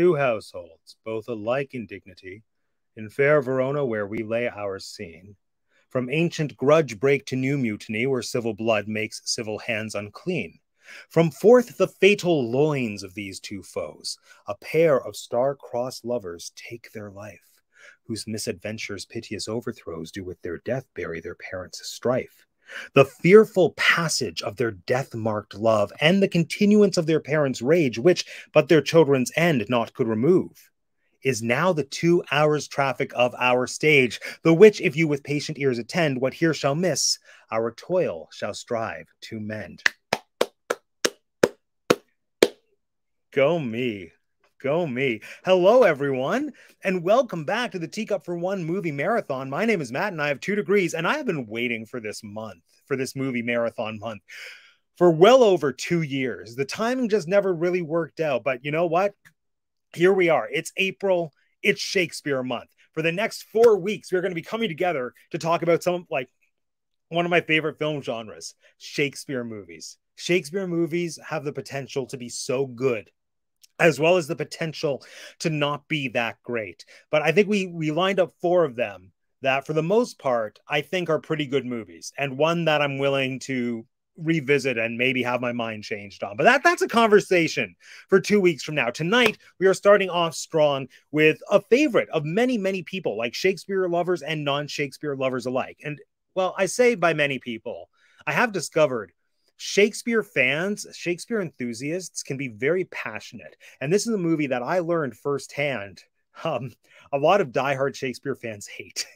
two households, both alike in dignity, in fair Verona where we lay our scene. From ancient grudge break to new mutiny, where civil blood makes civil hands unclean. From forth the fatal loins of these two foes, a pair of star-crossed lovers take their life, whose misadventures piteous overthrows do with their death bury their parents' strife. The fearful passage of their death marked love and the continuance of their parents' rage, which but their children's end not could remove, is now the two hours' traffic of our stage, the which, if you with patient ears attend, what here shall miss, our toil shall strive to mend. Go me. Go me. Hello, everyone, and welcome back to the Teacup for One movie marathon. My name is Matt, and I have two degrees, and I have been waiting for this month, for this movie marathon month, for well over two years. The timing just never really worked out, but you know what? Here we are. It's April, it's Shakespeare month. For the next four weeks, we're going to be coming together to talk about some like one of my favorite film genres Shakespeare movies. Shakespeare movies have the potential to be so good as well as the potential to not be that great. But I think we we lined up four of them that for the most part I think are pretty good movies and one that I'm willing to revisit and maybe have my mind changed on. But that that's a conversation for 2 weeks from now. Tonight we are starting off strong with a favorite of many many people like Shakespeare lovers and non-Shakespeare lovers alike. And well, I say by many people, I have discovered Shakespeare fans, Shakespeare enthusiasts can be very passionate. And this is a movie that I learned firsthand. Um, a lot of diehard Shakespeare fans hate.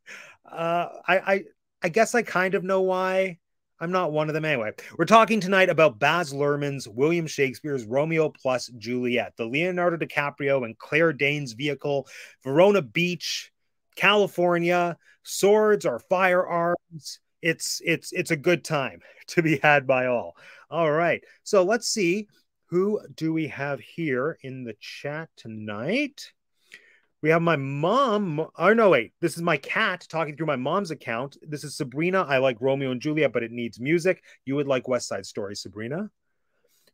uh, I, I, I guess I kind of know why. I'm not one of them anyway. We're talking tonight about Baz Luhrmann's William Shakespeare's Romeo plus Juliet, the Leonardo DiCaprio and Claire Danes vehicle, Verona Beach, California, swords or firearms, it's it's it's a good time to be had by all. All right. So let's see who do we have here in the chat tonight? We have my mom. Oh no, wait. This is my cat talking through my mom's account. This is Sabrina. I like Romeo and Juliet, but it needs music. You would like West Side Story, Sabrina.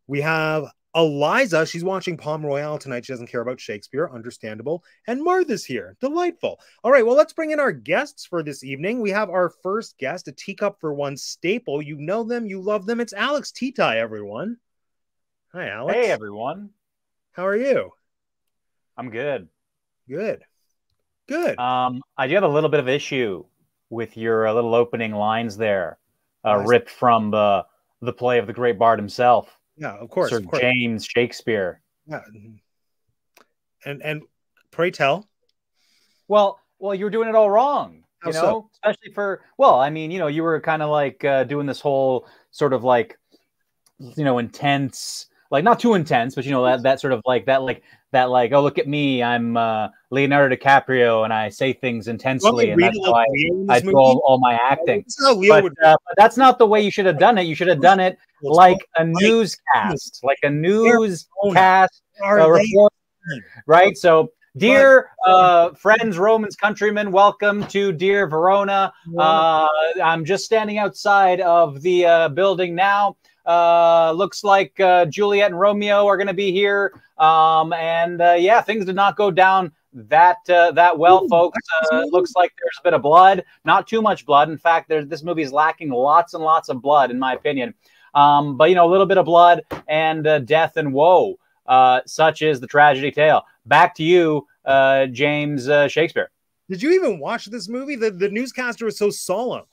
We have Eliza, she's watching Palm Royale tonight. She doesn't care about Shakespeare. Understandable. And Martha's here. Delightful. All right. Well, let's bring in our guests for this evening. We have our first guest, a teacup for one staple. You know them, you love them. It's Alex Teetai, everyone. Hi, Alex. Hey, everyone. How are you? I'm good. Good. Good. Um, I do have a little bit of issue with your uh, little opening lines there, uh, nice. ripped from the the play of the great bard himself. Yeah, of course, Sir of course. James Shakespeare. Yeah. And and pray tell. Well, well, you were doing it all wrong. How you know, so? especially for well, I mean, you know, you were kind of like uh, doing this whole sort of like, you know, intense, like not too intense, but you know that that sort of like that like that like oh look at me, I'm uh, Leonardo DiCaprio and I say things intensely, and that's why I, I do all, all my acting. But, uh, but that's not the way you should have done it. You should have done it like a newscast, like a newscast uh, report, right? So, dear uh, friends, Romans, countrymen, welcome to dear Verona. Uh, I'm just standing outside of the uh, building now. Uh, looks like uh, Juliet and Romeo are going to be here, um, and uh, yeah, things did not go down that uh, that well, Ooh, folks. Uh, looks like there's a bit of blood, not too much blood. In fact, there's this movie is lacking lots and lots of blood, in my opinion. Um, but you know, a little bit of blood and uh, death and woe. Uh, such is the tragedy tale. Back to you, uh, James uh, Shakespeare. Did you even watch this movie? The the newscaster was so solemn.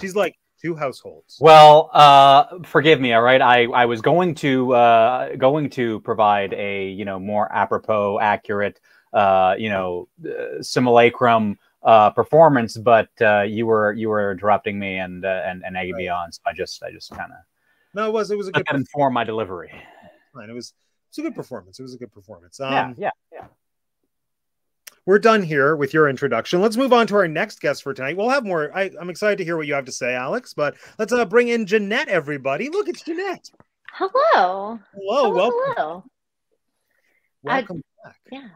She's like two households. Well, uh, forgive me. All right, I I was going to uh, going to provide a you know more apropos, accurate, uh, you know, uh, simulacrum uh, performance, but uh, you were you were interrupting me and uh, and and egging right. me on, so I just I just kind of no, it was it was a good inform my delivery. Fine, it was it's a good performance. It was a good performance. Um, yeah, yeah, yeah. We're done here with your introduction. Let's move on to our next guest for tonight. We'll have more. I, am excited to hear what you have to say, Alex. But let's uh, bring in Jeanette. Everybody, look, it's Jeanette. Hello. Hello. hello welcome. Hello. Welcome I, back. Yeah.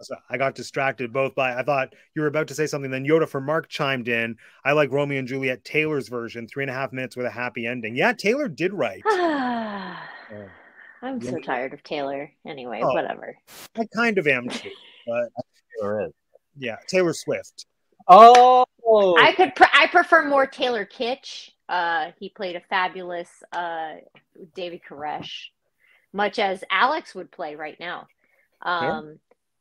So I got distracted both by I thought you were about to say something. Then Yoda for Mark chimed in. I like Romeo and Juliet Taylor's version, three and a half minutes with a happy ending. Yeah, Taylor did write. I I'm so tired of Taylor. Anyway, Oh. whatever. I kind of am too, but There is. yeah, Taylor Swift. Oh, I could. Pre- I prefer more Taylor Kitsch. Uh, he played a fabulous uh, David Koresh, much as Alex would play right now. Um,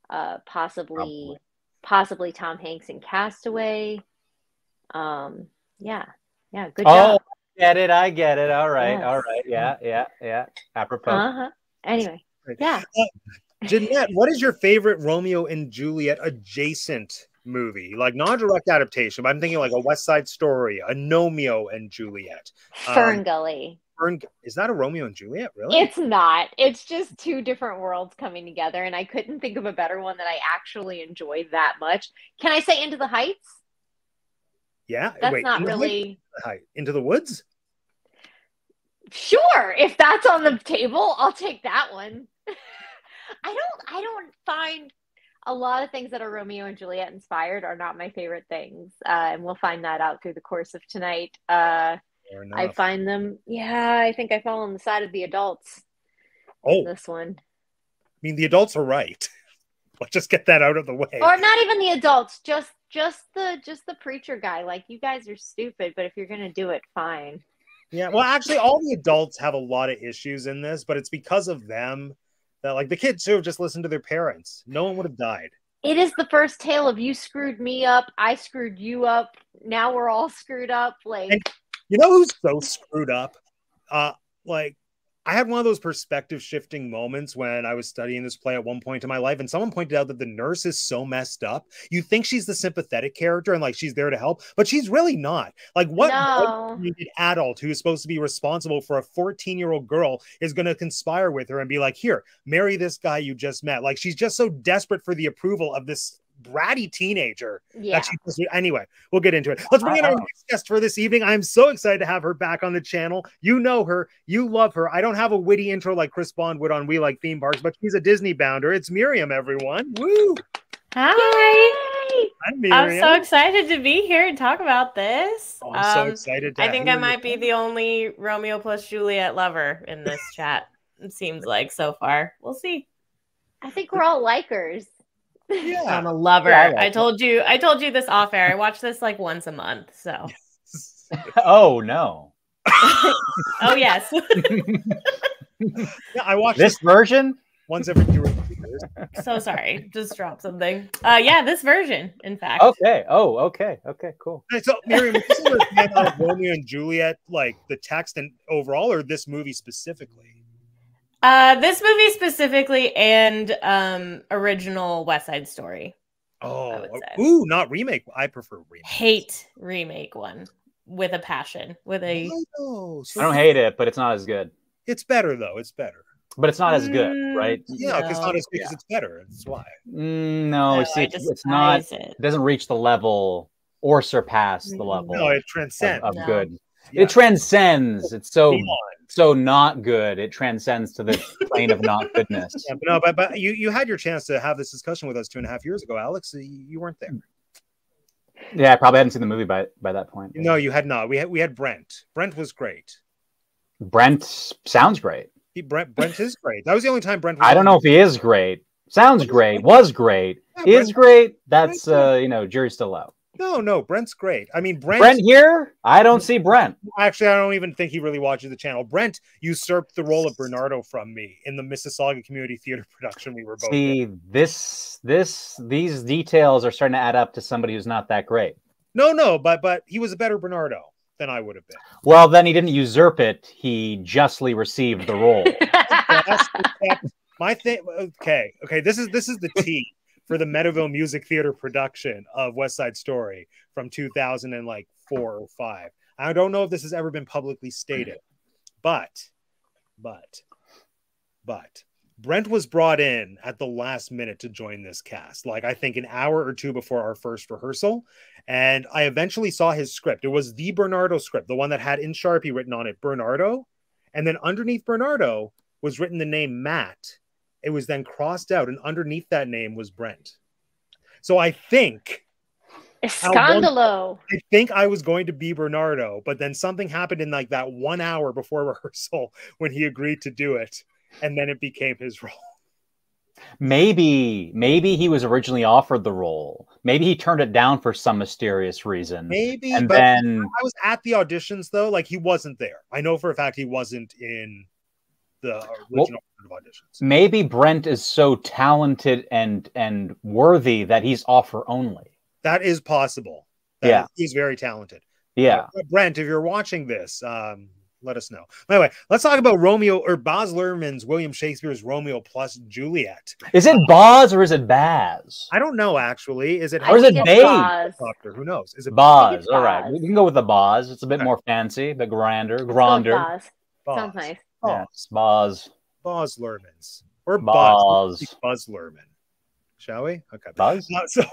uh, possibly, Probably. possibly Tom Hanks in Castaway. Um, yeah, yeah, good oh, job. Get it. I get it. All right. Yes. All right. Yeah. Yeah. Yeah. Apropos. Uh huh. Anyway, yeah. Jeanette, what is your favorite Romeo and Juliet adjacent movie? Like non-direct adaptation, but I'm thinking like a West Side Story, a Gnomeo and Juliet. Um, Fern Gully. Fern- Is that a Romeo and Juliet? Really? It's not. It's just two different worlds coming together, and I couldn't think of a better one that I actually enjoyed that much. Can I say Into the Heights? Yeah. That's Wait, not Into really Hi, Into the Woods. sure. If that's on the table, I'll take that one. I don't. I don't find a lot of things that are Romeo and Juliet inspired are not my favorite things, uh, and we'll find that out through the course of tonight. Uh, I find them. Yeah, I think I fall on the side of the adults. oh, in This one. I mean the adults are right. Let's just get that out of the way. or not even the adults just just the just the preacher guy like you guys are stupid but if you're gonna do it fine Yeah, well, actually, all the adults have a lot of issues in this, but it's because of them that, like, the kids who have just listened to their parents. No one would have died. it is the first tale of you screwed me up i screwed you up now we're all screwed up like And- You know who's so screwed up? Uh, like, I had one of those perspective shifting moments when I was studying this play at one point in my life, and someone pointed out that the nurse is so messed up. You think she's the sympathetic character and like she's there to help, but she's really not. Like, what no adult who is supposed to be responsible for a 14 year old girl is going to conspire with her and be like, here, marry this guy you just met. Like, she's just so desperate for the approval of this bratty teenager yeah. that she anyway we'll get into it. Let's bring in our next guest for this evening. I'm so excited to have her back on the channel. You know her. You love her. I don't have a witty intro like chris bond would on we like theme parks but she's a disney bounder. It's miriam everyone. Woo! Hi. I'm miriam I'm so excited to be here and talk about this. Oh, i'm so Um, excited to I think I in might be the only Romeo plus Juliet lover in this chat. It seems like so far. We'll see. i think we're all likers yeah I'm a lover. Yeah, I like I it. told you. I told you this off air. I watch this like once a month. So, oh no. oh yes, yeah i watch This this version? once every two or three years so sorry. Just dropped something. Uh, yeah, this version, in fact. Okay. Oh, okay. Okay. Cool. Hey, so miriam is this a fan of romeo and juliet like the text and overall or this movie specifically Uh, this movie specifically and um original West Side Story. oh would say. ooh not remake i prefer remake Hate remake one with a passion. With a I know. So I don't hate it, but it's not as good. It's better though. It's better. But it's not as good, Mm, right? Yeah, because No. not as because it's better. That's why. Mm, no, No, see, it's, it's not. it. It doesn't reach the level or surpass the Mm. level No, it of, transcends. of No. good. Yeah. It transcends. It's so Beyond. So not good. It transcends to the plane of not goodness. Yeah, but no, but but you you had your chance to have this discussion with us two and a half years ago, Alex. You, weren't there. Yeah, I probably hadn't seen the movie by by that point. No, you had not. We had we had Brent. Brent was great. Brent sounds great. He, Brent Brent is great. That was the only time Brent. Was I don't know if he is great. Sounds great. Was great. Yeah, Is Brent- great. That's uh, you know, jury's still out. No, no, Brent's great. I mean, Brent. Brent here? I don't see Brent. Actually, I don't even think he really watches the channel. Brent usurped the role of Bernardo from me in the Mississauga Community Theater production we were both in. See, this this these details are starting to add up to somebody who's not that great. No, no, but but he was a better Bernardo than I would have been. Well, then he didn't usurp it. He justly received the role. That's- that's my thing. Okay, okay. This is this is the T for the Meadowville Music Theater production of West Side Story from 2004 or five. I don't know if this has ever been publicly stated, but, but, but Brent was brought in at the last minute to join this cast, like I think an hour or two before our first rehearsal. And I eventually saw his script. It was the Bernardo script, the one that had in Sharpie written on it, Bernardo. And then underneath Bernardo was written the name Matt. It was then crossed out, and underneath that name was Brent. So I think Scandalo. I think I was going to be Bernardo, but then something happened in like that one hour before rehearsal when he agreed to do it. and then it became his role. Maybe, maybe he was originally offered the role. Maybe he turned it down for some mysterious reason. Maybe, and but then I was at the auditions though. Like he wasn't there. I know for a fact he wasn't in the original round of auditions. maybe Brent is so talented and and worthy that he's offer only. That is possible. That Yeah. is- he's very talented. Yeah. Uh, Brent, if you're watching this, um, let us know. By the way, let's talk about Romeo or Boz Luhrmann's William Shakespeare's Romeo plus Juliet. Is it Boz or is it Baz? I don't know actually. Is it Or is it think Babe? Boz. Doctor? Who knows? Is it Boz. it's All right. Boz. We can go with the Boz. It's a bit Okay. more fancy, a bit grander, Let's go with grander. Boz. Boz? Sounds nice. Boz. Yeah, Boz. Boz Luhrmann's or Boz. Buzz Buzz Luhrmann. Shall we? Okay. Buzz? Uh, so,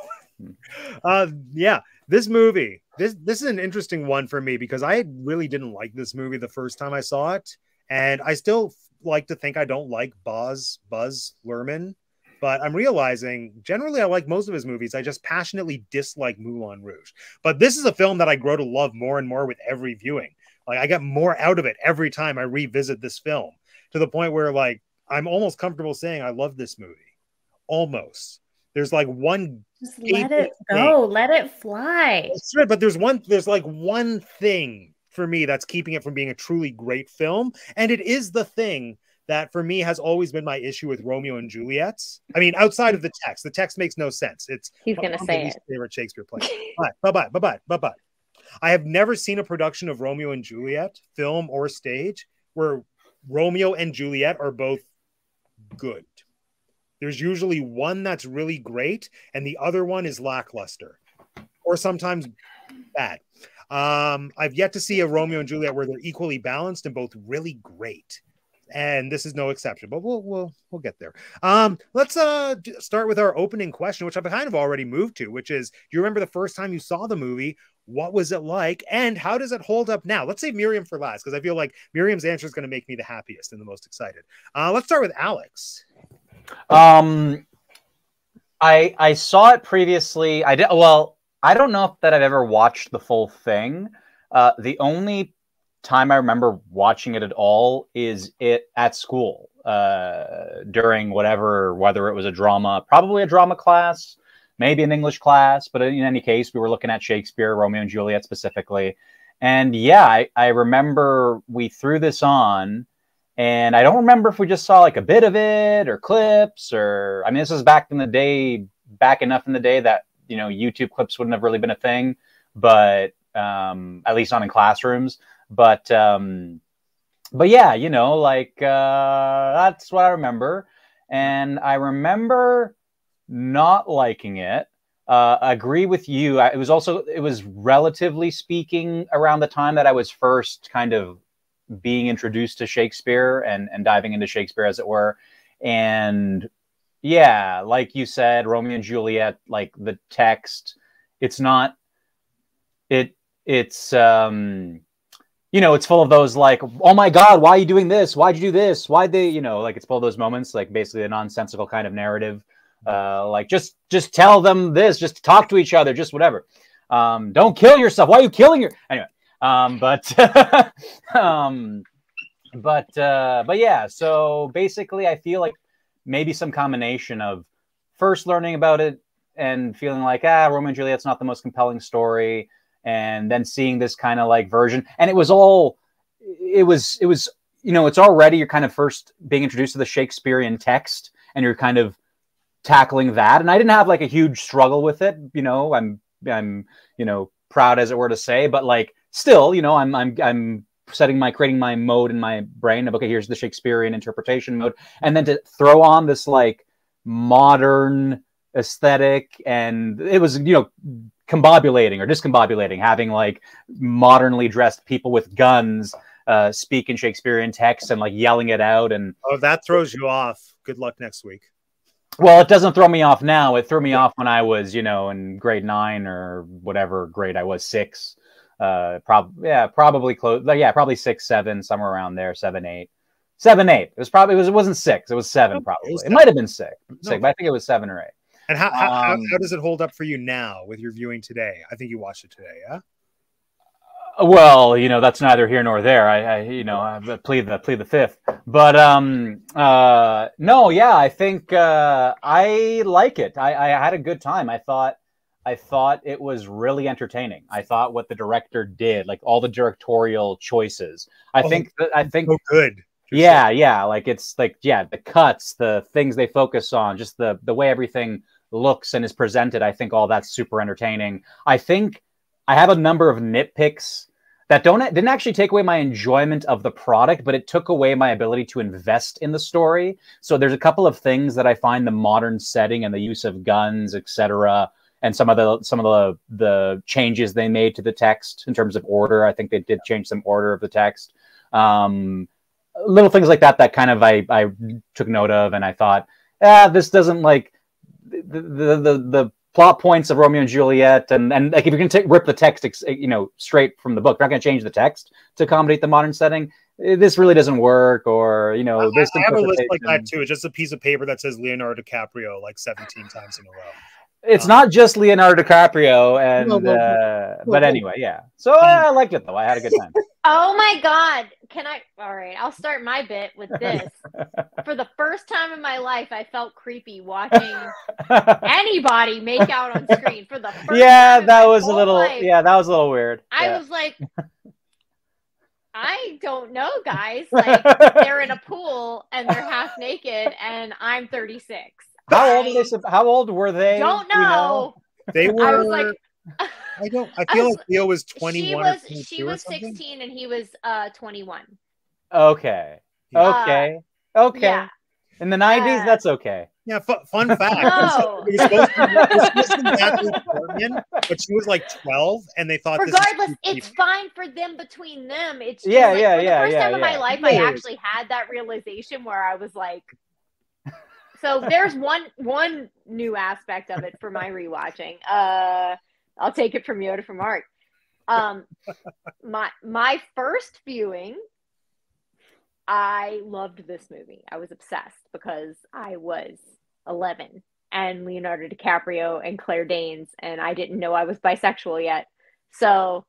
uh, yeah, this movie, this this is an interesting one for me because I really didn't like this movie the first time I saw it, and I still like to think I don't like Buzz Buzz Luhrmann, but I'm realizing generally I like most of his movies. I just passionately dislike Moulin Rouge, but this is a film that I grow to love more and more with every viewing. Like I get more out of it every time I revisit this film to the point where like I'm almost comfortable saying I love this movie. Almost. There's like one Just let it go. Let it fly. That's right, but there's one there's like one thing for me that's keeping it from being a truly great film, and it is the thing that for me has always been my issue with Romeo and Juliet's. I mean, outside of the text, the text makes no sense. It's He's gonna one of my say it. favorite Shakespeare play. Bye bye bye bye bye bye. I have never seen a production of Romeo and Juliet, film or stage, where Romeo and Juliet are both good. There's usually one that's really great, and the other one is lackluster, or sometimes bad. Um, I've yet to see a Romeo and Juliet where they're equally balanced and both really great, and this is no exception. But we'll we'll we'll get there. Um, let's uh start with our opening question, which I've kind of already moved to, which is: Do you remember the first time you saw the movie? What was it like, and how does it hold up now? Let's say Miriam for last, because I feel like Miriam's answer is going to make me the happiest and the most excited. Uh, let's start with Alex. Um, I I saw it previously. I did well. I don't know that I've ever watched the full thing. Uh, the only time I remember watching it at all is it at school uh, during whatever, whether it was a drama, probably a drama class, maybe an English class, but in any case, we were looking at Shakespeare, Romeo and Juliet specifically. And yeah, I, I remember we threw this on and I don't remember if we just saw like a bit of it or clips or I mean this was back in the day back enough in the day that you know YouTube clips wouldn't have really been a thing but um at least not in classrooms but um but yeah you know like uh that's what I remember and I remember not liking it uh, I agree with you. I, it was also it was relatively speaking around the time that I was first kind of being introduced to Shakespeare and and diving into Shakespeare as it were. And yeah, like you said, Romeo and Juliet, like the text, it's not it it's um you know, it's full of those like, oh my God, why are you doing this? Why'd you do this? Why'd they, you know, like it's full of those moments, like basically a nonsensical kind of narrative. Uh, like just just tell them this, just talk to each other, just whatever. Um, don't kill yourself. Why are you killing your anyway? Um, but um, but uh, but yeah. So basically, I feel like maybe some combination of first learning about it and feeling like ah, Romeo and Juliet's not the most compelling story, and then seeing this kind of like version, and it was all it was it was you know it's already you're kind of first being introduced to the Shakespearean text, and you're kind of tackling that, and I didn't have like a huge struggle with it. You know, I'm I'm you know proud as it were to say, but like still, you know, I'm I'm I'm setting my creating my mode in my brain of okay, here's the Shakespearean interpretation mode, and then to throw on this like modern aesthetic, and it was you know combobulating or discombobulating, having like modernly dressed people with guns uh, speak in Shakespearean text and like yelling it out and Oh, that throws you off. Good luck next week. Well, it doesn't throw me off now. It threw me off when I was, you know, in grade nine or whatever grade I was, six. Uh, prob yeah, probably close. Yeah, probably six, seven, somewhere around there, seven, eight, seven, eight. It was probably it was it wasn't six. It was seven, probably. it might have been six, six, No. but I think it was seven or eight. And how, how, how, Um, how does it hold up for you now with your viewing today? I think you watched it today, yeah? Well, you know that's neither here nor there. I, I you know, I plead the plead the fifth. But um, uh, no, yeah, I think uh, I like it. I, I had a good time. I thought I thought it was really entertaining. I thought what the director did, like all the directorial choices. I Oh, think that I think So good. yeah, yeah, like it's like yeah, the cuts, the things they focus on, just the the way everything looks and is presented. I think all that's super entertaining. I think I have a number of nitpicks that don't didn't actually take away my enjoyment of the product, but it took away my ability to invest in the story. So there's a couple of things that I find the modern setting and the use of guns, etc., and some of the some of the the changes they made to the text in terms of order. I think they did change some order of the text. Um, little things like that that kind of I I took note of, and I thought, ah, this doesn't like the the the, the plot points of Romeo and Juliet, and and like if you're gonna take, rip the text, ex- you know, straight from the book, you're not gonna change the text to accommodate the modern setting. eh, This really doesn't work, or you know, I, this I have a list like that too. It's just a piece of paper that says Leonardo DiCaprio like 17 times in a row. It's not just Leonardo DiCaprio, and No, well, uh, but anyway, yeah. So uh, I liked it though. I had a good time. Oh my god. Can I all right, I'll start my bit with this. For the first time in my life, I felt creepy watching anybody make out on screen for the first yeah, time in that was a little. life. Yeah, that was a little weird. I yeah. was like, I don't know, guys. Like they're in a pool and they're half naked, and I'm 36. How old I are they? How old were they? Don't Do you know. They were. I was like, I don't. I I feel was- like Theo was she 21 was or she was 16 and he was uh 21. Okay. Yeah. Okay. okay. Yeah. In the nineties, Uh, that's okay. Yeah, fu- fun fact. No. It was supposed to be, it was supposed to be Natalie Portman, but she was like 12, and they thought this is Regardless, too it's cheap. fine for them between them. It's just Yeah, like, yeah, for the yeah, first yeah, time in my yeah. life, I actually had that realization where I was like, so there's one one new aspect of it for my rewatching. Uh, I'll take it from Yoda from Art. Um, my my first viewing, I loved this movie. I was obsessed because I was 11 and Leonardo DiCaprio and Claire Danes, and I didn't know I was bisexual yet. So,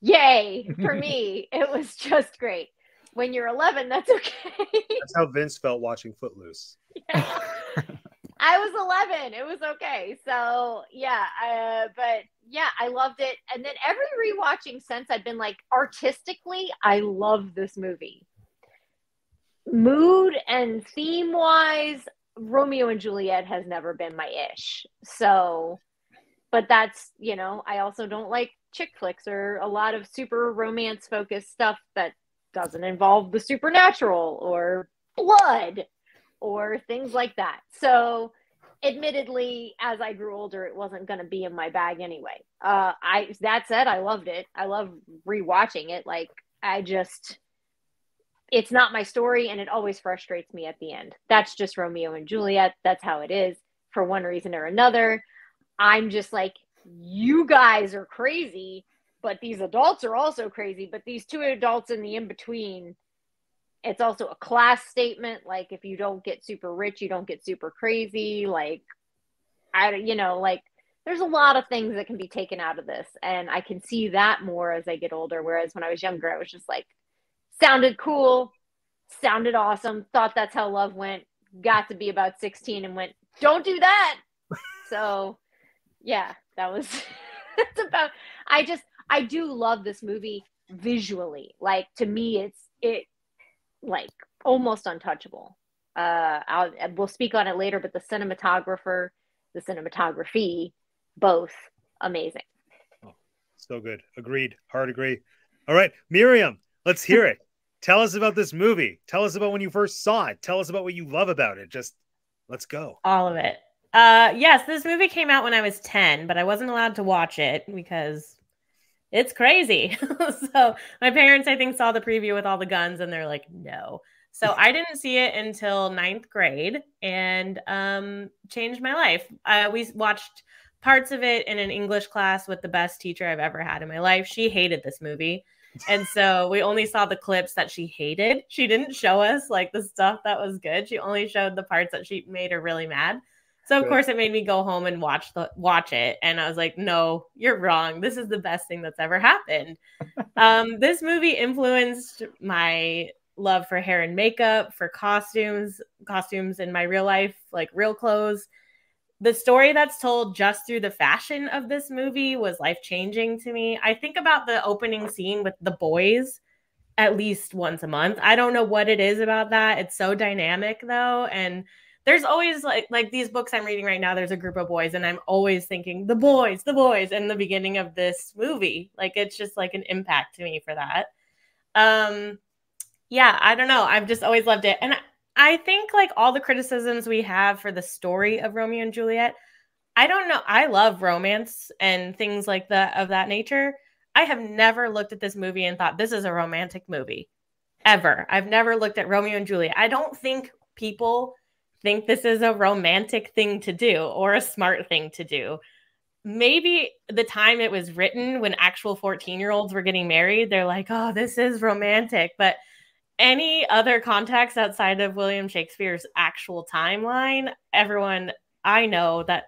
yay for me! It was just great. When you're 11, that's okay. That's how Vince felt watching Footloose. I was 11. It was okay. So yeah, uh, but yeah, I loved it. And then every rewatching since, I've been like, artistically, I love this movie. Mood and theme wise, Romeo and Juliet has never been my ish. So, but that's you know, I also don't like chick flicks or a lot of super romance focused stuff that doesn't involve the supernatural or blood or things like that. So, admittedly, as I grew older, it wasn't going to be in my bag anyway. Uh, I that said, I loved it. I love rewatching it. Like I just, it's not my story, and it always frustrates me at the end. That's just Romeo and Juliet. That's how it is for one reason or another. I'm just like, you guys are crazy, but these adults are also crazy. But these two adults in the in between it's also a class statement like if you don't get super rich you don't get super crazy like i you know like there's a lot of things that can be taken out of this and i can see that more as i get older whereas when i was younger i was just like sounded cool sounded awesome thought that's how love went got to be about 16 and went don't do that so yeah that was that's about i just i do love this movie visually like to me it's it like almost untouchable. Uh, I'll we'll speak on it later, but the cinematographer, the cinematography, both amazing. So good. Agreed. Hard agree. All right, Miriam, let's hear it. Tell us about this movie. Tell us about when you first saw it. Tell us about what you love about it. Just let's go. All of it. Uh, yes, this movie came out when I was 10, but I wasn't allowed to watch it because it's crazy. so my parents, I think, saw the preview with all the guns and they're like, no. So I didn't see it until ninth grade and um, changed my life. Uh, we watched parts of it in an English class with the best teacher I've ever had in my life. She hated this movie. And so we only saw the clips that she hated. She didn't show us like the stuff that was good. She only showed the parts that she made her really mad. So of course it made me go home and watch the watch it. And I was like, no, you're wrong. This is the best thing that's ever happened. um, this movie influenced my love for hair and makeup, for costumes, costumes in my real life, like real clothes. The story that's told just through the fashion of this movie was life changing to me. I think about the opening scene with the boys at least once a month. I don't know what it is about that. It's so dynamic though. And there's always like like these books I'm reading right now. There's a group of boys, and I'm always thinking the boys, the boys, in the beginning of this movie. Like it's just like an impact to me for that. Um, yeah, I don't know. I've just always loved it, and I- think like all the criticisms we have for the story of Romeo and Juliet. I don't know. I love romance and things like that of that nature. I have never looked at this movie and thought this is a romantic movie ever. I've never looked at Romeo and Juliet. I don't think people think this is a romantic thing to do or a smart thing to do. Maybe the time it was written when actual 14 year olds were getting married, they're like, oh, this is romantic. But any other context outside of William Shakespeare's actual timeline, everyone I know that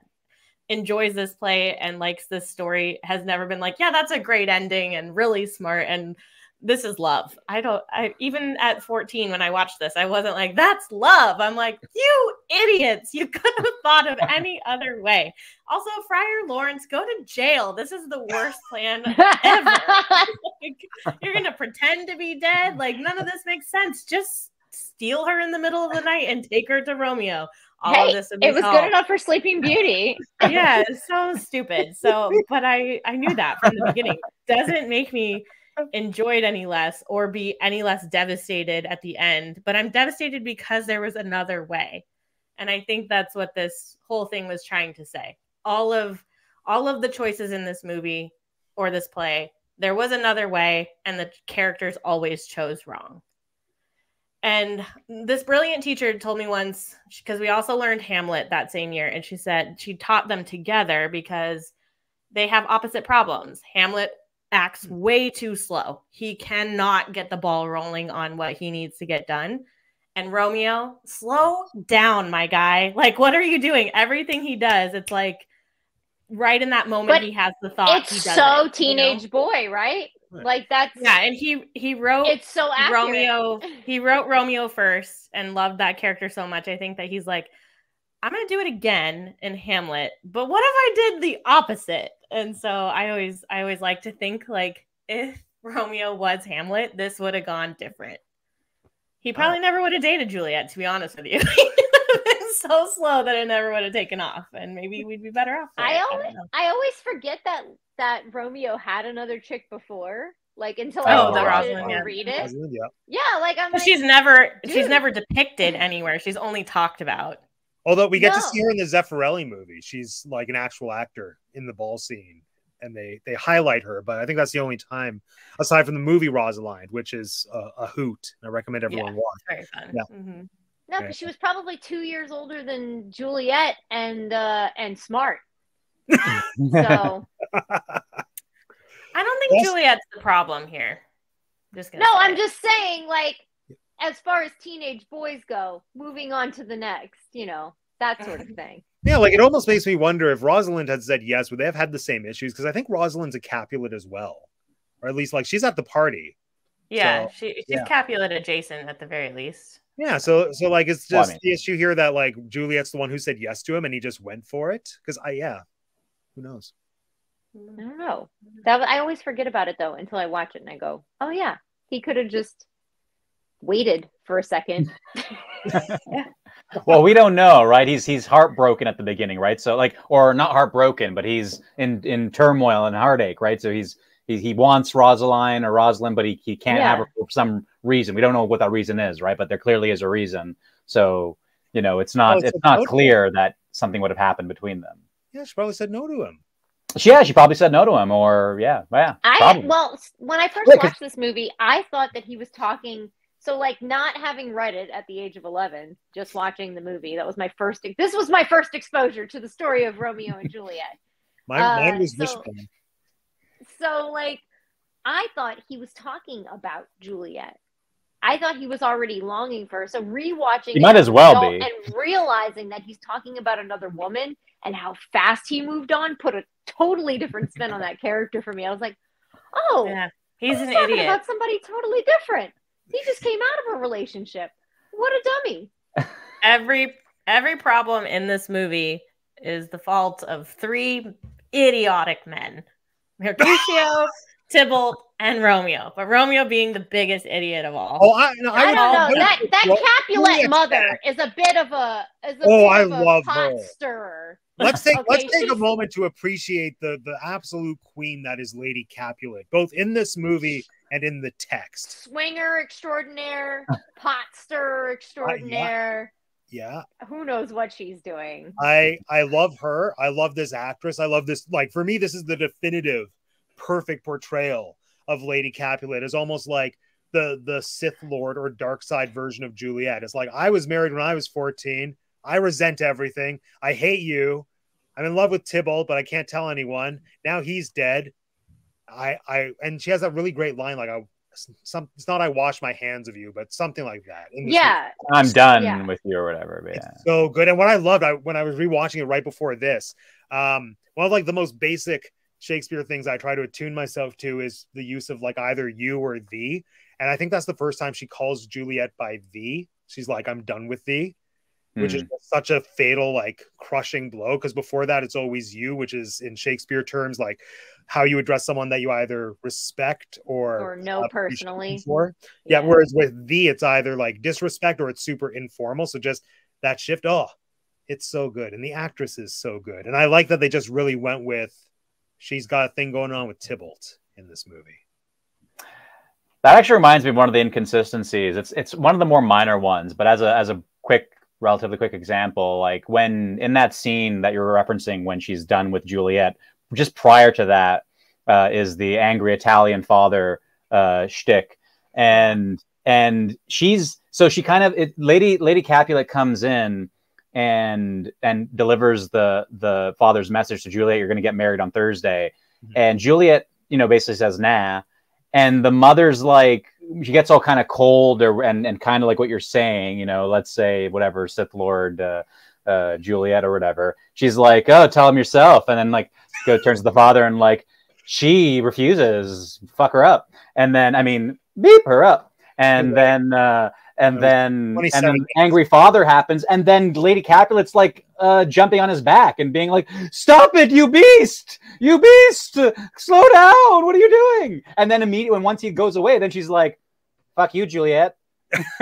enjoys this play and likes this story has never been like, yeah, that's a great ending and really smart and this is love. I don't I even at 14 when I watched this, I wasn't like, that's love. I'm like, you idiots. You could have thought of any other way. Also, Friar Lawrence, go to jail. This is the worst plan ever. Like, you're gonna pretend to be dead. Like none of this makes sense. Just steal her in the middle of the night and take her to Romeo. All Hey, of this it was solved good enough for Sleeping Beauty. yeah, it's so stupid. So, but I I knew that from the beginning. Doesn't make me enjoy it any less or be any less devastated at the end. But I'm devastated because there was another way, and I think that's what this whole thing was trying to say. All of all of the choices in this movie or this play, there was another way, and the characters always chose wrong. And this brilliant teacher told me once, because we also learned Hamlet that same year, and she said she taught them together because they have opposite problems. Hamlet acts hmm. way too slow. He cannot get the ball rolling on what he needs to get done. And Romeo, slow down, my guy. Like, what are you doing? Everything he does, it's like right in that moment But he has the thought. it's he does so it, you know? teenage boy, right? Right. Like that's Yeah, and he he wrote it's so accurate. Romeo. He wrote Romeo first and loved that character so much. I think that he's like, I'm gonna do it again in Hamlet, but what if I did the opposite? And so I always I always like to think like if Romeo was Hamlet, this would have gone different. He probably never would have dated Juliet, to be honest with you. He would have been so slow that it never would have taken off, and maybe we'd be better off. I it. always know. I always forget that that Romeo had another chick before. Like until Oh, I the watch it or yeah. read it. Rosalind, yeah. Yeah, like I'm like, she's never she's never depicted anywhere. She's only talked about. Although we get to see her in the Zeffirelli movie, she's like an actual actor in the ball scene, and they they highlight her. But I think that's the only time, aside from the movie Rosalind, which is a, a hoot. I recommend everyone watch. Very fun. Yeah. Mhm. no, because she was probably two years older than Juliet and uh and smart. So I don't think Yes. Juliet's the problem here. Just no, say I'm it. just saying, like, as far as teenage boys go, moving on to the next, you know, that sort of thing. Yeah, like it almost makes me wonder if Rosalind had said yes, would they have had the same issues? Because I think Rosalind's a Capulet as well, or at least like she's at the party. yeah, so, she, she's yeah. Capulet adjacent at the very least. Yeah, so so like it's Well, I just mean- the issue here that like Juliet's the one who said yes to him and he just went for it. Because I yeah, who knows? I don't know. That I always forget about it though until I watch it and I go, oh yeah, he could have just waited for a second. well, we don't know, right? He's he's heartbroken at the beginning, right? So like, or not heartbroken, but he's in in turmoil and heartache, right? So he's he, he wants Rosaline or Rosalind, but he, he can't have her for some reason. We don't know what that reason is, right? But there clearly is a reason. So you know, it's not Oh, it's it's not total- clear that something would have happened between them. Yeah, she probably said no to him. Yeah, she probably said no to him, or yeah, yeah, I probably. well, when I first Yeah, 'cause- watched this movie, I thought that he was talking. So, like, not having read it at the age of eleven, just watching the movie. That was my first. This was my first exposure to the story of Romeo and Juliet. Mine, Uh, mine was so- Wishbone. So, like, I thought he was talking about Juliet, I thought he was already longing for her. So rewatching He might as well be. and realizing that he's talking about another woman and how fast he moved on put a totally different spin on that character for me. I was like, oh, Yeah. He's an talking idiot. about somebody totally different. He just came out of a relationship. What a dummy. Every every problem in this movie is the fault of three idiotic men. Mercutio, Tybalt, and Romeo. But Romeo being the biggest idiot of all. Oh, I, no, I, would- don't know. I That that well, Capulet mother is a bit of a is a Oh, bit I love pot her. stirrer. Let's take let's take a moment to appreciate the the absolute queen that is Lady Capulet, both in this movie and in the text. Swinger extraordinaire, pot stirrer extraordinaire. Yeah, Who knows what she's doing? I I love her. I love this actress. I love this. Like for me, this is the definitive, perfect portrayal of Lady Capulet. Is almost like the the Sith Lord or dark side version of Juliet. It's like I was married when I was fourteen. I resent everything. I hate you. I'm in love with Tybalt, but I can't tell anyone. Now he's dead. I I and she has that really great line like I some it's not I wash my hands of you, but something like that. in this Yeah, I'm done Yeah. with you or whatever. But it's yeah. so good. And what I loved, I when I was rewatching it right before this, um, one of like the most basic Shakespeare things I try to attune myself to is the use of like either you or thee. And I think that's the first time she calls Juliet by thee. She's like, I'm done with thee, which is Hmm. such a fatal, like crushing blow. Because before that, it's always you, which is in Shakespeare terms, like how you address someone that you either respect or, or no appreciate personally. for. Yeah, whereas with thee, it's either like disrespect or it's super informal. So just that shift, oh, it's so good. And the actress is so good. And I like that they just really went with she's got a thing going on with Tybalt in this movie. That actually reminds me of one of the inconsistencies. It's it's one of the more minor ones, but as a as a quick, relatively quick example, like when in that scene that you're referencing when she's done with Juliet, just prior to that uh, is the angry Italian father uh, shtick, and and she's so she kind of it, Lady Lady Capulet comes in and and delivers the the father's message to Juliet. You're going to get married on Thursday, Mhm. and Juliet, you know, basically says nah and the mother's like she gets all kind of cold or and, and kind of like what you're saying you know let's say whatever sith lord uh, uh, juliet or whatever. She's like oh tell him yourself. And then like go turns to the father and like she refuses fuck her up. And then i mean beep her up. And then uh and then and then angry father happens and then lady capulet's like uh jumping on his back and being like stop it you beast! You beast! Slow down! What are you doing? And then immediately when once he goes away then she's like fuck you juliet.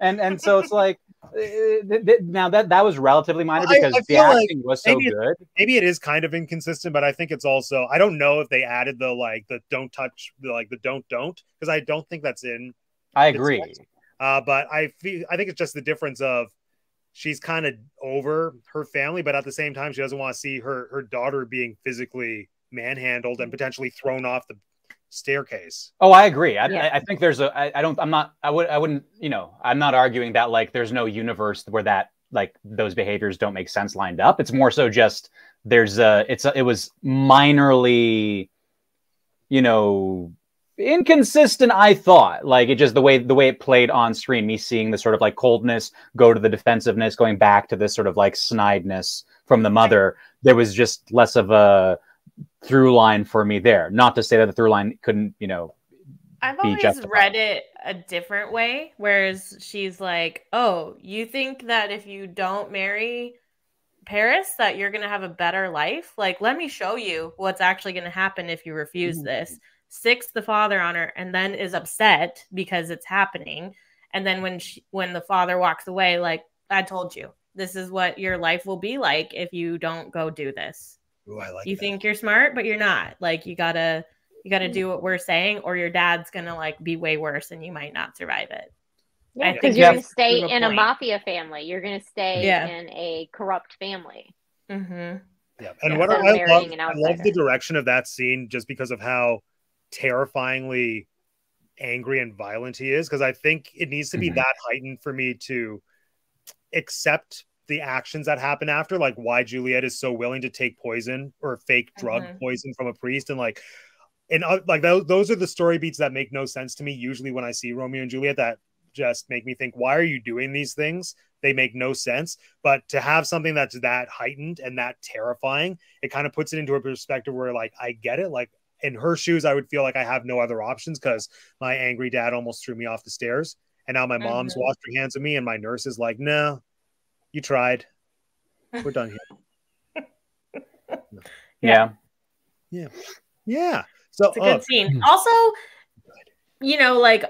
And and so it's like uh, th- th- now that that was relatively minor because I the feel like acting was so maybe good. Maybe it is kind of inconsistent, but I think it's also I don't know if they added the like the don't touch the like the don't don't because I don't think that's in i agree. Uh, but I feel I think it's just the difference of she's kind of over her family, but at the same time, she doesn't want to see her her daughter being physically manhandled and potentially thrown off the staircase. Oh, I agree. I, Yeah. I, I think there's a. I, I don't. I'm not. I would. I wouldn't. You know. I'm not arguing that like there's no universe where that like those behaviors don't make sense lined up. It's more so just there's a. It's a, it was minorly, you know, inconsistent. I thought like it just the way the way it played on screen. Me seeing the sort of like coldness go to the defensiveness, going back to this sort of like snideness from the mother. There was just less of a through line for me there. Not to say that the through line couldn't, you know, I've be always justified. read it a different way, whereas she's like, "Oh, you think that if you don't marry Paris, that you're gonna have a better life? Like, let me show you what's actually gonna happen if you refuse Mm-hmm. this." Sicks the father on her, and then is upset because it's happening. And then when she, when the father walks away, like, "I told you, this is what your life will be like if you don't go do this." Ooh, I like you that. think you're smart but you're not like you gotta you gotta do what we're saying or your dad's gonna like be way worse and you might not survive it Yeah, I because think you're you going to stay a in a mafia family. You're going to stay Yeah. in a corrupt family. mm-hmm. Yeah, and Yeah, what instead I, I love, an I love the direction of that scene just because of how terrifyingly angry and violent he is. Because I think it needs to be Mhm. that heightened for me to accept the actions that happen after, like why Juliet is so willing to take poison or fake drug Mhm. poison from a priest, and like and uh, like those, those are the story beats that make no sense to me usually when I see Romeo and Juliet that just make me think why are you doing these things they make no sense but to have something that's that heightened and that terrifying it kind of puts it into a perspective where like i get it like in her shoes i would feel like i have no other options because my angry dad almost threw me off the stairs and now my mom's Mhm. washed her hands of me and my nurse is like no you tried we're done here Yeah. yeah Yeah. so It's a uh, good scene. Also, you know, like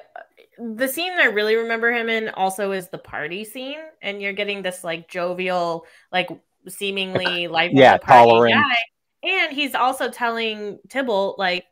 the scene I really remember him in also is the party scene, and you're getting this like jovial, like seemingly like Yeah, tolerant. guy, and he's also telling Tybalt like.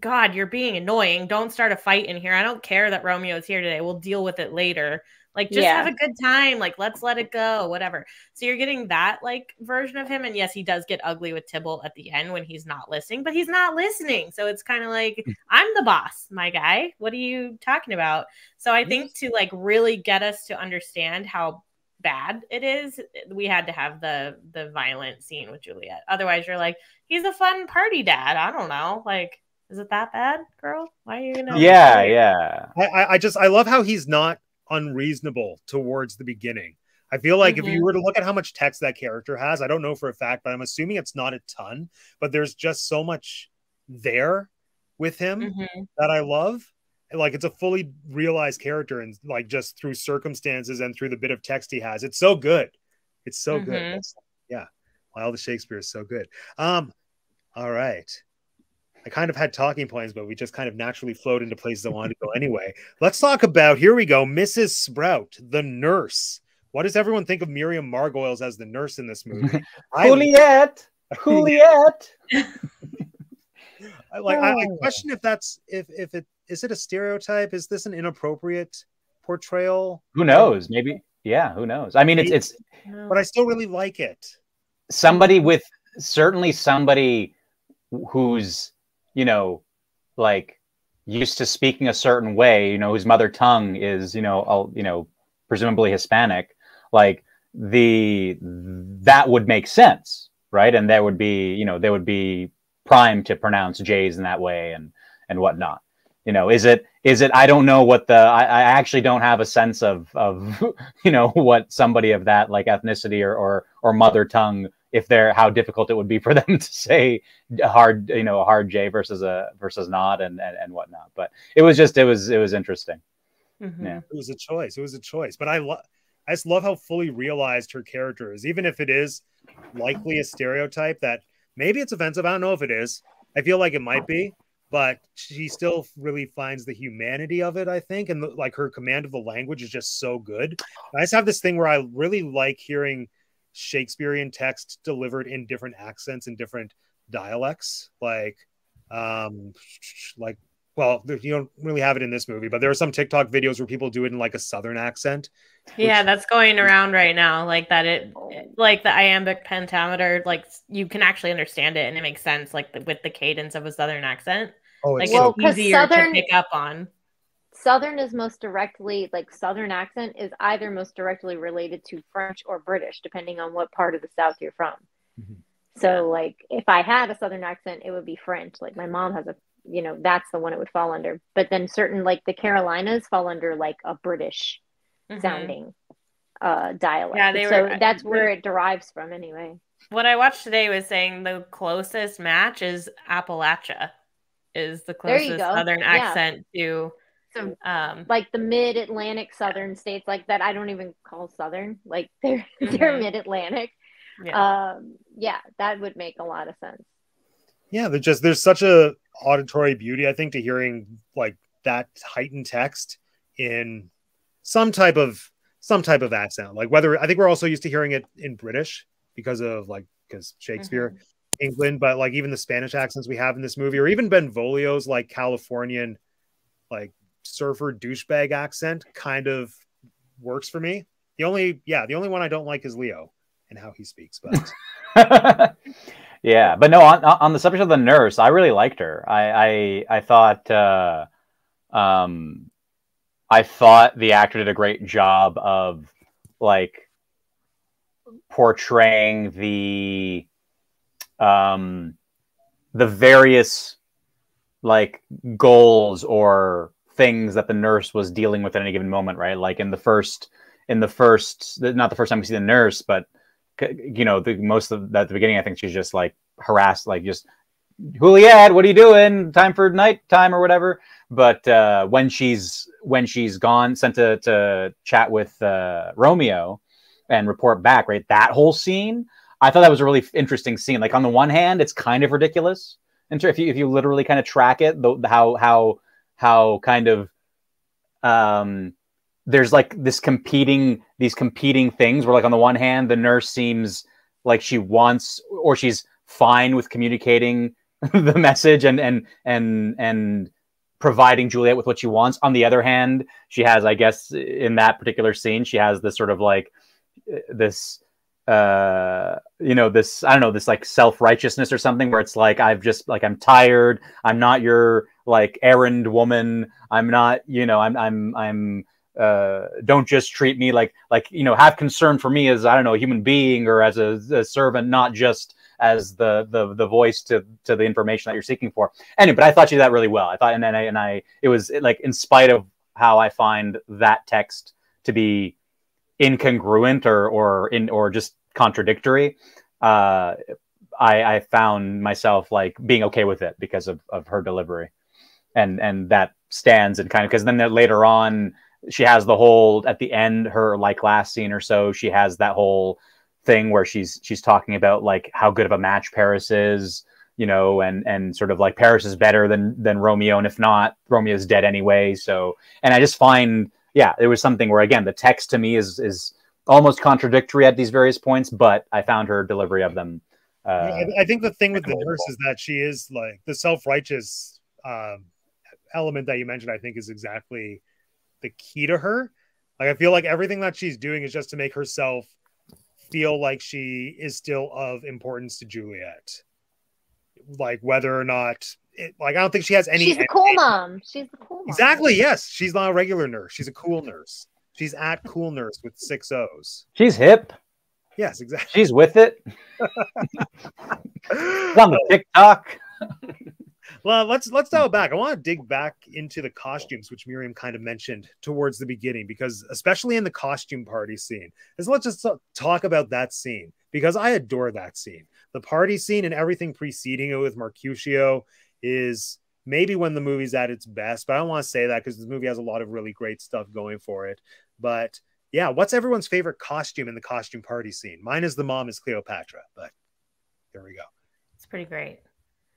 God, you're being annoying. Don't start a fight in here. I don't care that Romeo is here today. We'll deal with it later. Like, just Yeah. have a good time. Like, let's let it go, whatever. So you're getting that like version of him. And yes, he does get ugly with Tybalt at the end when he's not listening, but he's not listening. So it's kind of like, hmm. I'm the boss, my guy. What are you talking about? So I think to like really get us to understand how bad it is, we had to have the the violent scene with Juliet. Otherwise, you're like, he's a fun party dad. I don't know. Like, is it that bad, girl? Why are you gonna Yeah, yeah. I, I I just I love how he's not unreasonable towards the beginning. I feel like if Mhm. you were to look at how much text that character has, I don't know for a fact, but I'm assuming it's not a ton. But there's just so much there with him Mhm. that I love. Like it's a fully realized character, and like just through circumstances and through the bit of text he has, it's so good. It's so good. Mhm. That's- yeah, wow, the Shakespeare is so good. Um, all right. I kind of had talking points, but we just kind of naturally flowed into places I wanted to go anyway. Let's talk about here we go, Mrs. Sprout, the nurse. What does everyone think of Miriam Margolyes as the nurse in this movie? Juliet, Juliet. I like. I, I Oh. question if that's if if it is it a stereotype? Is this an inappropriate portrayal? Who knows? Maybe. Yeah. Who knows? I mean, it's it's But I still really like it. somebody with certainly somebody who's you know like used to speaking a certain way you know whose mother tongue is you know all you know presumably hispanic like the that would make sense right and there would be you know they would be primed to pronounce j's in that way and and whatnot you know is it is it i don't know what the i, I actually don't have a sense of of you know what somebody of that like ethnicity or or, or mother tongue if they're how difficult it would be for them to say a hard you know a hard j versus a versus not and and, and whatnot but it was just it was it was interesting Mhm. Yeah. It was a choice. It was a choice. But I love. I just love how fully realized her character is, even if it is likely a stereotype that maybe it's offensive. I don't know if it is. I feel like it might be, but she still really finds the humanity of it. I think, and the, like her command of the language is just so good. I just have this thing where I really like hearing Shakespearean text delivered in different accents and different dialects, like, um, like. Well, you don't really have it in this movie, but there are some TikTok videos where people do it in like a southern accent. Yeah, that's going around right now. Like that, it like the iambic pentameter. Like you can actually understand it and it makes sense. Like with the cadence of a southern accent, Oh, like it's Well, easier Southern- to pick up on. Southern is most directly like Southern accent is either most directly related to French or British, depending on what part of the South you're from. Mhm. So, like, if I had a Southern accent, it would be French. Like, my mom has a, you know, that's the one it would fall under. But then certain, like, the Carolinas fall under like a British Mhm. sounding uh, dialect. Yeah, they so were- that's where it derives from, anyway. What I watched today was saying the closest match is Appalachia, is the closest go. southern Yeah. accent to So, um like the mid-Atlantic Southern states, like that, I don't even call Southern. Like they're they're Mhm. mid-Atlantic. yeah. Um, yeah, that would make a lot of sense. yeah there's just there's such a auditory beauty i think to hearing like that heightened text in some type of some type of accent like whether i think we're also used to hearing it in british because of like because shakespeare england but like even the spanish accents we have in this movie or even benvolio's like californian like surfer douchebag accent kind of works for me. The only yeah the only one i don't like is leo and how he speaks but yeah but no on, on the subject of the nurse i really liked her. I i, I thought uh um i thought the actor did a great job of like portraying the um the various like goals or things that the nurse was dealing with at any given moment, right? Like in the first, in the first, not the first time we see the nurse, but you know, the most of at the beginning, I think she's just like harassed, like just Juliet, what are you doing? Time for night time or whatever. But uh, when she's when she's gone, sent to to chat with uh, Romeo and report back, right? That whole scene, I thought that was a really interesting scene. Like on the one hand, it's kind of ridiculous, and if you if you literally kind of track it, the, how how how kind of um there's like this competing these competing things where like on the one hand the nurse seems like she wants or she's fine with communicating the message and and and and providing Juliet with what she wants. On the other hand, she has, I guess, in that particular scene, she has this sort of like this uh you know this i don't know this like self-righteousness or something where it's like i've just like i'm tired i'm not your like errand woman i'm not you know i'm i'm i'm uh don't just treat me like like you know have concern for me as i don't know a human being or as a, a servant not just as the the the voice to to the information that you're seeking for. Anyway, but I thought you did that really well. I thought, and then I and I, it was like in spite of how I find that text to be incongruent or or in or just contradictory. Uh, I, I found myself like being okay with it because of, of her delivery, and and that stands and kind of because then later on she has the whole at the end her like last scene or so she has that whole thing where she's she's talking about like how good of a match Paris is, you know, and and sort of like Paris is better than than Romeo, and if not, Romeo's dead anyway. So, and I just find, yeah, there was something where again the text to me is is almost contradictory at these various points, but I found her delivery of them. Uh, I, I think the thing with the nurse is that she is like the self righteous um, element that you mentioned. I think is exactly the key to her. Like I feel like everything that she's doing is just to make herself feel like she is still of importance to Juliet. Like whether or not it, like I don't think she has any. She's a cool mom. She's the cool mom. Exactly. Yes, she's not a regular nurse. She's a cool nurse. She's at cool nurse with six O's. She's hip. Yes, exactly. She's with it. on the TikTok. well, let's let's dial back. I want to dig back into the costumes, which Miriam kind of mentioned towards the beginning, because especially in the costume party scene, is let's just talk about that scene because I adore that scene. The party scene and everything preceding it with Mercutio is maybe when the movie's at its best, but I don't want to say that because this movie has a lot of really great stuff going for it. But yeah, what's everyone's favorite costume in the costume party scene? Mine is the mom is Cleopatra, but there we go. It's pretty great.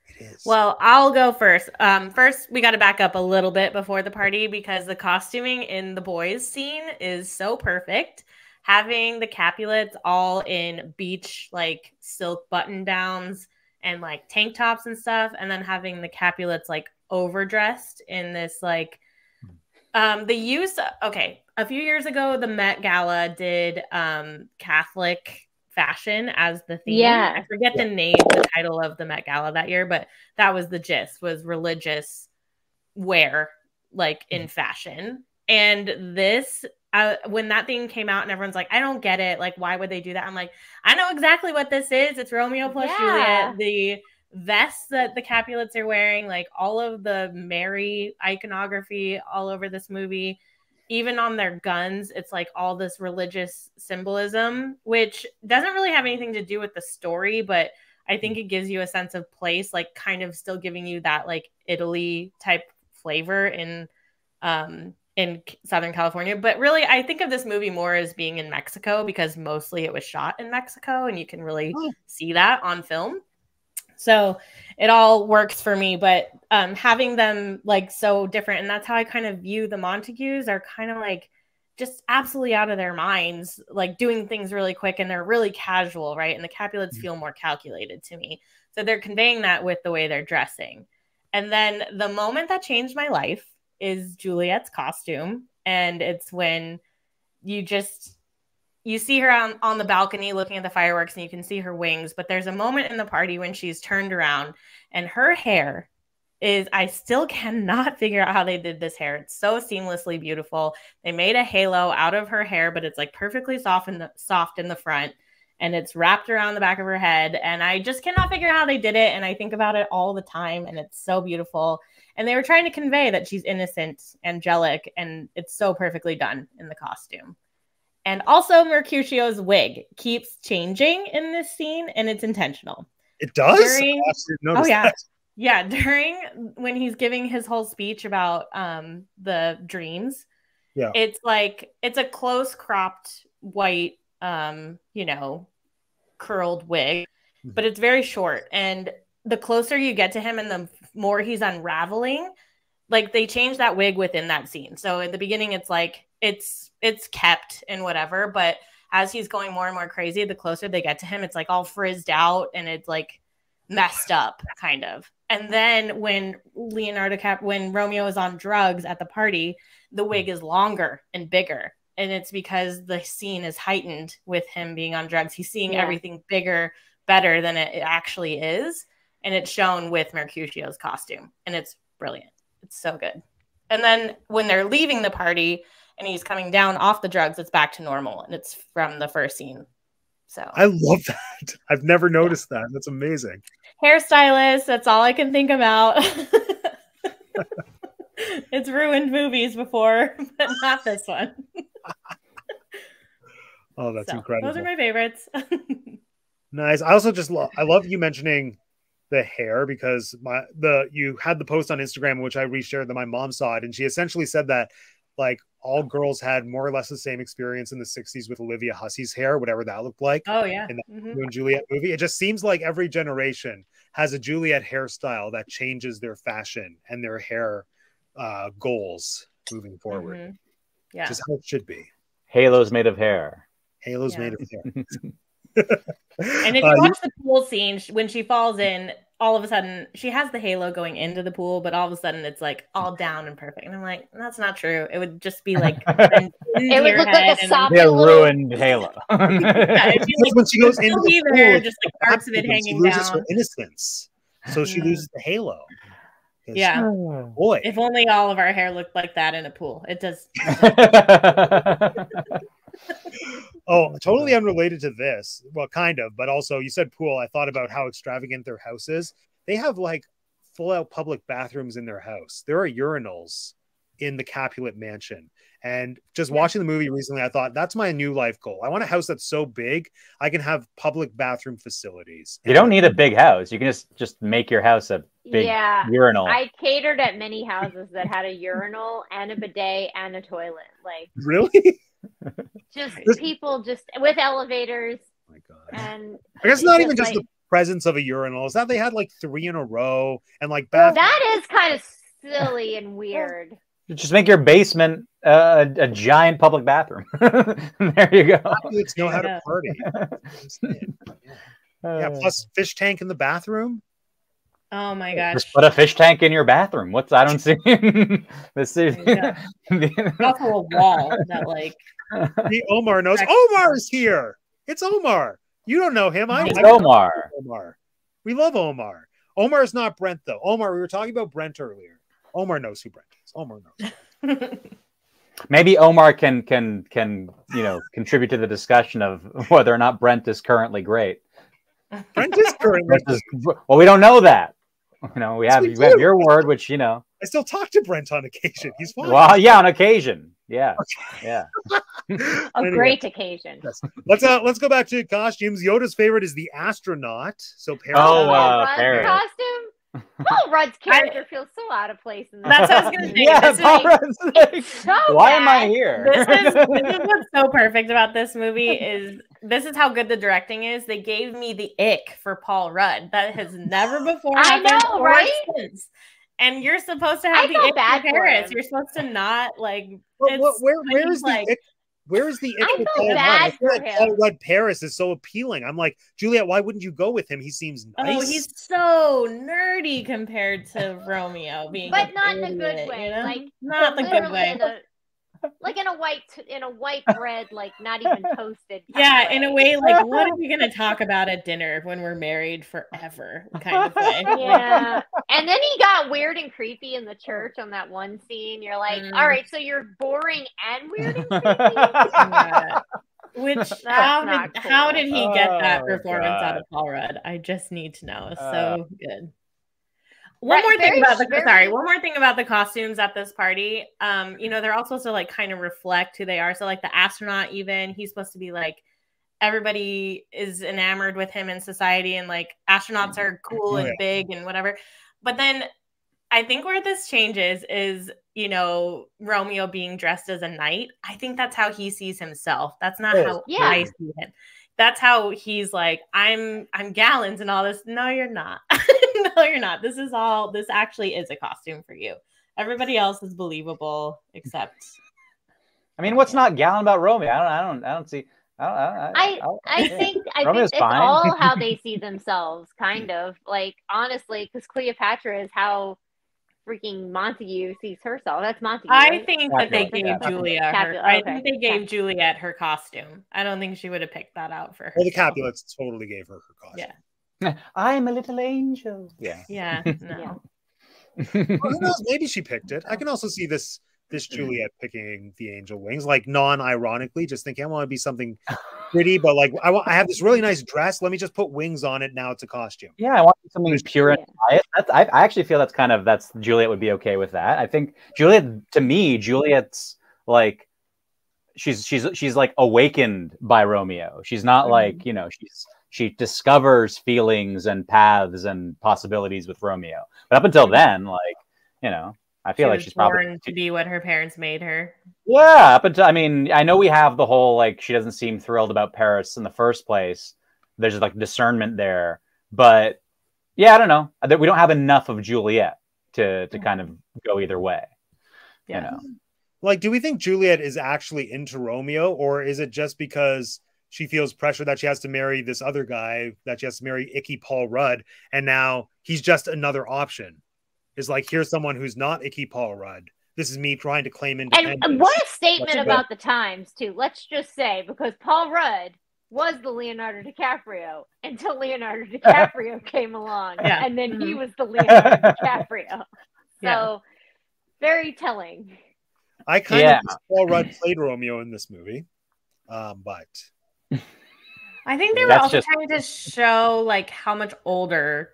It is. Well, I'll go first. Um, first, we got to back up a little bit before the party because the costuming in the boys' scene is so perfect. Having the Capulets all in beach like silk button downs and like tank tops and stuff, and then having the Capulets like overdressed in this like um the use okay a few years ago the met gala did um catholic fashion as the theme. Yeah. I forget yeah. the name, the title of the Met Gala that year, but that was the gist was religious wear like in mm-hmm. fashion. And this uh, when that thing came out and everyone's like, I don't get it. Like, why would they do that? I'm like, I know exactly what this is. It's Romeo plus yeah. Juliet. The vests that the Capulets are wearing, like all of the Mary iconography all over this movie even on their guns, it's like all this religious symbolism, which doesn't really have anything to do with the story, but I think it gives you a sense of place, like kind of still giving you that like Italy type flavor in um in Southern California. But really, I think of this movie more as being in Mexico because mostly it was shot in Mexico and you can really oh. see that on film. So it all works for me. But um, having them like so different, and that's how I kind of view the Montagues are kind of like just absolutely out of their minds, like doing things really quick and they're really casual, right? And the Capulets mm-hmm. feel more calculated to me. So they're conveying that with the way they're dressing. And then the moment that changed my life is Juliet's costume. And it's when you just you see her on, on the balcony looking at the fireworks and you can see her wings but there's a moment in the party when she's turned around and her hair is i still cannot figure out how they did this hair it's so seamlessly beautiful they made a halo out of her hair but it's like perfectly soft in the soft in the front and it's wrapped around the back of her head. And I just cannot figure out how they did it. And I think about it all the time, and it's so beautiful. And they were trying to convey that she's innocent, angelic, and it's so perfectly done in the costume. And also, Mercutio's wig keeps changing in this scene, and it's intentional. It does. During- I Oh, yeah. that. Yeah, during when he's giving his whole speech about um the dreams, Yeah. it's like it's a close cropped white um, you know, curled wig, Mhm. but it's very short. And the closer you get to him and the more he's unraveling, like they change that wig within that scene. So in the beginning it's like it's it's kept and whatever, but as he's going more and more crazy, the closer they get to him, it's like all frizzed out and it's like messed up kind of. And then when Leonardo Cap when Romeo is on drugs at the party, the wig is longer and bigger. And it's because the scene is heightened with him being on drugs. He's seeing Yeah. everything bigger, better than it actually is. And it's shown with Mercutio's costume. And it's brilliant. It's so good. And then when they're leaving the party and he's coming down off the drugs, it's back to normal. And it's from the first scene. So I love that. I've never noticed that. That's amazing. hairstylist, that's all I can think about. it's ruined movies before, but not this one. Oh, that's So, incredible. Those are my favorites. Nice. I also just love I love you mentioning the hair because my the you had the post on Instagram which I reshared that my mom saw it and she essentially said that like all girls had more or less the same experience in the 60s with Olivia Hussey's hair, whatever that looked like. oh yeah. In. Romeo and Juliet movie. It just seems like every generation has a Juliet hairstyle that changes their fashion and their hair uh, goals moving forward, Mhm. Yeah. is how it should be. Halo's made of hair. Halo's Yeah. made of hair. And if Uh, you you- watch the pool scene, when she falls in, all of a sudden she has the halo going into the pool, but all of a sudden it's like all down and perfect. And I'm like, that's not true. It would just be like It would look like a soft Be ruined Halo. Yeah, it'd be Because like, when she goes it'd into still be the there, pool, just like parts of it happens, hanging she loses down. her innocence, so she loses the halo. Yeah. boy, If only all of our hair looked like that in a pool. It does. Oh, totally unrelated to this. Well, kind of, but also you said pool. I thought about how extravagant their house is. They have like full out public bathrooms in their house. There are urinals in the Capulet mansion. And just Yeah. watching the movie recently, I thought that's my new life goal. I want a house that's so big I can have public bathroom facilities. you don't need a big house. You can just just make your house a big yeah. urinal. I catered at many houses that had a urinal and a bidet and a toilet. Like really. just This- people just with elevators Oh my god. and I guess not even just like- the presence of a urinal. Is that they had like three in a row and like bath. that is kind of silly and weird. Just make your basement uh, a, a giant public bathroom. there you go. Capulet's know how to party. yeah. Plus fish tank in the bathroom. Oh my gosh. Just put a fish tank in your bathroom. What's I don't see. this is Yeah. Also a wall that like The Omar knows. Correct. Omar is here. It's Omar. You don't know him. I It's I Omar. Omar. We love Omar. Omar is not Brent though. Omar, we were talking about Brent earlier. Omar knows who Brent is. Omar knows. Maybe Omar can can can you know contribute to the discussion of whether or not Brent is currently great. Brent is currently. Brent is- well, we don't know that. You know, we have we you have your word, which you know. I still talk to Brent on occasion. He's fine. Well, yeah, on occasion. Yeah, yeah. A Anyway, great occasion. Let's uh let's go back to costumes. Yoda's favorite is the astronaut. So Paris. Oh, uh, Rudd's Paris. costume. Paul Rudd's character feels so out of place in this. That's what I was gonna say. Yeah, This Paul like, so why am I here? this is this is what's so perfect about this movie is this is how good the directing is. They gave me the ick for Paul Rudd that has never before I know, right? since. And you're supposed to have I the ick bad for for Paris. You're supposed to not like. Well, well, where when where he's is the ick- where is the ick I with felt Paul bad I feel for like him. Paul Rudd Paris is so appealing. I'm like Juliet. Why wouldn't you go with him? He seems oh, nice. Oh, he's so nerdy compared to Romeo being, But an not in a good way, you know? like, not the good way. in a- like in a white in a white bread, like not even toasted. Yeah, in a way, like, what are we gonna talk about at dinner when we're married forever? Kind of way. Yeah. And then he got weird and creepy in the church on that one scene. You're like, Mm. all right, so you're boring and weird and creepy. Yeah. Which how not did, how did he get that Oh, performance out of Paul Rudd? I just need to know. Uh, So good. One Right, more thing about the very- sorry, one more thing about the costumes at this party. Um, you know, they're all supposed to like kind of reflect who they are. So like the astronaut, even he's supposed to be like everybody is enamored with him in society, and like astronauts are cool Oh, and big and whatever. But then I think where this changes is, you know, Romeo being dressed as a knight. I think that's how he sees himself. That's not Oh, how yeah. I see him. That's how he's like, I'm I'm gallons and all this. No, you're not. no, you're not. This is all this actually is a costume for you. Everybody else is believable except I mean, what's not Gallon about Romeo? I don't. I don't. I don't see. I don't. I. I don't- I yeah. think I Romeo's think it's fine. all how they see themselves, kind of like honestly, because Cleopatra is how freaking Montague sees herself. That's Montague. I right? think that they gave yeah. Julia her. Capulet, I okay. think they gave Capulet. Juliet her costume. I don't think she would have picked that out for her. Well, the Capulets totally gave her her costume. Yeah. I'm a little angel. Yeah. Yeah, no. Yeah. Well. Maybe she picked it. I can also see this this Juliet picking the angel wings, like non-ironically, just thinking I want to be something pretty, but like I want I have this really nice dress. Let me just put wings on it. Now it's a costume. Yeah, I want something who's pure and Yeah. quiet. That's, I, I actually feel that's kind of that's Juliet would be okay with that. I think Juliet, to me, Juliet's like she's she's she's like awakened by Romeo. She's not Mhm. like you know she's she discovers feelings and paths and possibilities with Romeo. But up until then, like you know, I feel she like she's born probably to be what her parents made her. yeah. Up until I mean, I know we have the whole like she doesn't seem thrilled about Paris in the first place. There's like discernment there, but yeah, I don't know. We don't have enough of Juliet to to kind of go either way. Yeah. You know, Like, do we think Juliet is actually into Romeo, or is it just because she feels pressure that she has to marry this other guy, that she has to marry Icky Paul Rudd, and now he's just another option? Is like, here's someone who's not Icky Paul Rudd. This is me trying to claim independence. And what a statement What's it about the times, too. Let's just say, because Paul Rudd was the Leonardo DiCaprio until Leonardo DiCaprio came along, Yeah. and then he Mhm. was the Leonardo DiCaprio. So, Yeah. very telling. I kind Yeah. of wish Paul Rudd played Romeo in this movie, um, but I think they were That's also just- trying to show like how much older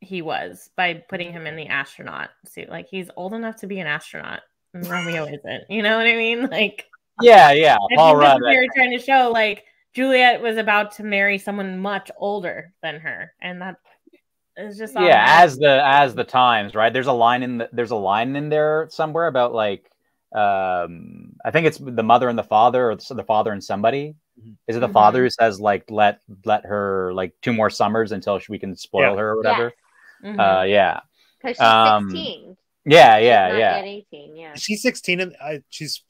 he was by putting him in the astronaut suit. Like he's old enough to be an astronaut. And Romeo isn't. You know what I mean? Like yeah, yeah. Think that's they were trying to show. Like Juliet was about to marry someone much older than her, and that is just yeah, as the as the times right. There's a line in the, there's a line in there somewhere about like um I think it's the mother and the father or the father and somebody. Is it the Mhm. father who says like let let her like two more summers until we can spoil Yeah. her or whatever? Mhm. Uh, yeah, Because she's Um, 16. yeah, She's yeah, not yeah. yet 18, yeah. she's 16 and uh, she's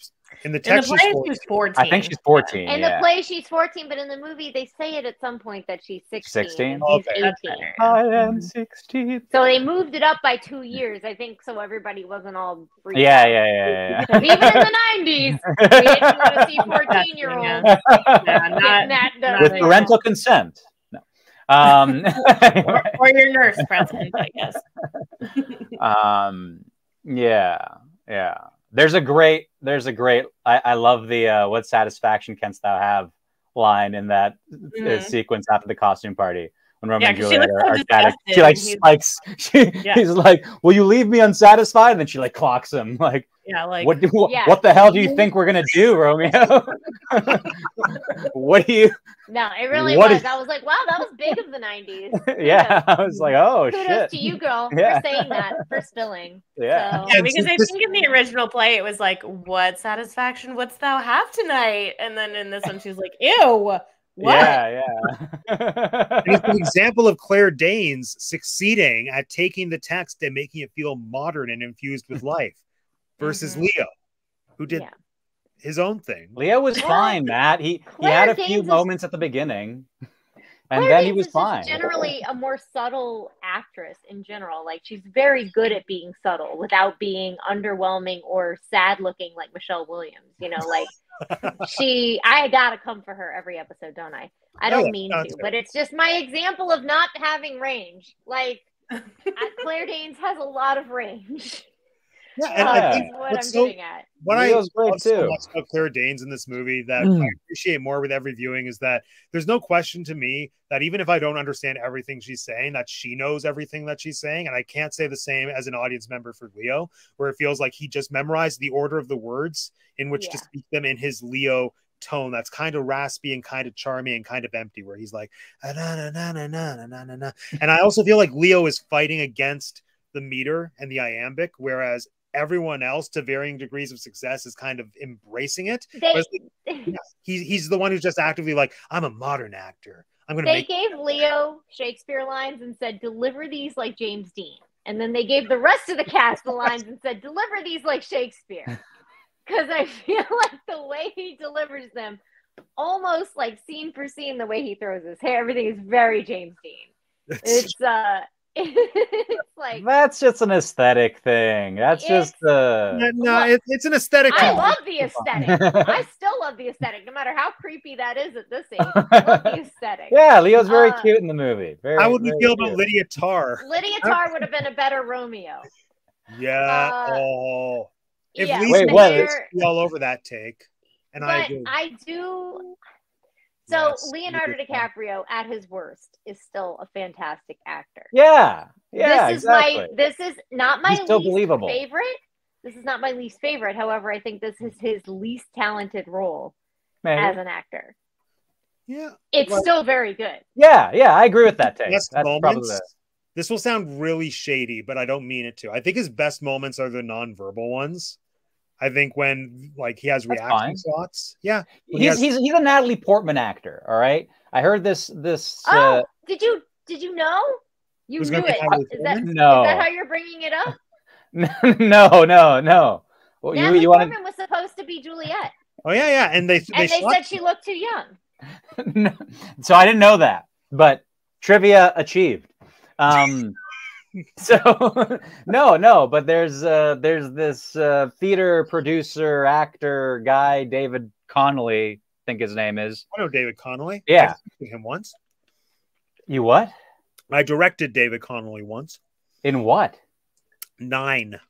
in the in the text. play, she's 14. was fourteen. I think she's 14. In yeah. the play, she's 14, but in the movie, they say it at some point that she's 16. 16? Okay. 18. I am 16. So they moved it up by two years, I think, so everybody wasn't all freaked Yeah, yeah, yeah, even in the 90s, we didn't want to see 14 year olds Yeah. yeah. Yeah, not, that done. not With a- parental consent. No. Um, or, or your nurse present, I guess. um yeah yeah there's a great there's a great i, I love the uh, what satisfaction canst thou have line in that uh, Mhm. sequence after the costume party when Romeo Yeah, and Juliet are, are chatting. She like spikes. She, Yeah. He's like, "Will you leave me unsatisfied?" And then she like clocks him. Like, Yeah, like what? do- What, Yeah. what the hell do you mm-hmm. think we're gonna do, Romeo? what do you? No, it really was. is- I was like, wow, that was big of the 90s. yeah, I was like, "Oh Kudos shit!" to you, girl, Yeah. for saying that, for spilling. Yeah. So, Yeah, because since I think in the original play it was like, "What satisfaction wouldst thou have tonight?" And then in this one, she's like, "Ew, what?" Yeah, yeah. It's an example of Claire Danes succeeding at taking the text and making it feel modern and infused with life versus Mhm. Leo, who did Yeah. his own thing. Leo was fine, Matt. He he had a Danes few is- moments at the beginning, and Claire then he was is just fine. generally a more subtle actress in general. Like she's very good at being subtle without being underwhelming or sad looking like Michelle Williams. You know, like she I gotta come for her every episode, don't I? I Oh, don't yeah, mean to, good. but it's just my example of not having range. Like Claire Danes has a lot of range. Yeah, and I think what I so, getting at. Love so much about Claire Danes in this movie that mm. I appreciate more with every viewing is that there's no question to me that even if I don't understand everything she's saying, that she knows everything that she's saying, and I can't say the same as an audience member for Leo, where it feels like he just memorized the order of the words in which yeah. to speak them in his Leo tone that's kind of raspy and kind of charming and kind of empty where he's like ah, na, na, na, na, na, na, na. and i also feel like leo is fighting against the meter and the iambic whereas everyone else to varying degrees of success is kind of embracing it. They Whereas he's he's the one who's just actively like, I'm a modern actor. I'm gonna they make gave Leo Shakespeare lines and said, deliver these like James Dean. And then they gave the rest of the cast the lines and said, deliver these like Shakespeare. Because I feel like the way he delivers them, almost like scene for scene, the way he throws his hair, everything is very James Dean. It's uh it's like That's just an aesthetic thing. That's It's- just uh no, no, it- it's an aesthetic. I thing. love the aesthetic. I still love the aesthetic, no matter how creepy that is at this age. I love the aesthetic. Yeah, Leo's very Uh, cute in the movie. Very, How would we very feel about. Lydia Tár? Lydia Tár would have been a better Romeo. Yeah. Uh, oh, if yeah, Lisa Wait, what? be all over that take, and I but agree. I do. So Yes, Leonardo DiCaprio at his worst is still a fantastic actor. Yeah, yeah, this is exactly. my this is not my He's still least believable. favorite. This is not my least favorite. However, I think this is his least talented role Maybe. as an actor. Yeah. It's Like- still very good. Yeah, yeah, I agree with that take. Best That's moments. probably the This will sound really shady, but I don't mean it to. I think his best moments are the nonverbal ones. I think when like he has That's reaction fine. shots. Yeah. When he he's has- he's he's a Natalie Portman actor. All right, I heard this this. Oh, Uh, did you did you know? You Who's knew gonna it. Natalie Is that, Portman? is that how you're bringing it up? no, no, no. Well, you Natalie you want Portman was supposed to be Juliet, Oh yeah, yeah. And they and they shot- said she looked too young. so I didn't know that, but trivia achieved. Um, so no, no, but there's uh there's this uh, theater producer actor guy David Connolly, I think his name is. I know David Connolly. Yeah. I directed him once. You what? I directed David Connolly once. In what? Nine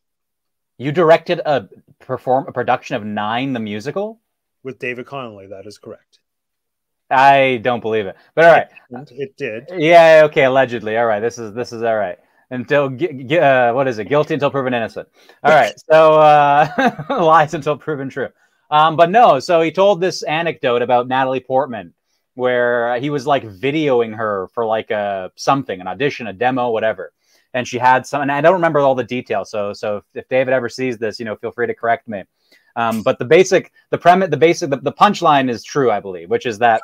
You directed a perform a production of Nine the musical? with David Connolly. That is correct. I don't believe it. But all right. And it did. Yeah. Okay. Allegedly. All right. This is this is all right. Until uh, what is it? Guilty until proven innocent. All right. So uh, lies until proven true. Um, but no. So he told this anecdote about Natalie Portman, where he was like videoing her for like a something, an audition, a demo, whatever. And she had some, and I don't remember all the details. So so if, if David ever sees this, you know, feel free to correct me. Um, but the basic, the premise, the basic, the, the punchline is true, I believe, which is that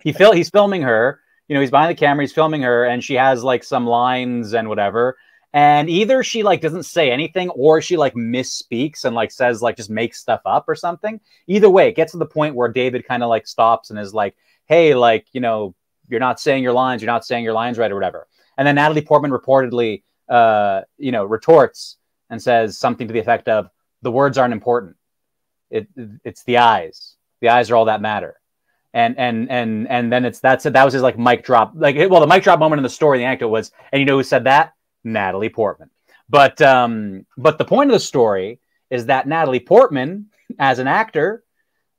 he fil- he's filming her. You know, he's behind the camera, he's filming her, and she has like some lines and whatever. And either she like doesn't say anything, or she like misspeaks and like says like just makes stuff up or something. Either way, it gets to the point where David kind of like stops and is like, "Hey, like you know, you're not saying your lines, you're not saying your lines right or whatever." And then Natalie Portman reportedly, uh, you know, retorts and says something to the effect of, "The words aren't important. It, it's the eyes. The eyes are all that matter." And and and and then it's that's that was his like mic drop. Like well, the mic drop moment in the story, the anecdote was, and you know who said that? Natalie Portman. But um, but the point of the story is that Natalie Portman, as an actor,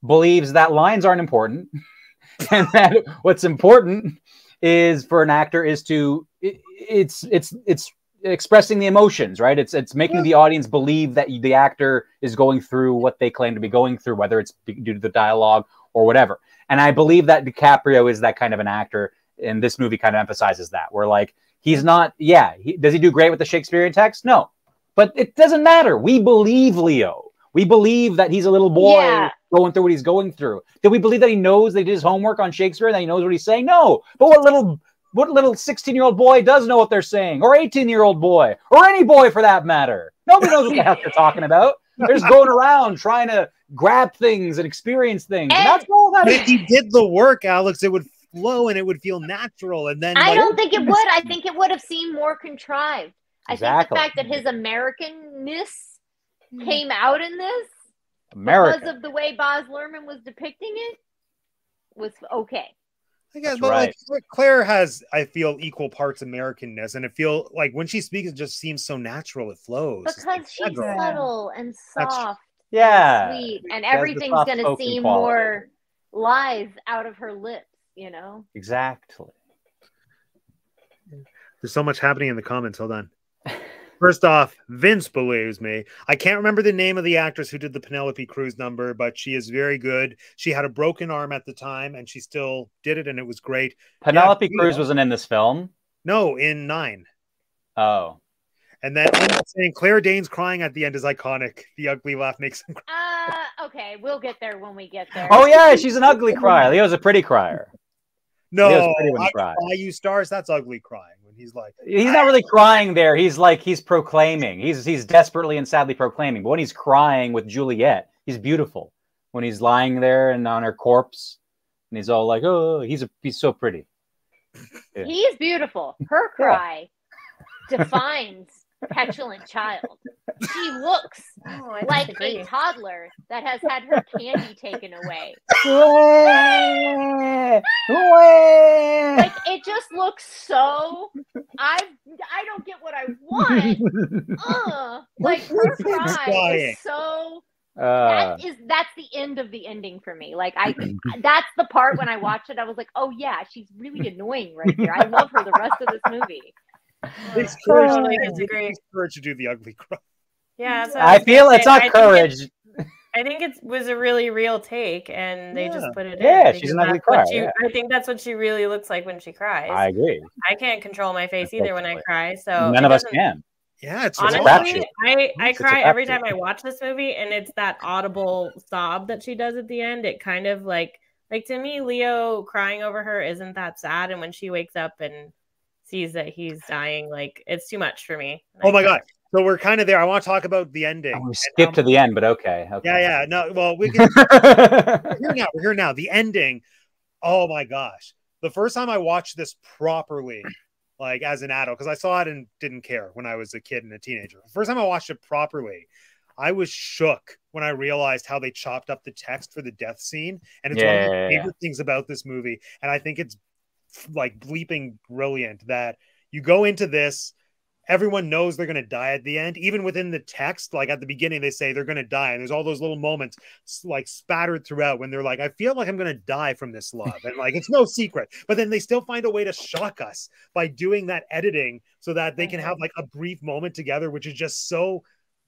believes that lines aren't important, and that what's important is for an actor is to it, it's it's it's expressing the emotions, right? It's it's making the audience believe that the actor is going through what they claim to be going through, whether it's due to the dialogue or whatever. And I believe that DiCaprio is that kind of an actor, and this movie kind of emphasizes that. Where like he's not, yeah, he, does he do great with the Shakespearean text? No, but it doesn't matter. We believe Leo. We believe that he's a little boy Yeah. going through what he's going through. Do we believe that he knows that he did his homework on Shakespeare and that he knows what he's saying? No. But what little what little 16 year old boy does know what they're saying, or 18 year old boy, or any boy for that matter? Nobody knows what the heck they're talking about. They're just going around trying to grab things and experience things. And And- that's all that But is. if he did the work, Alex, it would flow and it would feel natural. And then I like, don't think it would. I think it would have seemed more contrived. I Exactly. think the fact that his Americanness hmm. came out in this America. because of the way Baz Luhrmann was depicting it was okay. I guess, That's but right. like Claire has, I feel, equal parts Americanness, and it feel like when she speaks, it just seems so natural. It flows. It's like, Because she's subtle and soft, Yeah. and sweet, and She has the everything's gonna soft-spoken seem quality. more lies out of her lips. You know. Exactly. There's so much happening in the comments. Hold on. First off, Vince believes me. I can't remember the name of the actress who did the Penelope Cruz number, but she is very good. She had a broken arm at the time, and she still did it, and it was great. Penelope yeah. Cruz wasn't in this film. No, in nine. Oh. And then saying Claire Danes crying at the end is iconic. The ugly laugh makes him cry. Uh, okay, we'll get there when we get there. Oh yeah, she's an ugly crier. Leo's a pretty crier. No, Leo's pretty when I cries. cry you stars. That's ugly crying when he's like, He's not really crying there. He's like he's proclaiming. He's he's desperately and sadly proclaiming. But when he's crying with Juliet, he's beautiful. When he's lying there and on her corpse, and he's all like, "Oh, he's a, he's so pretty." Yeah. He is beautiful. Her cry defines petulant child. She looks Oh, like a toddler that has had her candy taken away. Like it just looks so I I don't get what I want. Uh, like her cry is so Uh, that is that's the end of the ending for me. Like I that's the part when I watched it, I was like, oh yeah, she's really annoying right here. I love her the rest of this movie. Takes I courage, totally it disagree. takes courage to do the ugly cry. Yeah, that's I, I feel it's say. not I think courage. I think it was a really real take, and they Yeah. just put it Yeah, in. Yeah, she's an ugly that's what crier, she- yeah. I think that's what she really looks like when she cries. I agree. I, can't control my face either when I cry. So None of us can. Yeah, it's It's a wrong. Honestly, crapshoot. I, I It's cry every time I watch this movie, and it's that audible sob that she does at the end. It kind of like like to me, Leo crying over her isn't that sad, and when she wakes up and sees that he's dying, like it's too much for me. Oh my god. So we're kind of there. I want to talk about the ending. Oh, we And, skipped to um, the end, but okay. okay. Yeah, yeah. No, well, we can we're here now. We're here now. The ending. Oh my gosh. The first time I watched this properly, like as an adult, because I saw it and didn't care when I was a kid and a teenager. The first time I watched it properly, I was shook when I realized how they chopped up the text for the death scene. And it's one of Yeah, my yeah, yeah. favorite things about this movie. And I think it's like bleeping brilliant that you go into this everyone knows they're going to die at the end. Even within the text like at the beginning they say they're going to die and there's all those little moments like spattered throughout when they're like i feel like i'm going to die from this love and like it's no secret. But then they still find a way to shock us by doing that editing so that they can mm-hmm. have like a brief moment together which is just so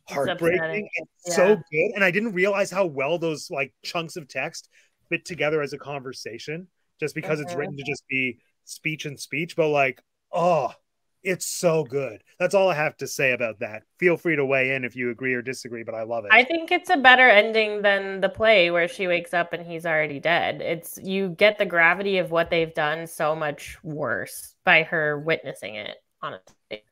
heartbreaking and Yeah. so good and i didn't realize how well those like chunks of text fit together as a conversation just because it's written to just be speech and speech but like oh it's so good that's all i have to say about that feel free to weigh in if you agree or disagree but i love it I think it's a better ending than the play where she wakes up and he's already dead. It's you get the gravity of what they've done so much worse by her witnessing it. Honestly,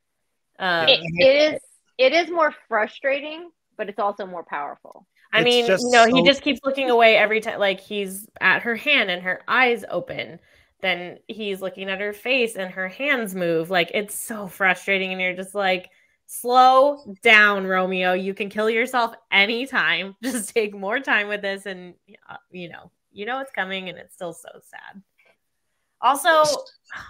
um, It, it is it is more frustrating, but it's also more powerful. I mean, you know, he just keeps looking away every time. Like he's at her hand and her eyes open. Then he's looking at her face and her hands move. Like it's so frustrating, and you're just like, slow down, Romeo. You can kill yourself anytime. Just take more time with this, and uh, you know, you know it's coming, and it's still so sad. Also,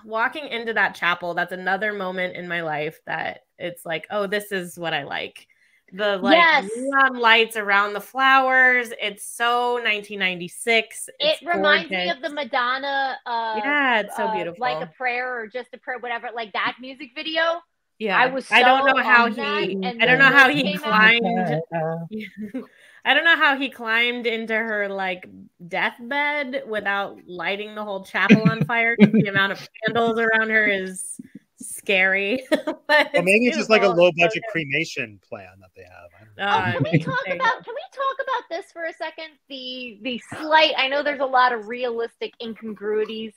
walking into that chapel, that's another moment in my life that it's like, oh, this is what I like. The like Yes. neon lights around the flowers. It's so 1996. It It's reminds me of the Madonna uh yeah, it's so uh, beautiful. like a prayer or just a prayer, whatever, like that music video. yeah, I was I don't know how he. I don't know how he climbed. I don't know how he climbed into her like deathbed without lighting the whole chapel on fire. the amount of candles around her is scary. but maybe it's just like a low It's so budget cremation plan that they have I don't know. Oh, Uh, can we talk about can we talk about this for a second? The the slight I know there's a lot of realistic incongruities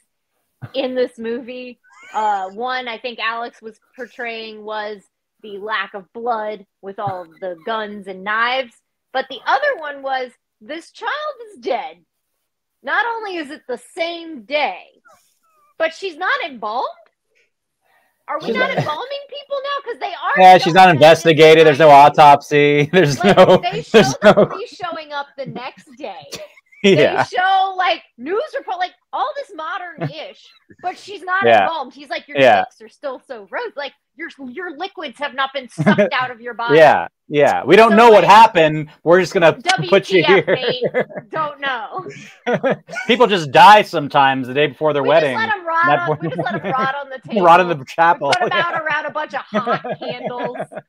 in this movie. Uh one I think Alex was portraying was the lack of blood with all of the guns and knives, but the other one was this child is dead. Not only is it the same day, but she's not embalmed. Are we She's not embalming people now? Because they are. Yeah, she's not showing up in investigated. There's no autopsy. There's like no. they show There's the no. police showing up the next day. They show like news report, like all this modern-ish, but she's not Yeah. involved. He's like, your Yeah. are still so gross. Like your your liquids have not been sucked out of your body. Yeah, yeah. We don't So, know what happened. We're just gonna put you here. mate. Don't know. People just die sometimes the day before their we wedding. just let them rot. On, we just let them rot on the table. Rot in the chapel. We put them out around a bunch of hot candles and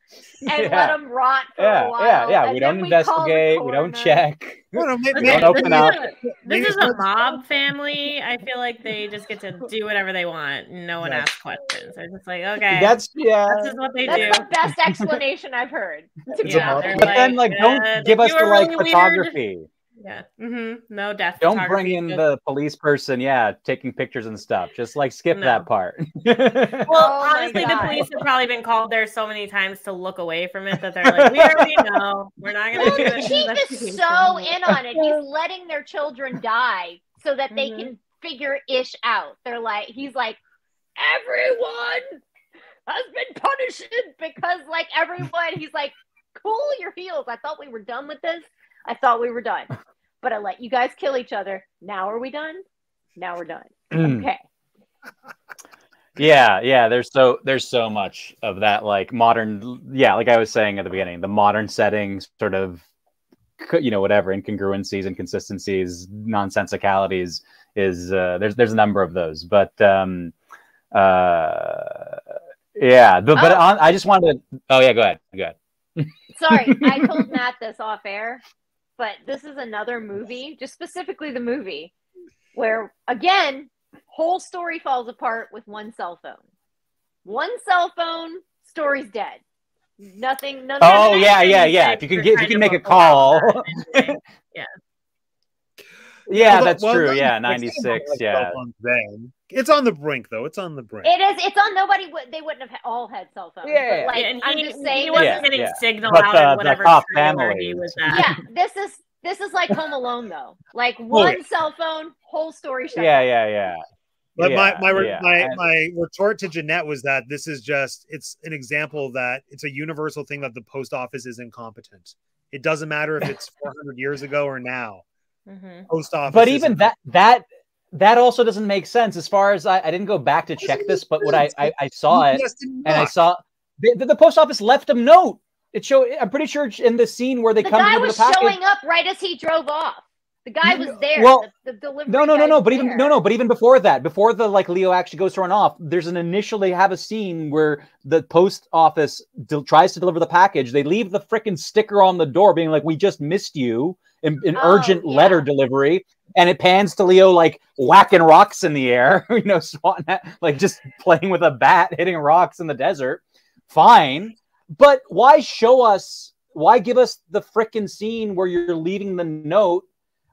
Yeah. let them rot for yeah, a while. yeah, yeah. We don't we investigate. We don't check. No, no, may- This is- Don't open this up. a- This is a mob family. I feel like they just get to do whatever they want. No one Yes. asks questions. They're just like, okay, That's yeah. this is what they That's do. the best explanation I've heard. To It's a Yeah, mob. they're But then, like, uh, don't give us the were like really weird. photography. Yeah. hmm No death. Don't bring in just- the police person. Yeah, taking pictures and stuff. Just like skip No. that part. Well, Oh honestly, the police have probably been called there so many times to look away from it that they're like, we already know. We're not going Well, to do the this. chief is so in on it. He's letting their children die so that they Mhm. can figure ish out. They're like, he's like, everyone has been punished because, like, everyone, he's like, cool your heels. I thought we were done with this. I thought we were done. But I let you guys kill each other. Now are we done? Now we're done. Okay. yeah, yeah. There's so there's so much of that like modern. Yeah, like I was saying at the beginning, the modern settings sort of you know whatever incongruencies, inconsistencies, nonsensicalities is uh, there's there's a number of those, but um uh yeah but Oh. on, i just wanted to oh yeah go ahead go ahead Sorry, I told Matt this off air, but this is another movie, just specifically the movie, where again, whole story falls apart with one cell phone. One cell phone, story's dead. Nothing. None Oh, of yeah, yeah, yeah. If you can get, if you can make a call. yeah, Well, that's well, true. no, Yeah, it's ninety not six. like Yeah, Then it's on the brink, though. It's on the brink. It is. It's on. Nobody would. They wouldn't have all had cell phones. Yeah. But like, Yeah, and I'm he, just he wasn't Yeah, getting yeah. signal But out the- in the whatever cop trailer he was at. yeah, this is this is like Home Alone though. Like one cell phone, whole story shut yeah, yeah, yeah. But my Yeah, my re- yeah. my my retort to Jeanette was that this is just it's an example that it's a universal thing that the post office is incompetent. It doesn't matter if it's 400 years ago or now. Mhm. Post office. But even that that that also doesn't make sense as far as I, I didn't go back to check this, but what I I, I saw it and I saw the, the, the post office left a note. It showed. I'm pretty sure in the scene where they The come to guy was the package. showing up right as he drove off. The guy was there. Well, the, the delivery No, no, no, no. was But even no, no. But even before that, before the like Leo actually goes to run off, there's an initial. They have a scene where the post office del- tries to deliver the package. They leave the freaking sticker on the door, being like, "We just missed you." An, an Oh, urgent yeah. letter delivery, and it pans to Leo like whacking rocks in the air, you know, swatting at, like just playing with a bat, hitting rocks in the desert. Fine, but why show us? Why give us the freaking scene where you're leaving the note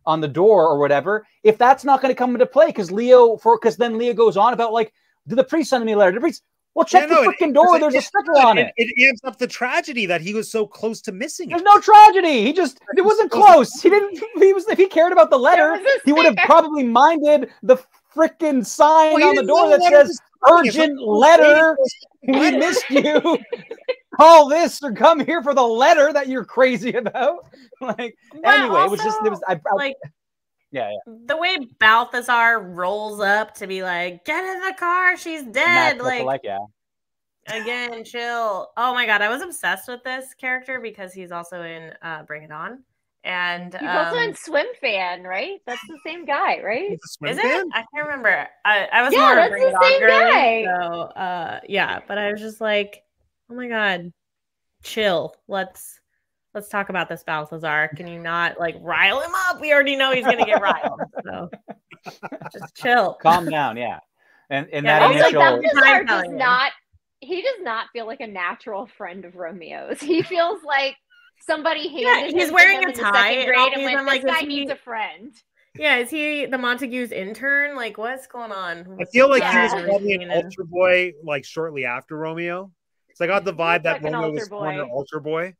on the door or whatever if that's not going to come into play because leo for because then leo goes on about like did the priest send me a letter did the priest well check Yeah, no, the it- freaking door. it- there's a it- sticker on it, it. it amps up the tragedy that he was so close to missing there's it. no tragedy. He just it wasn't close. He didn't he was if he cared about the letter he would have probably minded the freaking sign Well, on the door that says was coming. It's urgent oh, letter. we missed you. Call this or come here for the letter that you're crazy about. Like But anyway it was just it was I, I like yeah yeah the way Balthazar rolls up to be like, "Get in the car, she's dead." Like, like yeah again, chill. Oh my god, I was obsessed with this character because he's also in uh, Bring It On, and He's also um, in Swim Fan, right? That's the same guy, right? He's a swim Is fan? it? I can't remember. I, I was Yeah, more that's a Bring the It On same girly, guy. so uh, yeah. But I was just like, oh my god, chill. Let's let's talk about this Balthazar. Can you not like rile him up? We already know he's gonna get riled. So just chill. calm down yeah and and Yeah, that he's Also, like, "Balthazar Balthazar does not. He does not feel like a natural friend of Romeo's. He feels like somebody handed Yeah, he's to wearing him a tie second and grade all and went, I'm "This like, guy he- needs a friend." Yeah, is he the Montague's intern? Like, what's going on? I feel like the he was Yeah. Probably an routine and- altar boy like shortly after Romeo. So I got the vibe that like Romeo was former boy. altar boy.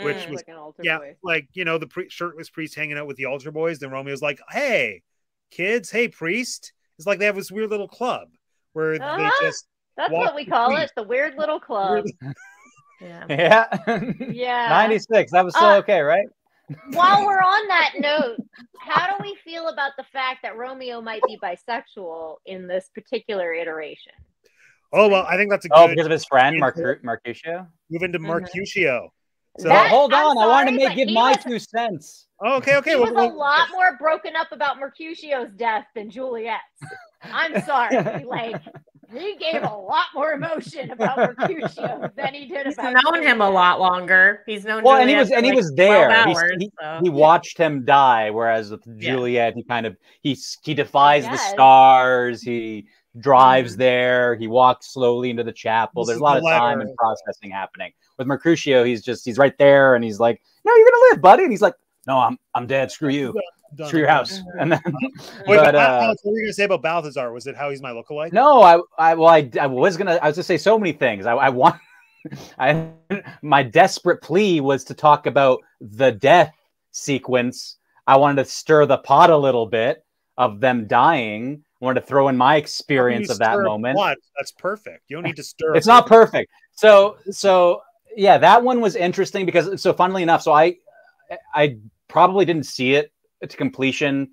Which Mm. was- like an altar Yeah, boy. like you know the pre- shirtless priest hanging out with the altar boys. Then Romeo's like, "Hey, kids, hey priest." It's like they have this weird little club where Uh-huh. they just That's what we call street. it, the weird little club. Yeah. yeah Yeah. 96 that was still Uh, okay right While we're on that note, how do we feel about the fact that Romeo might be bisexual in this particular iteration? Oh well, I think that's a Oh, good because of his friend Into- Marcu- Mercutio. move into Mhm. Mercutio. So That- hold I'm on, I want to make but give my was- two cents. okay, okay. he well, was a well, lot more broken up about Mercutio's death than Juliet's. I'm sorry, like he gave a lot more emotion about Mercutio than he did He's about. known him a lot longer. He's known. Well, and he Juliet was for, and he was there. Hours, he, so. he watched him die, whereas with Yeah. Juliet, he kind of he he defies the stars. He drives Mhm. there. He walks slowly into the chapel. This There's a lot of time and processing happening. With Mercutio, he's just he's right there, and he's like, "No, you're gonna live, buddy." And he's like, "No, I'm I'm dead. Screw you. done. Screw your house." And then, Wait, but uh, Alex, what were you gonna say about Balthazar? Was it how he's my lookalike? no, I, I, well, I, I was gonna, I was gonna say so many things. I, I want, I, my desperate plea was to talk about the death sequence. I wanted to stir the pot a little bit of them dying. I wanted to throw in my How can you experience of that moment. pot? That's perfect. You don't need to stir. It's not perfect. So, so yeah, that one was interesting because, so funnily enough, so I, I probably didn't see it to completion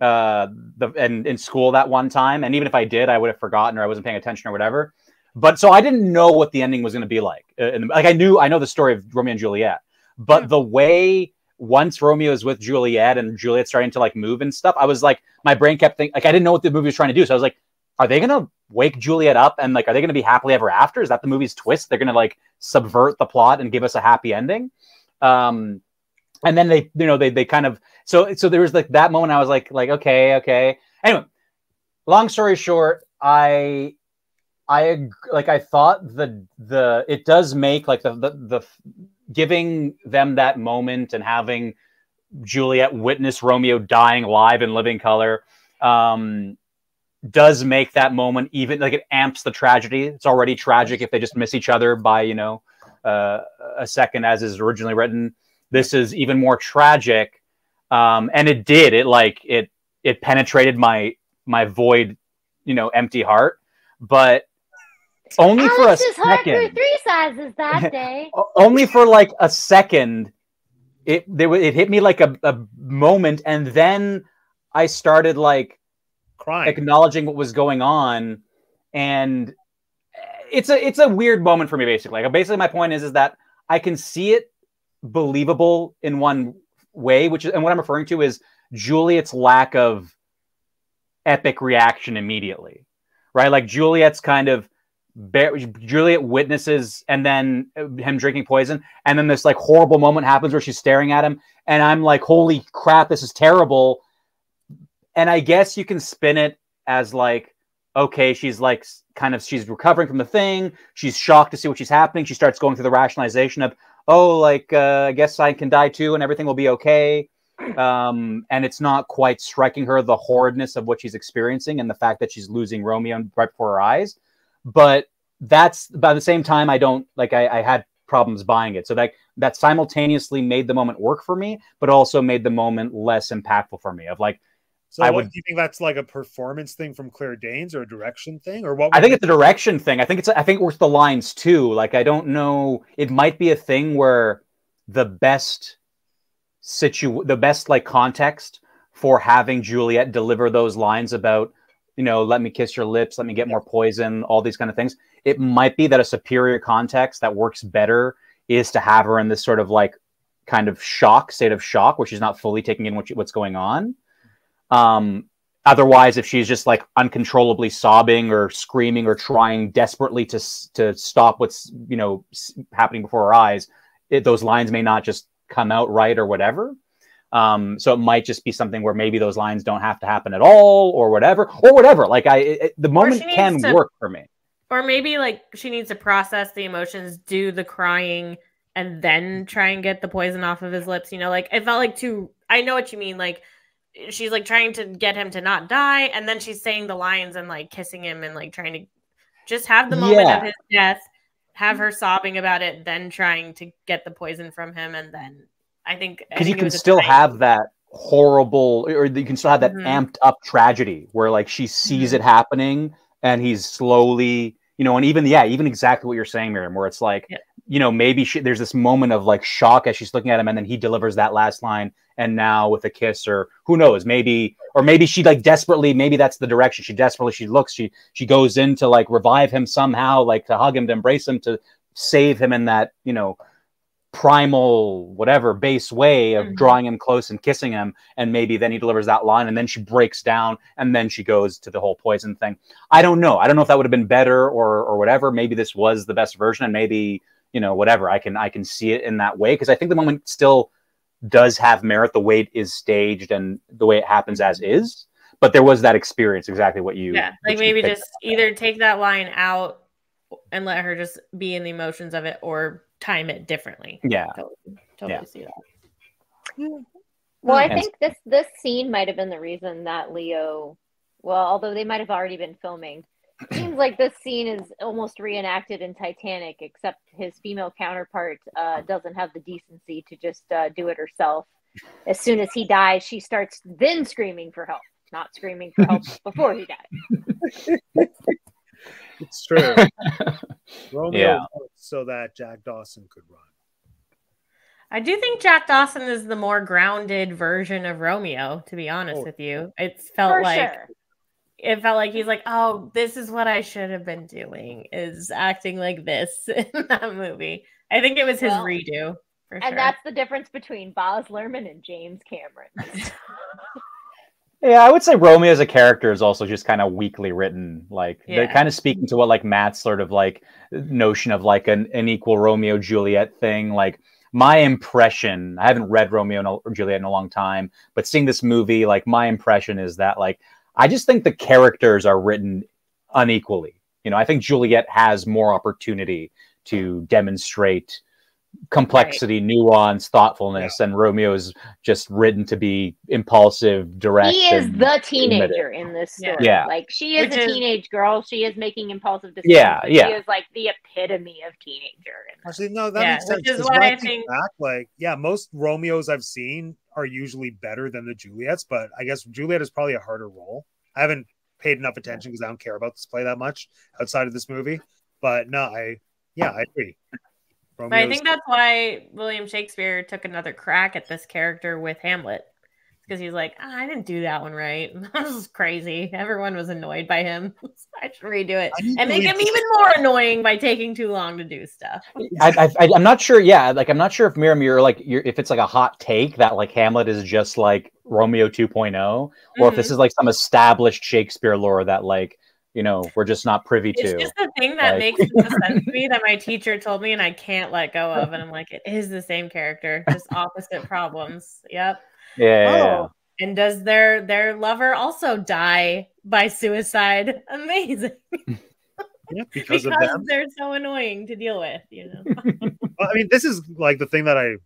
uh the in, in school that one time. And even if i did i would have forgotten or i wasn't paying attention or whatever. But so i didn't know what the ending was going to be like. Uh, and, like i knew i know the story of romeo and juliet but Hmm. the way once romeo is with juliet and juliet's starting to like move and stuff i was like my brain kept thinking like i didn't know what the movie was trying to do. So i was like are they going to wake juliet up and like are they going to be happily ever after? Is that the movie's twist? They're going to like subvert the plot and give us a happy ending? Um and then they you know they they kind of so so there was like that moment i was like like okay okay. Anyway long story short i i like i thought the the it does make like the the, the giving them that moment and having juliet witness romeo dying live in living color um does make that moment even like it amps the tragedy. It's already tragic if they just miss each other by you know uh, a second as is originally written. This is even more tragic um and it did. It like it it penetrated my my void you know empty heart. But only for a Alex's heart grew second. three sizes that day. Only for like a second it there wa- it hit me like a, a moment and then i started like crying. acknowledging what was going on. And it's a it's a weird moment for me basically. Like basically my point is is that i can see it believable in one way which is and what i'm referring to is juliet's lack of epic reaction immediately right? Like juliet's kind of bear, juliet witnesses and then him drinking poison and then this like horrible moment happens where she's staring at him and i'm like holy crap this is terrible and I guess you can spin it as like, okay, she's like kind of she's recovering from the thing. She's shocked to see what she's happening. She starts going through the rationalization of, oh, like uh, I guess I can die too, and everything will be okay. Um, and it's not quite striking her the horridness of what she's experiencing and the fact that she's losing Romeo right before her eyes. But that's by the same time, I don't like I, I had problems buying it. So that that simultaneously made the moment work for me, but also made the moment less impactful for me. Of like So, I what, would- do you think that's like a performance thing from Claire Danes or a direction thing, or what? I think it's a direction thing. I think it's I think it's the lines too. Like I don't know. It might be a thing where the best situ the best like context for having Juliet deliver those lines about you know let me kiss your lips, let me get more poison, all these kind of things. It might be that a superior context that works better is to have her in this sort of like kind of shock state of shock where she's not fully taking in what she, what's going on. Um, otherwise if she's just like uncontrollably sobbing or screaming or trying desperately to to stop what's you know happening before her eyes it, those lines may not just come out right or whatever um so it might just be something where maybe those lines don't have to happen at all or whatever or whatever like i it, the moment can to- work for me Or maybe like she needs to process the emotions, do the crying, and then try and get the poison off of his lips. You know, like it felt like too. I know what you mean. Like she's like trying to get him to not die, and then she's saying the lines and like kissing him and like trying to just have the moment Yeah. of his death, have her sobbing about it, then trying to get the poison from him, and then I think because you can still have that horrible or you can still have that Mhm. amped up tragedy where like she sees Mhm. it happening and he's slowly you know and even yeah even exactly what you're saying miriam where it's like Yeah. You know, maybe she, there's this moment of like shock as she's looking at him, and then he delivers that last line, and now with a kiss, or who knows, maybe, or maybe she like desperately, maybe that's the direction she desperately she looks, she she goes in to like revive him somehow, like to hug him, to embrace him, to save him in that you know primal whatever base way of Mhm. drawing him close and kissing him and maybe then he delivers that line and then she breaks down and then she goes to the whole poison thing. I don't know. I don't know if that would have been better or or whatever. Maybe this was the best version and maybe you know whatever i can i can see it in that way because i think the moment still does have merit the way it is staged and the way it happens as mm-hmm. is but there was that experience exactly what you yeah, like maybe just either take that line out and let her just be in the emotions of it, or time it differently. yeah Totally, totally Yeah. see that. Mm-hmm. Well, I And- think this this scene might have been the reason that Leo. Well, although they might have already been filming, seems like this scene is almost reenacted in Titanic, except his female counterpart uh, doesn't have the decency to just uh, do it herself. As soon as he dies, she starts then screaming for help, not screaming for help before he dies. It's true. Romeo Yeah. so that Jack Dawson could run. I do think Jack Dawson is the more grounded version of Romeo. To be honest Oh. with you, it's felt For like sure. It felt like he's like, oh, this is what I should have been doing is acting like this in that movie. I think it was his Well, redo for And sure. that's the difference between Baz Luhrmann and James Cameron. Yeah, I would say Romeo as a character is also just kind of weakly written. Like they're kind of speaking to what like Matt's sort of like notion of like an, an equal Romeo Juliet thing. Like my impression, I haven't read Romeo and Juliet in a long time, but seeing this movie, like my impression is that like I just think the characters are written unequally. You know, I think Juliet has more opportunity to demonstrate complexity, nuance, thoughtfulness, and Romeo is just written to be impulsive, direct. he is the teenager in this Yeah. story. Yeah. Like she is Which a is- teenage girl. She is making impulsive decisions. Yeah, yeah. She is like the epitome of teenager. in this. Actually, no, that Yeah, makes sense. which is 'cause why I think think- back, like, yeah, most Romeos I've seen are usually better than the Juliets, but I guess Juliet is probably a harder role. I haven't paid enough attention because I don't care about this play that much outside of this movie. But no, I yeah, I agree. But I think that's why William Shakespeare took another crack at this character with Hamlet. Because he's like, "Ah, I didn't do that one right. this is crazy. Everyone was annoyed by him. I should redo it. And make him even more annoying by taking too long to do stuff. I, I, I'm not sure. Yeah, like I'm not sure if Miriam, you're like, you're, if it's like a hot take that like Hamlet is just like Romeo 2.0, or if this is like some established Shakespeare lore that like you know we're just not privy It's to. just the thing that Like- makes sense to me that my teacher told me and I can't let go of. And I'm like, it is the same character, just opposite problems. Yep. yeah, yeah, yeah. Oh. And does their their lover also die by suicide? Amazing. yeah, because because of them. they're so annoying to deal with, you know. Well, I mean, this is like the thing that I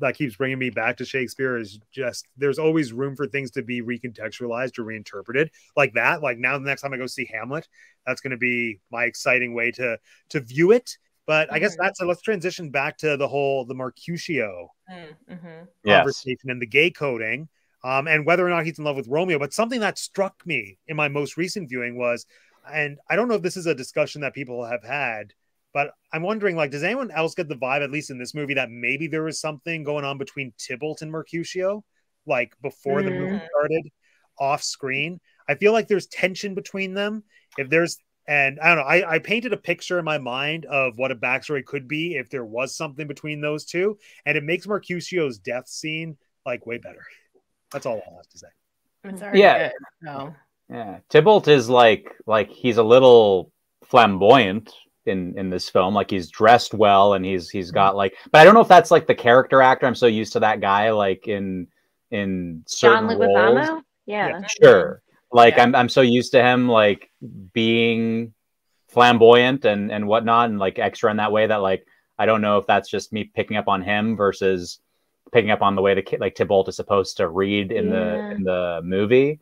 that keeps bringing me back to Shakespeare is just there's always room for things to be recontextualized or reinterpreted like that. Like now, the next time I go see Hamlet, that's going to be my exciting way to to view it. But I guess Mhm. that's let's transition back to the whole the Mercutio mm-hmm. Yes. and the gay coding, um, and whether or not he's in love with Romeo. But something that struck me in my most recent viewing was, and I don't know if this is a discussion that people have had, but I'm wondering, like, does anyone else get the vibe, at least in this movie, that maybe there was something going on between Tybalt and Mercutio, like before the movie Mhm. started, off screen? I feel like there's tension between them. If there's and I don't know, I, I painted a picture in my mind of what a backstory could be if there was something between those two, and it makes Mercutio's death scene like way better. That's all I'll have to say. It's Yeah. good. So Yeah, Tybalt is like like he's a little flamboyant in in this film. Like he's dressed well and he's he's got like, but I don't know if that's like the character actor. I'm so used to that guy like in in certain John roles. Leguizamo. Yeah. Sure, like Yeah. I'm I'm so used to him like being flamboyant and and whatnot and like extra in that way that like I don't know if that's just me picking up on him versus picking up on the way the like Tybalt is supposed to read in Yeah. the in the movie.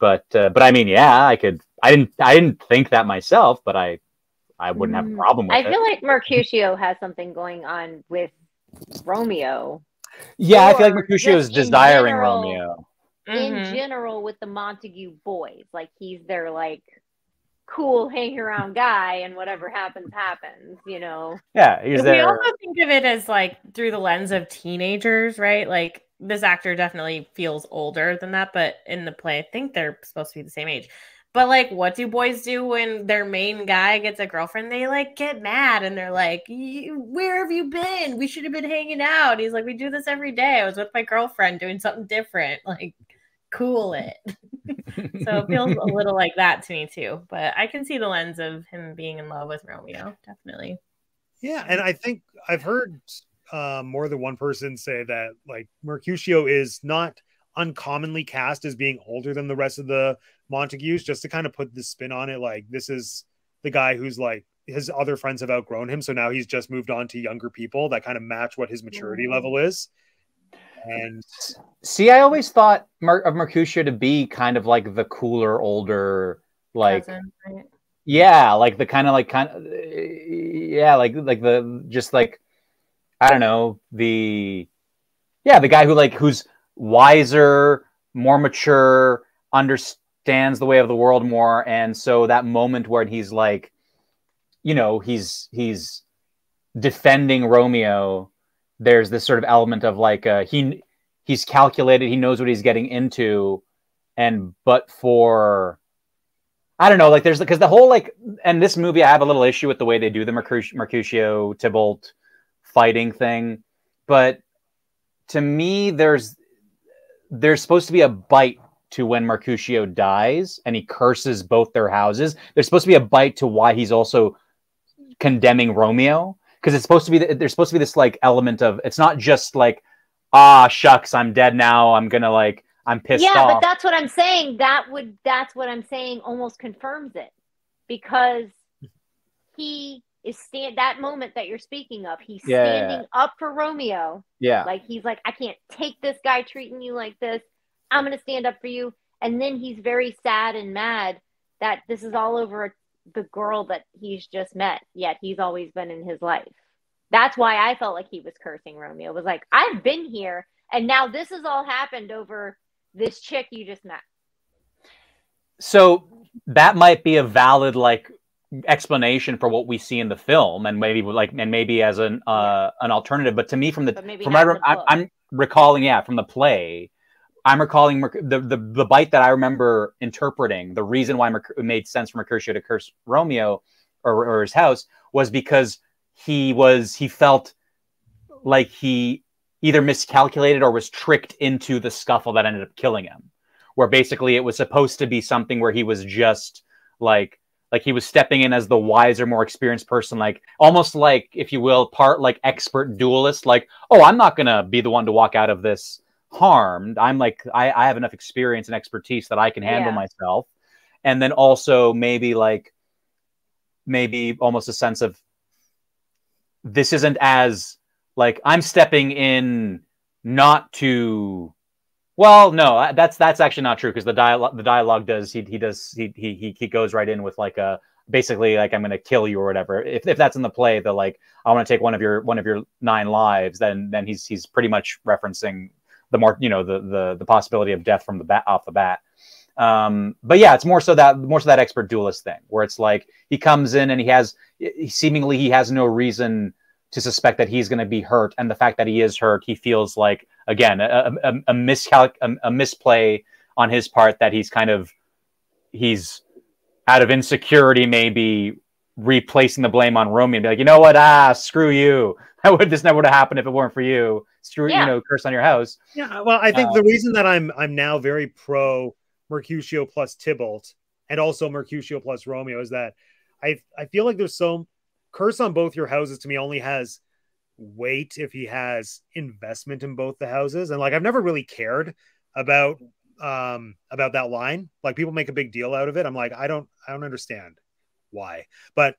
But uh, but I mean, yeah, I could. I didn't. I didn't think that myself, but I I wouldn't have a Mm. problem with I it. feel like Mercutio has something going on with Romeo yeah, I feel like or Mercutio is desiring general- Romeo. in Mhm. general with the Montague boys. Like he's their like cool hang around guy and whatever happens happens you know Yeah, he's we also think of it as like through the lens of teenagers, right? Like this actor definitely feels older than that, but in the play, I think they're supposed to be the same age. But like, what do boys do when their main guy gets a girlfriend? They like get mad and they're like, "Where have you been? We should have been hanging out." He's like, "We do this every day. I was with my girlfriend doing something different. Like, cool it." so it feels a little like that to me too. But I can see the lens of him being in love with Romeo, definitely. Yeah, and I think I've heard uh, more than one person say that like Mercutio is not uncommonly cast as being older than the rest of the Montagues, just to kind of put the spin on it. Like this is the guy who's like his other friends have outgrown him, so now he's just moved on to younger people that kind of match what his maturity level is. And See, I always thought Mer- of Mercutio to be kind of like the cooler, older, like Cousin, right? yeah, like the kind of like kind of yeah, like like the just like I don't know the yeah the guy who like who's wiser, more mature, understands the way of the world more, and so that moment where he's like, you know, he's he's defending Romeo. There's this sort of element of like uh, he he's calculated, he knows what he's getting into, and but for I don't know, like there's because the whole like, and this movie, I have a little issue with the way they do the Mercutio, Mercutio Tybalt fighting thing, but to me, there's there's supposed to be a bite to when Mercutio dies and he curses both their houses. There's supposed to be a bite to why he's also condemning Romeo because it's supposed to be there's supposed to be this like element of it's not just like ah shucks I'm dead now I'm gonna like I'm pissed yeah off. but that's what i'm saying that would that's what i'm saying almost confirms it because he is stand that moment that you're speaking of he's Yeah. standing up for romeo yeah. like he's like i can't take this guy treating you like this i'm going to stand up for you. And then he's very sad and mad that this is all over the girl that he's just met yet he's always been in his life. That's why i felt like he was cursing romeo. It was like i've been here and now this has all happened over this chick you just met. So that might be a valid like explanation for what we see in the film and maybe like and maybe as an uh an alternative. But to me from the from not my, the I'm. I'm recalling yeah from the play i'm recalling the, the the bite that i remember interpreting the reason why Merc- it made sense for mercutio to curse romeo or, or his house was because he was he felt like he either miscalculated or was tricked into the scuffle that ended up killing him where basically it was supposed to be something where he was just like like he was stepping in as the wiser more experienced person like almost like if you will part like expert duelist like oh i'm not gonna be the one to walk out of this harmed i'm like i, I have enough experience and expertise that i can handle Yeah. myself and then also maybe like maybe almost a sense of this isn't as like i'm stepping in not to well, no, that's that's actually not true because the dialogue the dialogue does he he does he he he goes right in with like a basically like I'm gonna kill you or whatever. If if that's in the play, the like I want to take one of your one of your nine lives, then then he's he's pretty much referencing the you know the the the possibility of death from the bat off the bat. Um, but yeah, it's more so that more so that expert duelist thing where it's like he comes in and he has seemingly he has no reason to suspect that he's going to be hurt, and the fact that he is hurt, he feels like again a, a, a miscal a, a misplay on his part that he's kind of he's out of insecurity maybe replacing the blame on Romeo and be like, you know what, ah, screw you. That would this never would have happened if it weren't for you. Screw Yeah. you know, curse on your house. Yeah, well, I think Uh, the reason that I'm I'm now very pro Mercutio plus Tybalt and also Mercutio plus Romeo is that I I feel like there's so curse on both your houses to me only has weight if he has investment in both the houses and like I've never really cared about um about that line like people make a big deal out of it I'm like I don't I don't understand why but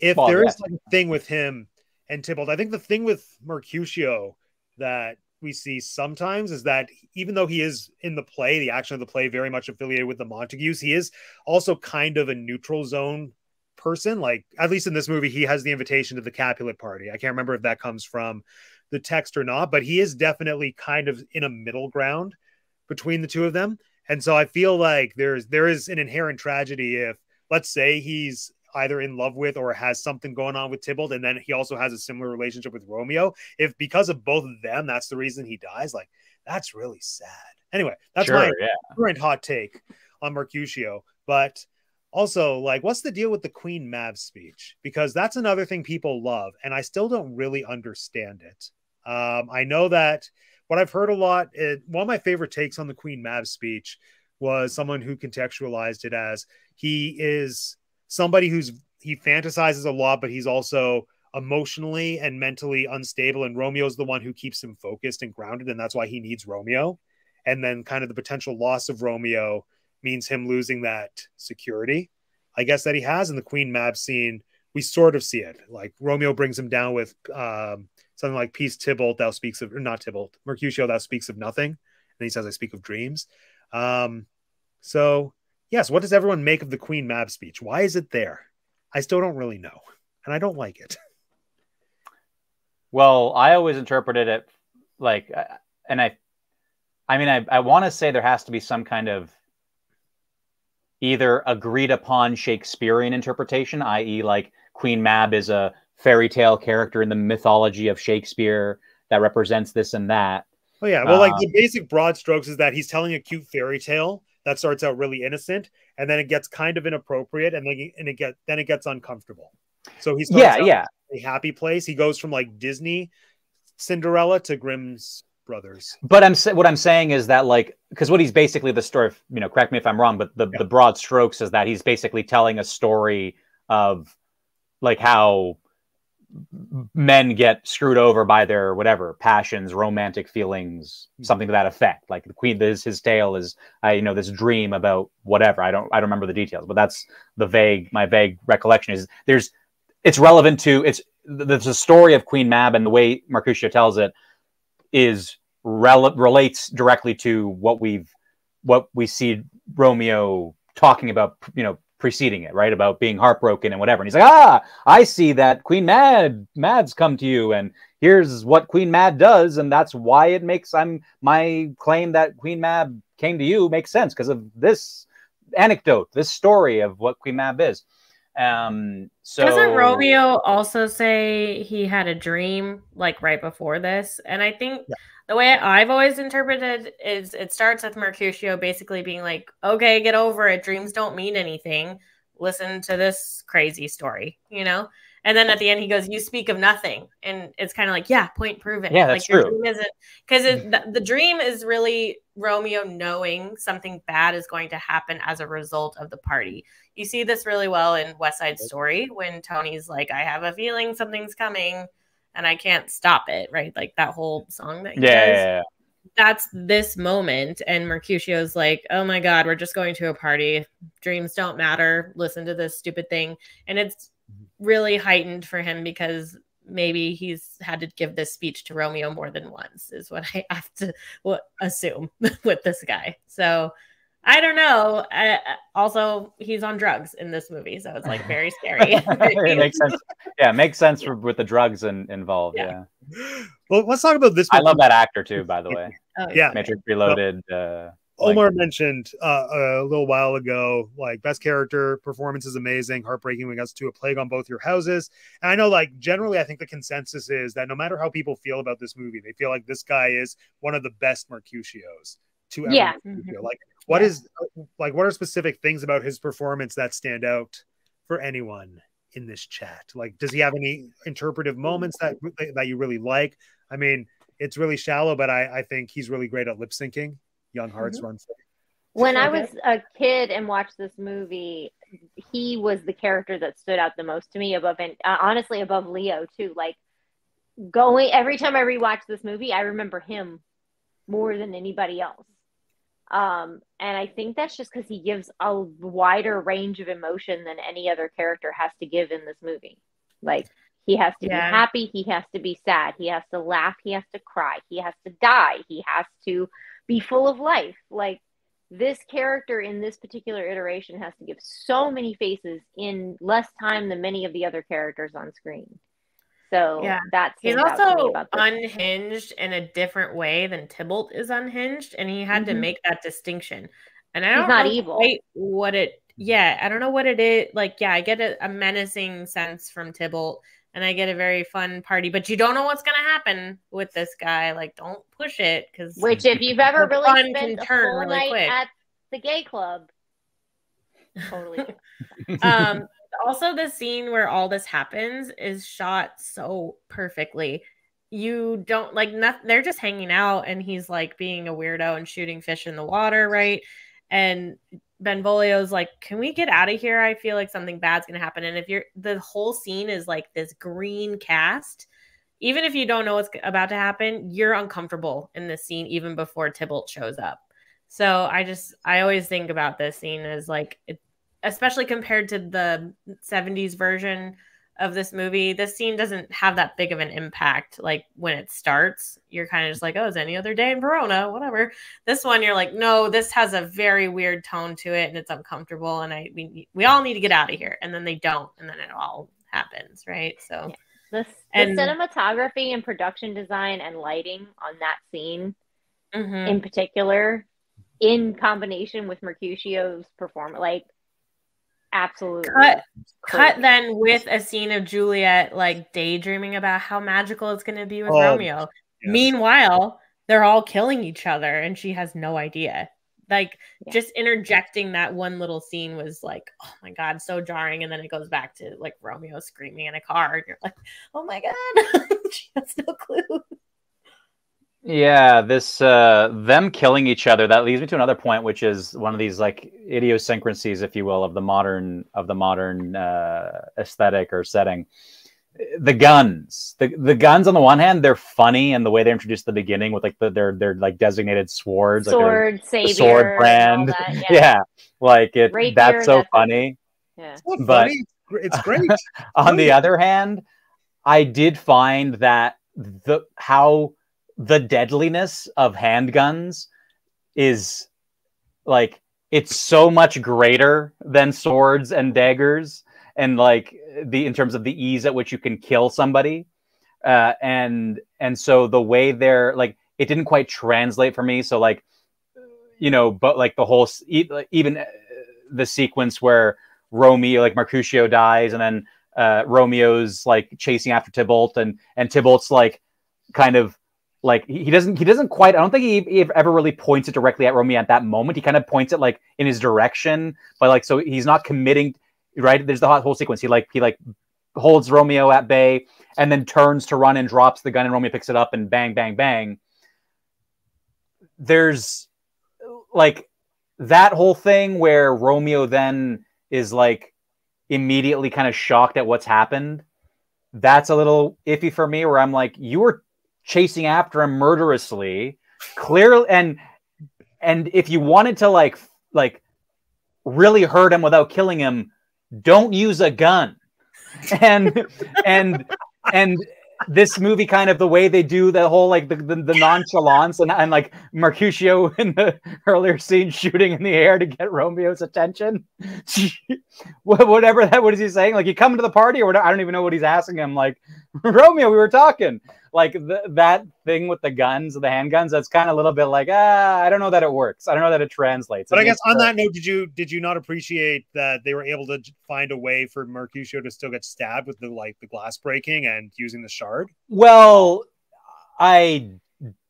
if Well, there yeah. is like a thing with him and Tybalt I think the thing with Mercutio that we see sometimes is that even though he is in the play, the action of the play very much affiliated with the Montagues, he is also kind of a neutral zone person. Like at least in this movie, he has the invitation to the Capulet party. I can't remember if that comes from the text or not, but he is definitely kind of in a middle ground between the two of them. And so I feel like there's there is an inherent tragedy if let's say he's either in love with or has something going on with Tybalt, and then he also has a similar relationship with Romeo. If because of both of them, that's the reason he dies, like that's really sad. Anyway, that's Sure, my yeah. current hot take on Mercutio. But also, like, what's the deal with the Queen Mab speech? Because that's another thing people love, and I still don't really understand it. Um, I know that what I've heard a lot, it, one of my favorite takes on the Queen Mab speech was someone who contextualized it as he is somebody who's he fantasizes a lot, but he's also emotionally and mentally unstable. And Romeo's the one who keeps him focused and grounded, and that's why he needs Romeo. And then, kind of the potential loss of Romeo means him losing that security, I guess, that he has. In the Queen Mab scene, we sort of see it. Like Romeo brings him down with um, something like "Peace, Tybalt, thou speaks of," not Tybalt, Mercutio, thou speaks of nothing. And he says, "I speak of dreams." Um, so, yes, what does everyone make of the Queen Mab speech? Why is it there? I still don't really know, and I don't like it. Well, I always interpreted it like, and I, I mean, I, I want to say there has to be some kind of either agreed upon Shakespearean interpretation, i.e., like Queen Mab is a fairy tale character in the mythology of Shakespeare that represents this and that. Oh yeah, well, like Uh, the basic broad strokes is that he's telling a cute fairy tale that starts out really innocent, and then it gets kind of inappropriate, and then and it get then it gets uncomfortable. So he's Yeah, yeah. a happy place. He goes from like Disney Cinderella to Grimm's brothers. But I'm what I'm saying is that like because what he's basically the story. Of, you know, correct me if I'm wrong, but the Yeah. the broad strokes is that he's basically telling a story of like how men get screwed over by their whatever passions, romantic feelings, hmm. something to that effect. Like the queen, this his tale is, I you know, this dream about whatever. I don't, I don't remember the details, but that's the vague, my vague recollection is there's, it's relevant to it's there's a story of Queen Mab and the way Mercutio tells it is rel- relates directly to what we've what we see Romeo talking about, you know, preceding it, right? About being heartbroken and whatever. And he's like, ah, I see that Queen Mab Mab's come to you, and here's what Queen Mab does, and that's why it makes I'm my claim that Queen Mab came to you makes sense because of this anecdote, this story of what Queen Mab is. Um, so Doesn't Romeo also say he had a dream like right before this? And I think Yeah. the way I've always interpreted is it starts with Mercutio basically being like, "Okay, get over it. Dreams don't mean anything. Listen to this crazy story," you know. And then at the end, he goes, "You speak of nothing," and it's kind of like, "Yeah, point proven." Yeah, like that's your true. dream isn't because mm-hmm. the, the dream is really Romeo knowing something bad is going to happen as a result of the party. You see this really well in West Side Story when Tony's like, "I have a feeling something's coming." And I can't stop it, right? Like that whole song that he yeah, does yeah, yeah. that's this moment and mercutio's like oh my god we're just going to a party dreams don't matter listen to this stupid thing and it's really heightened for him because maybe he's had to give this speech to romeo more than once is what i have to what, assume with this guy so i don't know I, also he's on drugs in this movie so it's like very scary it makes sense. Yeah, it makes sense for, with the drugs in, involved. Yeah. Yeah. Well, let's talk about this. I love that actor too, by the way. Oh, Yeah. Matrix Reloaded. Uh, Omar like- mentioned uh, a little while ago, like best character performance is amazing, heartbreaking. We got to a plague on both your houses. And I know, like generally, I think the consensus is that no matter how people feel about this movie, they feel like this guy is one of the best Mercutios to ever. Yeah. Mercutio. Like, what Yeah. is like what are specific things about his performance that stand out for anyone in this chat? Like, does he have any interpretive moments that that you really like? I mean, it's really shallow, but I, I think he's really great at lip syncing. Young Hearts Run Free. When I was a kid and watched this movie, he was the character that stood out the most to me above and uh, honestly above Leo too. Like going every time I rewatch this movie, I remember him more than anybody else. Um, and I think that's just because he gives a wider range of emotion than any other character has to give in this movie. Like he has to Yeah. be happy, he has to be sad, he has to laugh, he has to cry, he has to die, he has to be full of life. Like this character in this particular iteration has to give so many faces in less time than many of the other characters on screen. So Yeah. that's He's stands out to me also unhinged in a different way than Tybalt is unhinged, and he had to Mhm. make that distinction. And I He's don't not know evil. what it yeah, I don't know what it is. Like, yeah, I get a, a menacing sense from Tybalt, and I get a very fun party, but you don't know what's gonna happen with this guy. Like, don't push it because Which, if you've ever really fun spent can a turn full really night quick. at the gay club, totally. um also the scene where all this happens is shot so perfectly you don't like nothing they're just hanging out and he's like being a weirdo and shooting fish in the water right and benvolio's like can we get out of here? I feel like something bad's gonna happen. And if you're the whole scene is like this green cast even if you don't know what's about to happen you're uncomfortable in this scene even before tybalt shows up. So i just i always think about this scene as like it, especially compared to the 70s version of this movie this scene doesn't have that big of an impact like when it starts. You're kind of just like oh it's any other day in verona? Whatever. This one you're like no this has a very weird tone to it and it's uncomfortable and i we, we all need to get out of here. And then they don't and then it all happens right? So Yeah. The, the And- cinematography and production design and lighting on that scene mhm. in particular, in combination with Mercutio's performance, like absolutely cut cut then with a scene of Juliet like daydreaming about how magical it's going to be with Oh, Romeo. Yes. Meanwhile, they're all killing each other and she has no idea. Like Yeah. just interjecting that one little scene was like, oh my god, so jarring. And then it goes back to like Romeo screaming in a car, and you're like, oh my god, she has no clue. Yeah, this uh them killing each other that leads me to another point which is one of these like idiosyncrasies if you will of the modern of the modern uh aesthetic or setting. The guns. The the guns on the one hand they're funny and the way they're introduced at the beginning with like the, their their like designated swords like their- sword savior, sword brand. that, yeah. yeah. like it Rapier, that's so that's- funny. yeah. It's But- funny. It's great. on the Right. other hand, I did find that the how the deadliness of handguns is like it's so much greater than swords and daggers and like the in terms of the ease at which you can kill somebody. Uh and and so the way they're like it didn't quite translate for me. So like you know but like the whole even uh, the sequence where romeo like mercutio dies and then uh romeo's like chasing after tybalt and and tybalt's like kind of like he doesn't he doesn't quite i don't think he, he ever really points it directly at romeo at that moment. He kind of points it like in his direction but like so he's not committing right? There's the whole sequence. He like he like holds romeo at bay and then turns to run and drops the gun and romeo picks it up and bang bang bang. There's like that whole thing where romeo then is like immediately kind of shocked at what's happened that's a little iffy for me where i'm like you were chasing after him murderously. Clearly and and if you wanted to like like really hurt him without killing him don't use a gun. And and and this movie kind of the way they do the whole like the, the, the nonchalance and, and like mercutio in the earlier scene shooting in the air to get romeo's attention. Whatever that what is he saying? Like you come to the party or whatever? I don't even know what he's asking him. Like romeo we were talking like th- that thing with the guns the handguns that's kind of a little bit like ah i don't know that it works i don't know that it translates But It I guess on that note, did you did you not appreciate that they were able to find a way for Mercutio to still get stabbed with the like the glass breaking and using the shard? Well, I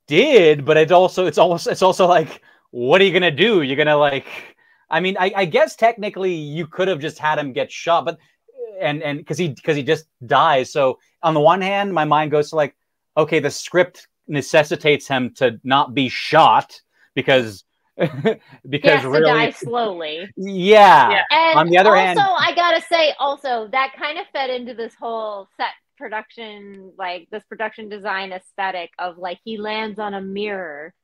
did, but it's also it's almost it's also like, what are you gonna do? You're gonna like, I mean, I, I guess technically you could have just had him get shot, but and and because he because he just dies. So on the one hand, my mind goes to like, okay, the script necessitates him to not be shot because He because has to really, die slowly. yeah. Yeah. And On the other also, hand- also I gotta say, also that kind of fed into this whole set production, like this production design aesthetic of like he lands on a mirror,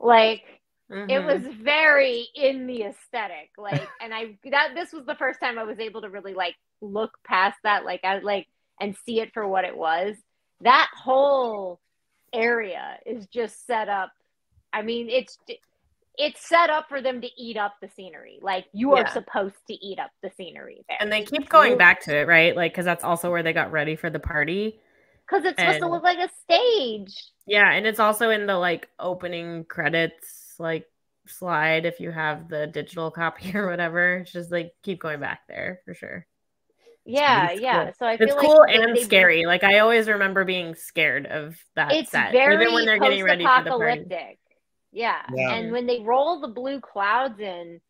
like it Mhm. was very in the aesthetic, like, and I that this was the first time I was able to really like look past that, like, I like and see it for what it was. That whole area is just set up. I mean, it's it's set up for them to eat up the scenery. Like you are supposed to eat up the scenery there. and they keep going back to it, right? Like, because that's also where they got ready for the party. because it's supposed to look like a stage. Yeah, and it's also in the like opening credits like slide if you have the digital copy or whatever. It's just like keep going back there for sure. Yeah, It's yeah. cool. So I feel It's like cool they- and they- scary. Like I always remember being scared of that It's set, very even when they're getting ready for the party. Yeah. Yeah. and when they roll the blue clouds in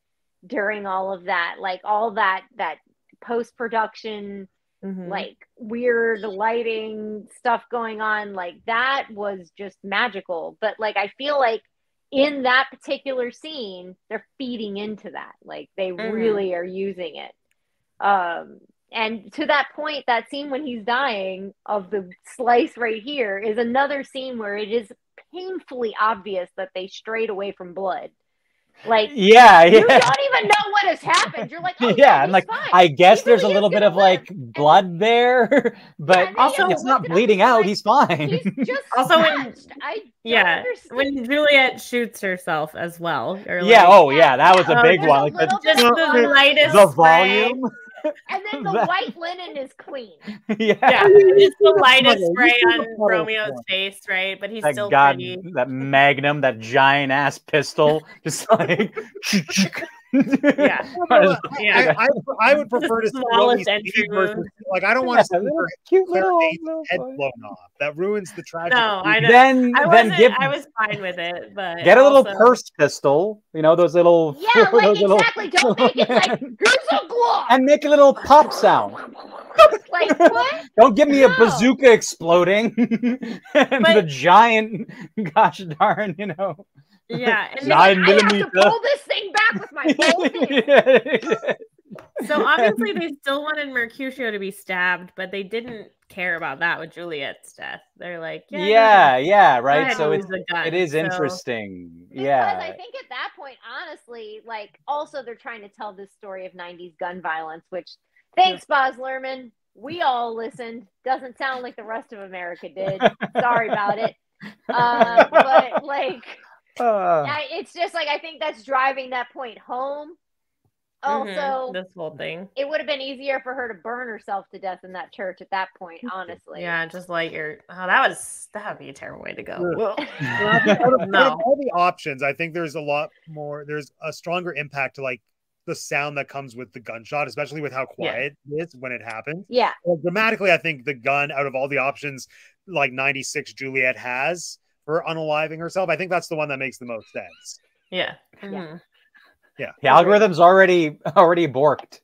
during all of that, like all that that post production, Mhm. like weird lighting stuff going on, like that was just magical. But like I feel like in that particular scene, they're feeding into that. Like they Mhm. really are using it. Um and to that point, that scene when he's dying of the slice right here is another scene where it is painfully obvious that they strayed away from blood. Like Yeah, you don't even know what has happened. You're like, oh, yeah, yeah, and he's like fine. I guess He there's a little bit gonna of like live. blood there, but and then Also, it's not bleeding out. like, He's fine. He's just Also, when- I yeah, understand. when Juliet shoots herself as well. Or yeah. Oh, yeah. That was a Oh, big one. Like the, just the lightest the volume. And then the that- white linen is clean. yeah. Yeah, just the lightest puddle. spray You see the on Romeo's face, right? But he's That still god, pretty. that magnum, that giant ass pistol, just like. Yeah. I, Yeah. I, I would prefer to see smallest Rome's entry feet versus like I don't want to see little- her cute Claire little- little head boy. blown off. That ruins the tragedy. No, I know. Then, I then wasn't. give I was fine with it, but get a little also- purse pistol. You know those little. Yeah, like little- exactly. Don't make it like here's a Glock. and make a little pop sound. like what? Don't give me a bazooka exploding and But- the giant, gosh darn, you know. Yeah, and Nine like, I have to pull this thing back with my whole hand. so obviously they still wanted Mercutio to be stabbed, but they didn't care about that with Juliet's death. They're like, yeah, yeah, yeah, go right. So it's the gun. it is So- interesting. Because Yeah. I think at that point, honestly, like also they're trying to tell this story of 90s gun violence, which thanks, Boz Luhrmann. We all listened. Doesn't sound like the rest of America did. Sorry about it. Uh, but like, Uh, I, it's just like I think that's driving that point home. Mhm, Also, this whole thing. it would have been easier for her to burn herself to death in that church at that point, honestly. Yeah, just like your. Oh, that was that would be a terrible way to go. Yeah. Well, out of, out of No. all the options, I think there's a lot more. There's a stronger impact to like the sound that comes with the gunshot, especially with how Yeah. quiet it is when it happens. Yeah. Well, dramatically, I think the gun out of all the options, like 96 Juliet has for unaliving herself, I think that's the one that makes the most sense. yeah. Yeah. mhm. Yeah. the algorithm's already already borked.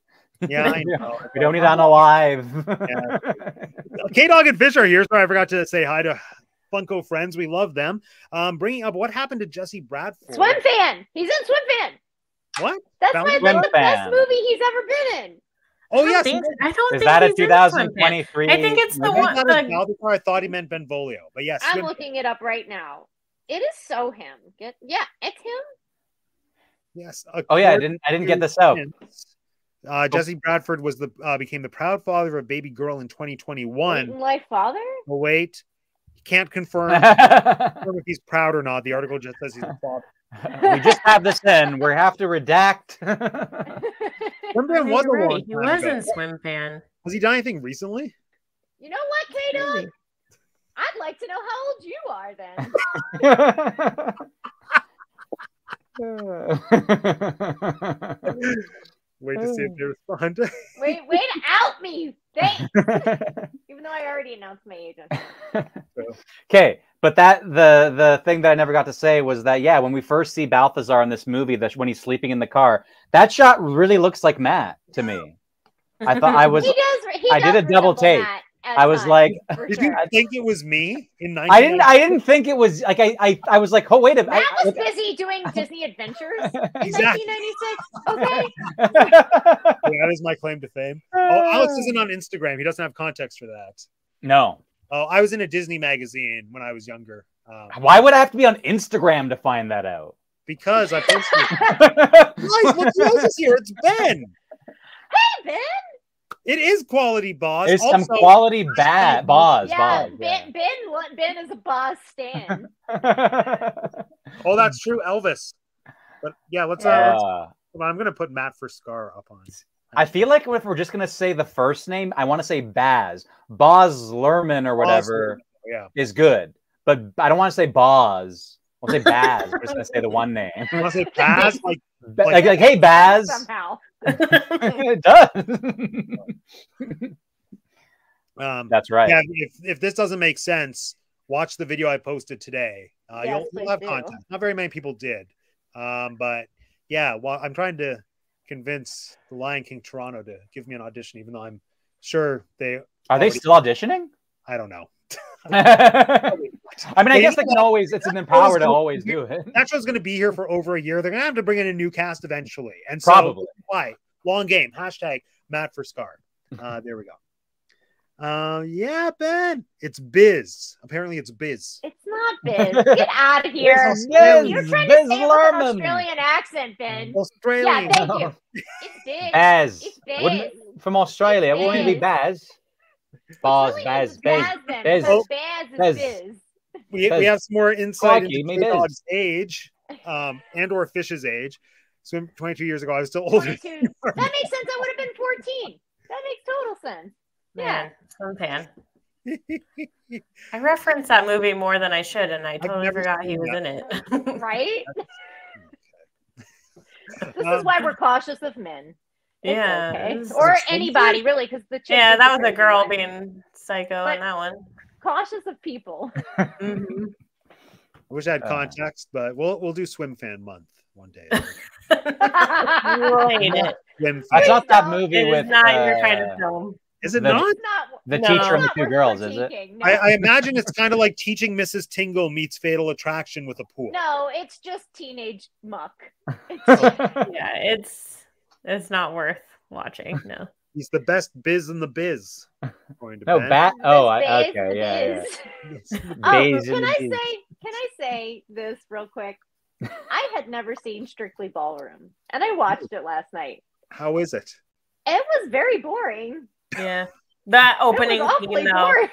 Yeah, I know. We don't need unalive. K Dog and Fish are here. Sorry, I forgot to say hi to Funko friends. We love them. Um, bringing up what happened to Jesse Bradford. Swim fan. He's in Swim fan. What? That's Found my Swim like the best movie he's ever been in. Oh I yes, think- I don't Is think that a he's in Swim Fan. 2023? I think it's the I one. thought, The, was Balthazar. I thought he meant Benvolio, but yes, I'm Swim looking it up right now. It is so him. Get yeah, it's him. Yes. Oh yeah, I didn't I didn't get this out. Uh, Jesse Bradford was the uh, became the proud father of a baby girl in 2021. Eaton Life Father. Oh wait, he can't confirm if he's proud or not. The article just says he's a father. just have this in. We have to redact. Swim Fan think was a you're long. He was ago. in Swim Fan. Has he done anything recently? you know what, K Dog? I'd like to know how old you are then. Wait to see if they respond. Wait, wait to out me. Thanks. Even though I already announced my age. okay, but that the the thing that I never got to say was that yeah, when we first see Balthazar in this movie, that when he's sleeping in the car, that shot really looks like Matt to me. I thought I was he does. He I did a double take. Matt at I was times, like- for Did sure. you think it was me in 19? I didn't I didn't think it was like I I, I was like, oh wait a minute. Matt was minute. busy doing Disney Adventures in Exactly. 1996. Okay. that is my claim to fame. Oh, Alex isn't on Instagram. He doesn't have context for that. no. Oh, I was in a Disney magazine when I was younger. Um, Why would I have to be on Instagram to find that out? because I posted. Guys, look who else is here. It's Ben. Hey, Ben. It is quality boss. There's some quality bad Boz. yeah, Boz, Ben. Ben. Ben is a boss stand. oh, that's true, Elvis. But yeah, let's. Uh, Yeah. let's Uh, well, I'm gonna put Matt for Scar up on. I feel like if we're just gonna say the first name, I want to say Baz, Boz Luhrmann or whatever Yeah. is good, but I don't want to say Boz. We'll say Baz. We're just gonna say the one name. I want to say Baz, like Ba- Like, like, hey Baz. Somehow. it does. um, That's right. yeah. If if this doesn't make sense, watch the video I posted today. Uh, Yes, you'll, you'll have do. context. Not very many people did, um, but yeah. Well, I'm trying to convince the Lion King Toronto to give me an audition, even though I'm sure they. Are they still auditioning? I don't know. I mean, I guess they can always. It's an their power to always do it. That show's going to be here for over a year. They're going to have to bring in a new cast eventually, and so Probably. why long game hashtag Matt for Scar. Uh, there we go. Uh, yeah, Ben, it's Biz. Apparently, it's Biz. It's not Biz. Get out of here. Biz, You're Biz, trying to Biz say it with an Australian accent, Ben. Australian. Yeah, thank you. It's Biz. Baz. It's Biz. Wouldn't, from Australia. It's Wouldn't it be Baz? Baz, Really, Baz, it's Baz. Baz then, Biz. Baz is Biz. Biz. we, we have some more insight Crikey, into me Dog's age, um, and or Fish's age. So 22 years ago, I was still older. That makes sense. I would have been 14. That makes total sense. Yeah. Man, suntan. I referenced that movie more than I should, and I totally forgot he was that. in it. Right? this is why we're cautious of men. It's yeah. okay. Or It's anybody, really, because the chick yeah, that was a girl one. being psycho But- in that one. cautious of people. Mhm. I wish I had Uh. context, but we'll we'll do Swim Fan Month one day. You hate it. Swim That's that movie It is with not your uh, kind of film. Is it the- not? Not the No. teacher and the two girls, is it? No. I, I imagine it's kind of like teaching Mrs. Tingle meets Fatal Attraction with a pool. no, it's just teenage muck. It's Yeah, it's it's not worth watching. No. He's the best biz in the biz. according to No, Ben. bat. Oh, I, okay, the yeah, yeah. biz. Oh, can I biz. say? Can I say this real quick? I had never seen Strictly Ballroom, and I watched it last night. How is it? It was very boring. Yeah. That opening it was scene, though, boring.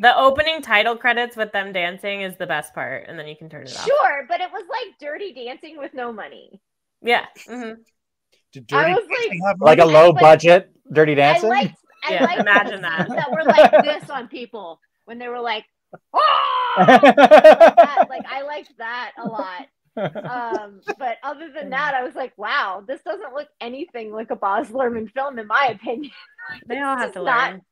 the opening title credits with them dancing is the best part, and then you can turn it off. Sure, but it was like Dirty Dancing with no money. Yeah. hmm Did I was like- Like a low But- budget Dirty Dancing. I liked. I Yeah, liked imagine that. that were like this on people when they were like, "Ah!" that, like I liked that a lot. Um, but other than that, I was like, wow, this doesn't look anything like a Boz Luhrmann film, in my opinion. They all have to not- learn.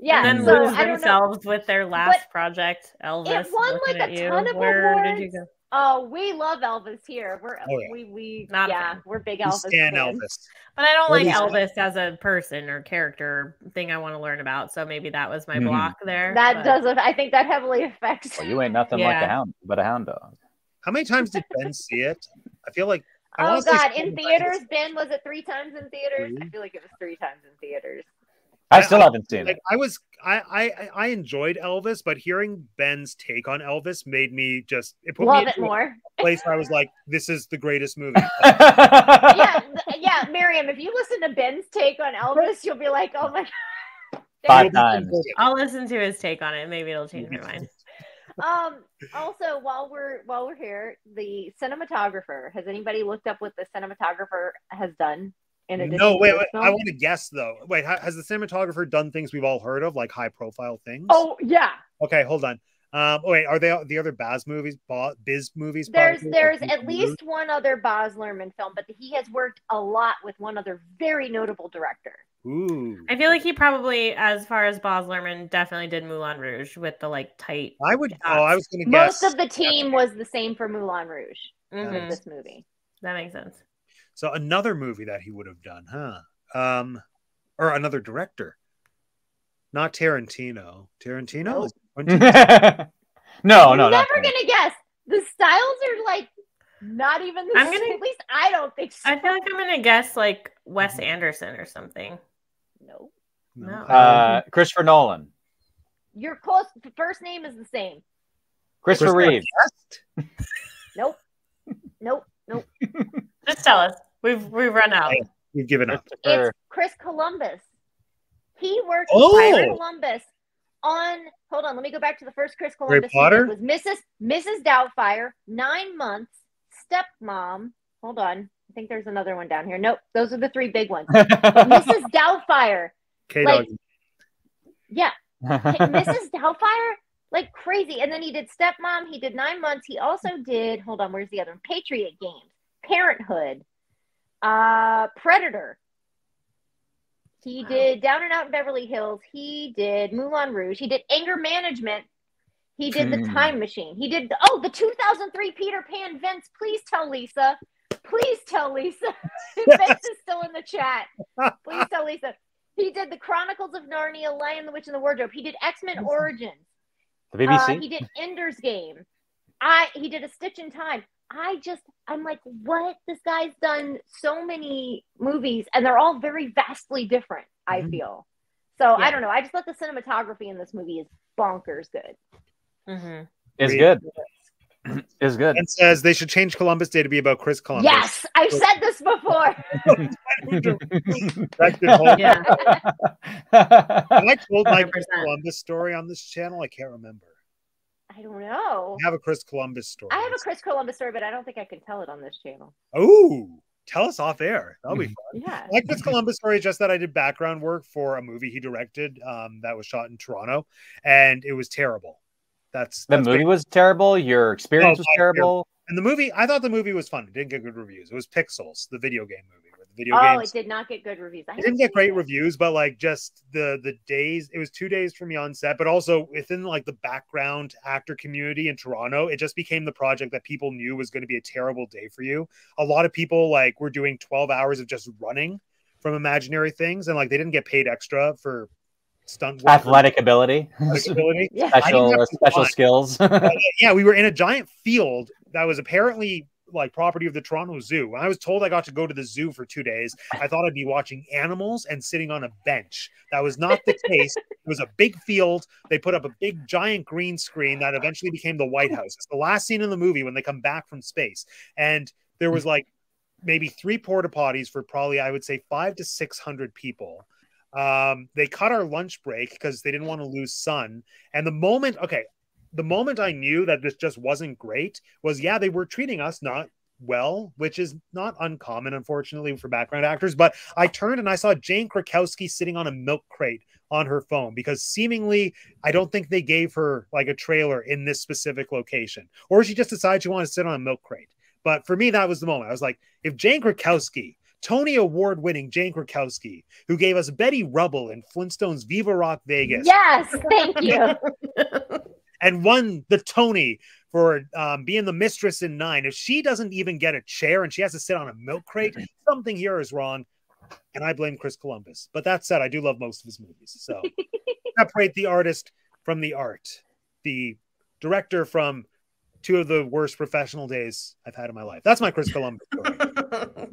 Yeah, and then so lose I don't know. themselves with their last project, Elvis. It won, like, at a you. ton of Where did you awards. go? Oh, we love Elvis here. We're Oh, yeah. we we Not yeah, we're big We Elvis stan fans. Elvis. But I don't What like is- Elvis as a person or character thing I want to learn about. So maybe that was my Mhm. block there. That but- does I think that heavily affects. Well, you ain't nothing like a hound, but a hound dog. How many times did Ben see it? I feel like. I Oh God! In times. theaters, Ben was it three times in theaters? I feel like it was three times in theaters. I I- still I- haven't seen Like it. I was, I, I, I enjoyed Elvis, but hearing Ben's take on Elvis made me just it put Love me it more. a place where I was like, "This is the greatest movie." yeah, yeah, Miriam. If you listen to Ben's take on Elvis, you'll be like, "Oh my god." Five times. I'll listen to his take on it. Maybe it'll change my mind. Um. Also, while we're while we're here, the cinematographer. Has anybody looked up what the cinematographer has done? In addition, No, wait, wait. I want to guess though. Wait, has the cinematographer done things we've all heard of, like high-profile things? Oh yeah. okay, hold on. Um, oh, wait, are they the other Baz movies, Biz movies? There's possibly? there's at least one other Boz Luhrmann film, but he has worked a lot with one other very notable director. Ooh, I feel like he probably, as far as Boz Luhrmann, definitely did Moulin Rouge with the like tight. I would. Oh, I was going to guess. Most of the team was the same for Moulin Rouge for Mhm. this movie. That makes sense. So another movie that he would have done, huh? Um, or another director. Not Tarantino. Tarantino. Nope. Is no, You're no, never gonna guess. The styles are like not even the I'm same. gonna- At least I don't think so. I feel like I'm gonna guess like Wes Anderson or something. No. no. No. Uh, Christopher Nolan, Your close the first name is the same. Christopher Christopher Reeve. Nope. Nope. Nope. Just tell us. We've we've run out. We've given up. It's Chris Columbus. He worked Oh! with Chris Columbus on. Hold on, let me go back to the first Chris Columbus. he Potter? did Was Mrs. Mrs. Doubtfire, Nine Months, Stepmom. Hold on, I think there's another one down here. Nope, those are the three big ones. Mrs. Doubtfire, K like- yeah, Mrs. Doubtfire. like crazy. And then he did Stepmom. He did Nine Months. He also did. Hold on, where's the other one? Patriot Games, Parenthood, uh, Predator. He Wow. did Down and Out in Beverly Hills. He did Moulin Rouge. He did Anger Management. He did The Hmm. Time Machine. He did oh the 2003 Peter Pan. Vince, please tell Lisa. Please tell Lisa. Vince is still in the chat. Please tell Lisa. He did The Chronicles of Narnia, Lion, the Witch, and the Wardrobe. He did X Men Origins. The BBC. Uh, he did Ender's Game. I he did a Stitch in Time. I just I'm like, what? This guy's done so many movies, and they're all very vastly different. I Mhm. feel. So Yeah. I don't know. I just thought the cinematography in this movie is bonkers good. hmm is Agreed. good. is good. And says they should change Columbus Day to be about Chris Columbus. Yes, I've said this before. That could hold- Yeah. Have I told my 100%. Chris Columbus story on this channel? I can't remember. I don't know. I have a Chris Columbus story. I have a Chris Columbus story, but I don't think I can tell it on this channel. Oh, tell us off air. That'll be fun. Yeah. My Chris Columbus story is just that I did background work for a movie he directed um, that was shot in Toronto, and it was terrible. That's, the that's movie was terrible. Your experience Oh, was my terrible. And the movie, I thought the movie was fun. It didn't get good reviews. It was Pixels, the video game movie. Where the video Oh, games it did not get good reviews. I it didn't get great it. reviews, but like just the the days, it was two days for me on set, but also within like the background actor community in Toronto, it just became the project that people knew was going to be a terrible day for you. A lot of people like were doing 12 hours of just running from imaginary things, and like they didn't get paid extra for stunt work Athletic ability, athletic ability. Yeah. I didn't special have to special run. skills. Uh, yeah, we were in a giant field that was apparently like property of the Toronto Zoo. When I was told I got to go to the zoo for two days, I thought I'd be watching animals and sitting on a bench. That was not the case. it was a big field. They put up a big giant green screen that eventually became the White House. It's the last scene in the movie when they come back from space. And there was like maybe three porta potties for probably, I would say, five to 600 people. Um, they cut our lunch break because they didn't want to lose sun. And the moment, okay, the moment I knew that this just wasn't great was yeah, they were treating us not well, which is not uncommon, unfortunately, for background actors. But I turned and I saw Jane Krakowski sitting on a milk crate on her phone because seemingly I don't think they gave her like a trailer in this specific location, or she just decided she wanted to sit on a milk crate. But for me, that was the moment. I was like, if Jane Krakowski, Tony Award winning Jane Krakowski, who gave us Betty Rubble in Flintstones Viva Rock Vegas, Yes, thank you. and won the Tony for um, being the mistress in nine. If she doesn't even get a chair and she has to sit on a milk crate, something here is wrong. And I blame Chris Columbus. But that said, I do love most of his movies. So separate the artist from the art, the director from two of the worst professional days I've had in my life. That's my Chris Columbus story.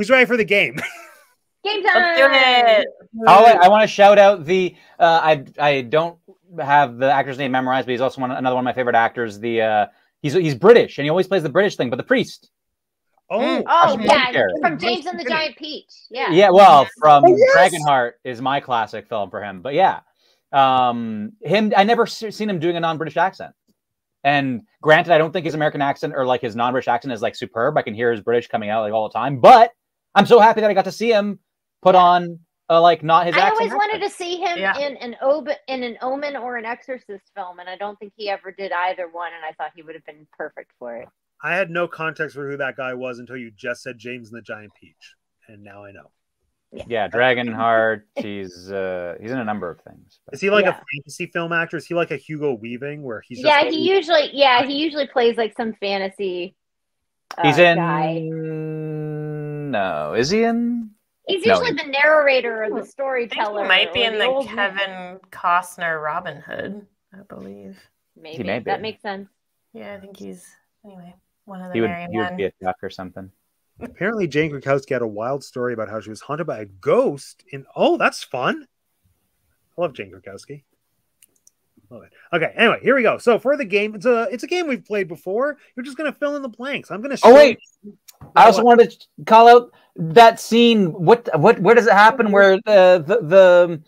Who's ready for the game? Game time! Let's do it. Oh, I, I want to shout out the. Uh, I I don't have the actor's name memorized, but he's also one, another one of my favorite actors. The uh, he's he's British and he always plays the British thing, but the priest. Oh, Oh yeah, Frontier. from James and the Giant Peach. Yeah. Yeah, well, from Oh, yes! Dragonheart is my classic film for him. But yeah, um, him. I never seen him doing a non-British accent. And granted, I don't think his American accent or like his non-British accent is like superb. I can hear his British coming out like all the time. But I'm so happy that I got to see him put on uh, like not his I accent. always wanted to see him Yeah. in an ob- in an Omen or an Exorcist film, and I don't think he ever did either one. And I thought he would have been perfect for it. I had no context for who that guy was until you just said James and the Giant Peach. And now I know. Yeah, Dragonheart. He's uh, he's in a number of things. Is he like Yeah. a fantasy film actor? Is he like a Hugo Weaving where he's just yeah, like- he usually yeah he usually plays like some fantasy. Uh, He's in. Guy. No, is he in? He's No, usually the narrator or the hmm. I think storyteller. he might be in the old- Kevin Costner Robin Hood, I believe. Maybe may be. that makes sense. Yeah, I think he's anyway one of the He would, merry he would be a duck or something. Apparently, Jane Krakowski had a wild story about how she was haunted by a ghost. In oh, that's fun. I love Jane Krakowski. Love it. Okay. Anyway, here we go. So for the game, it's a it's a game we've played before. You're just gonna fill in the blanks. I'm gonna. Oh wait, you- I also wanted to call out that scene. What what where does it happen? Where the the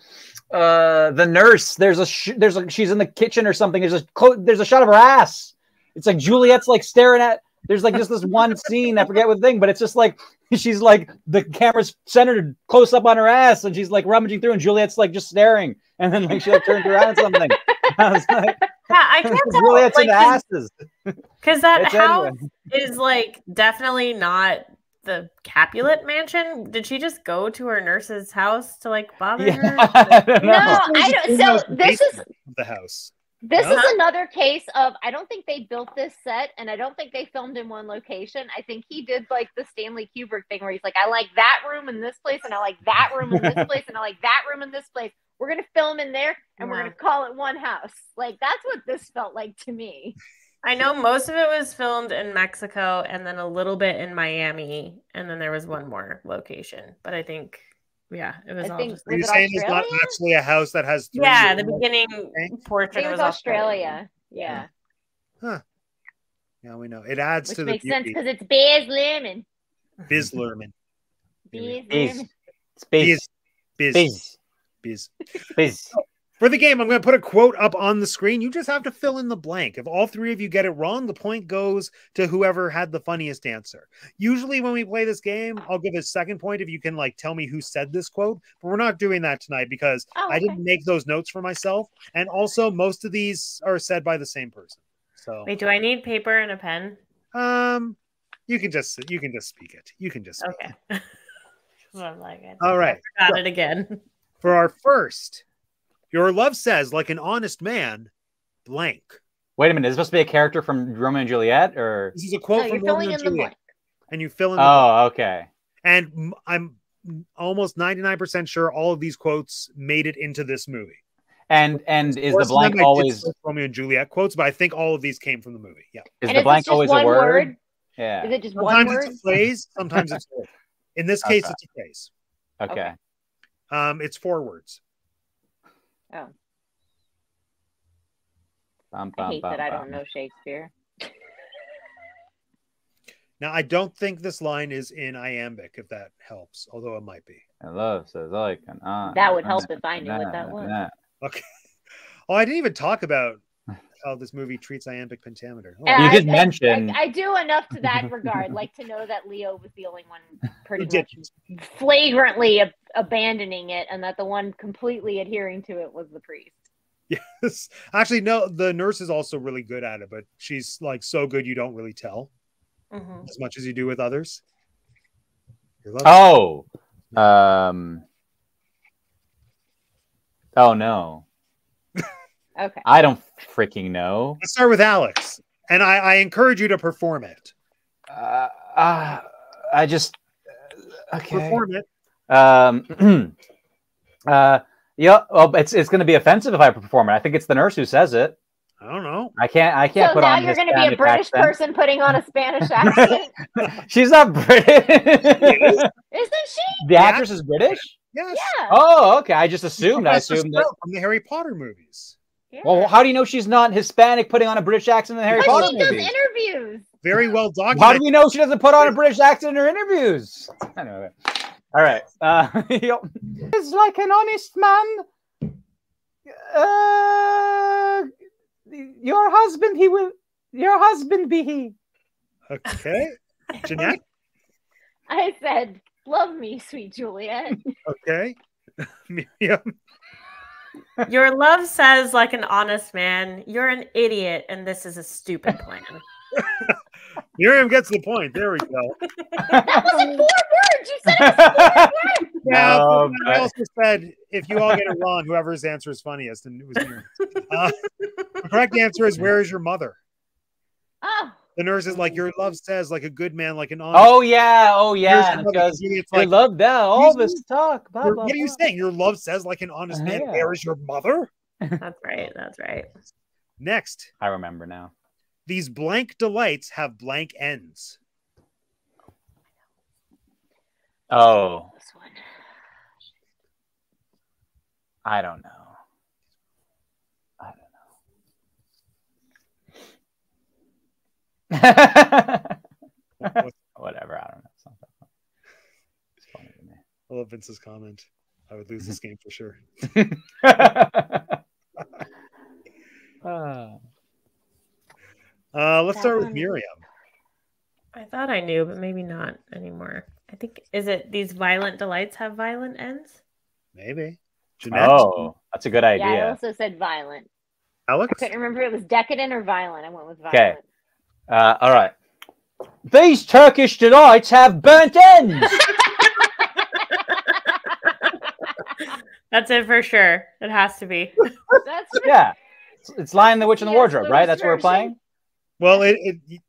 the uh the nurse there's a sh- there's a she's in the kitchen or something. There's a clo- there's a shot of her ass. It's like Juliet's like staring at. There's like just this one scene. I forget what thing, but it's just like she's like the camera's centered close up on her ass, and she's like rummaging through, and Juliet's like just staring, and then like she like turns around and something. I was like, Yeah, I can't tell. Juliet's like, into asses. because that It's house anyway. is like definitely not the Capulet mansion. Did she just go to her nurse's house to like bother Yeah, her? I No, know. I don't. So this is the house. This No? is another case of I don't think they built this set and I don't think they filmed in one location. I think he did like the Stanley Kubrick thing where he's like, I like that room in this place and I like that room in this place and I like that room in this place. We're gonna film in there and we're gonna call it one house. Like that's what this felt like to me. I know most of it was filmed in Mexico and then a little bit in Miami, and then there was one more location. But I think, yeah, it was I all think- just Are you saying it's not actually a house that has three yeah. The beginning I portrait it was was Australia. Yeah. Yeah, we know. It adds Which to the makes sense because it's Bears Lemon. Biz Luhrmann. Bears Biz. Lemon. Space. Biz. Biz. Biz. Biz. For the game, I'm going to put a quote up on the screen. You just have to fill in the blank. If all three of you get it wrong, the point goes to whoever had the funniest answer. Usually, when we play this game, I'll give a second point if you can like tell me who said this quote. But we're not doing that tonight because Oh, I didn't make those notes for myself, and also most of these are said by the same person. So, Wait, do I need paper and a pen? um, you can just you can just speak it. You can just speak Okay. it. I'm like, I All right. got it again. For our first, your love says like an honest man, blank. Wait a minute. Is this supposed to be a character from Romeo and Juliet, or? This is a No, quote you're from filling Romeo in and the Juliet, blank. and you fill in the oh, blank. Oh, okay. And I'm almost 99% sure all of these quotes made it into this movie. And and is the Most of them blank always Romeo and Juliet quotes, but I think all of these came from the movie. Yeah. is And the is blank always a word? Yeah. Is it just one Sometimes word? it's a phrase, sometimes it's a word. In this case, Okay. it's a phrase. Okay. Okay. Um, it's four words. Oh, Bum, I hate bum, that I don't know Shakespeare. Now, I don't think this line is in iambic, if that helps, although it might be. I love says like an uh, That would help if I knew what that was. Okay. Oh, I didn't even talk about how this movie treats iambic pentameter. Oh, You I- did I- mention- I, I do enough to that regard, like to know that Leo was the only one pretty much flagrantly ab- abandoning it, and that the one completely adhering to it was the priest. Yes. Actually, no, the nurse is also really good at it, but she's like so good you don't really tell Mhm. as much as you do with others. Oh. Um. Oh no. Okay. I don't freaking know. Let's start with Alex, and I, I encourage you to perform it. Uh, uh, I just okay. Perform it. Um. uh. Yeah. Well, it's it's going to be offensive if I perform it. I think it's the nurse who says it. I don't know. I can't. I can't So put now on. you're going to be a British accent. person putting on a Spanish accent, She's not British. isn't she? the actress is British. Yes. Yeah. Oh, okay. I just assumed. I Professor assumed that. From the Harry Potter movies. Yeah. Well, how do you know she's not Hispanic putting on a British accent in the Harry Because Potter she does movies? interviews. Very well done. How do we know she doesn't put on a British accent in her interviews? Anyway. All right. Uh, it's like an honest man. Uh, your husband, he will. Your husband be he. Okay. Jeanette. I said, "Love me, sweet Juliet." Okay. Miriam. Your love says, like an honest man, you're an idiot, and this is a stupid plan. Miriam gets the point. There we go. That wasn't four words. You said it was four words. Yeah, No, but I also said if you all get it wrong, whoever's answer is funniest, and it was Miriam. Uh, the correct answer is where is your mother? Oh, The nurse is like oh. your love says like a good man, like an honest. Oh yeah. Oh yeah. Because It's I like, love that. All Excuse this talk. Blah, blah, what are you blah. saying? Your love says like an honest uh, man. Yeah. Where is your mother? That's right. That's right. Next, I remember now. these blank delights have blank ends. Oh, this one. I don't know. I don't know. What- Whatever. I don't know. It's not that funny. It's funny to me. I love Vince's comment. I would lose this game for sure. Uh, let's That start with one- Miriam. I thought I knew, but maybe not anymore. I think is it these violent delights have violent ends? Maybe. Jeanette. oh, that's a good idea. Yeah, I also said violent. I Alex? couldn't remember if it was decadent or violent. I went with violent. Okay. Violent. Uh, all right. These Turkish delights have burnt ends. That's it for sure. It has to be. That's yeah. It's, it's Lion the Witch in the Yes, Wardrobe, right? That's what we're playing? Well, it, it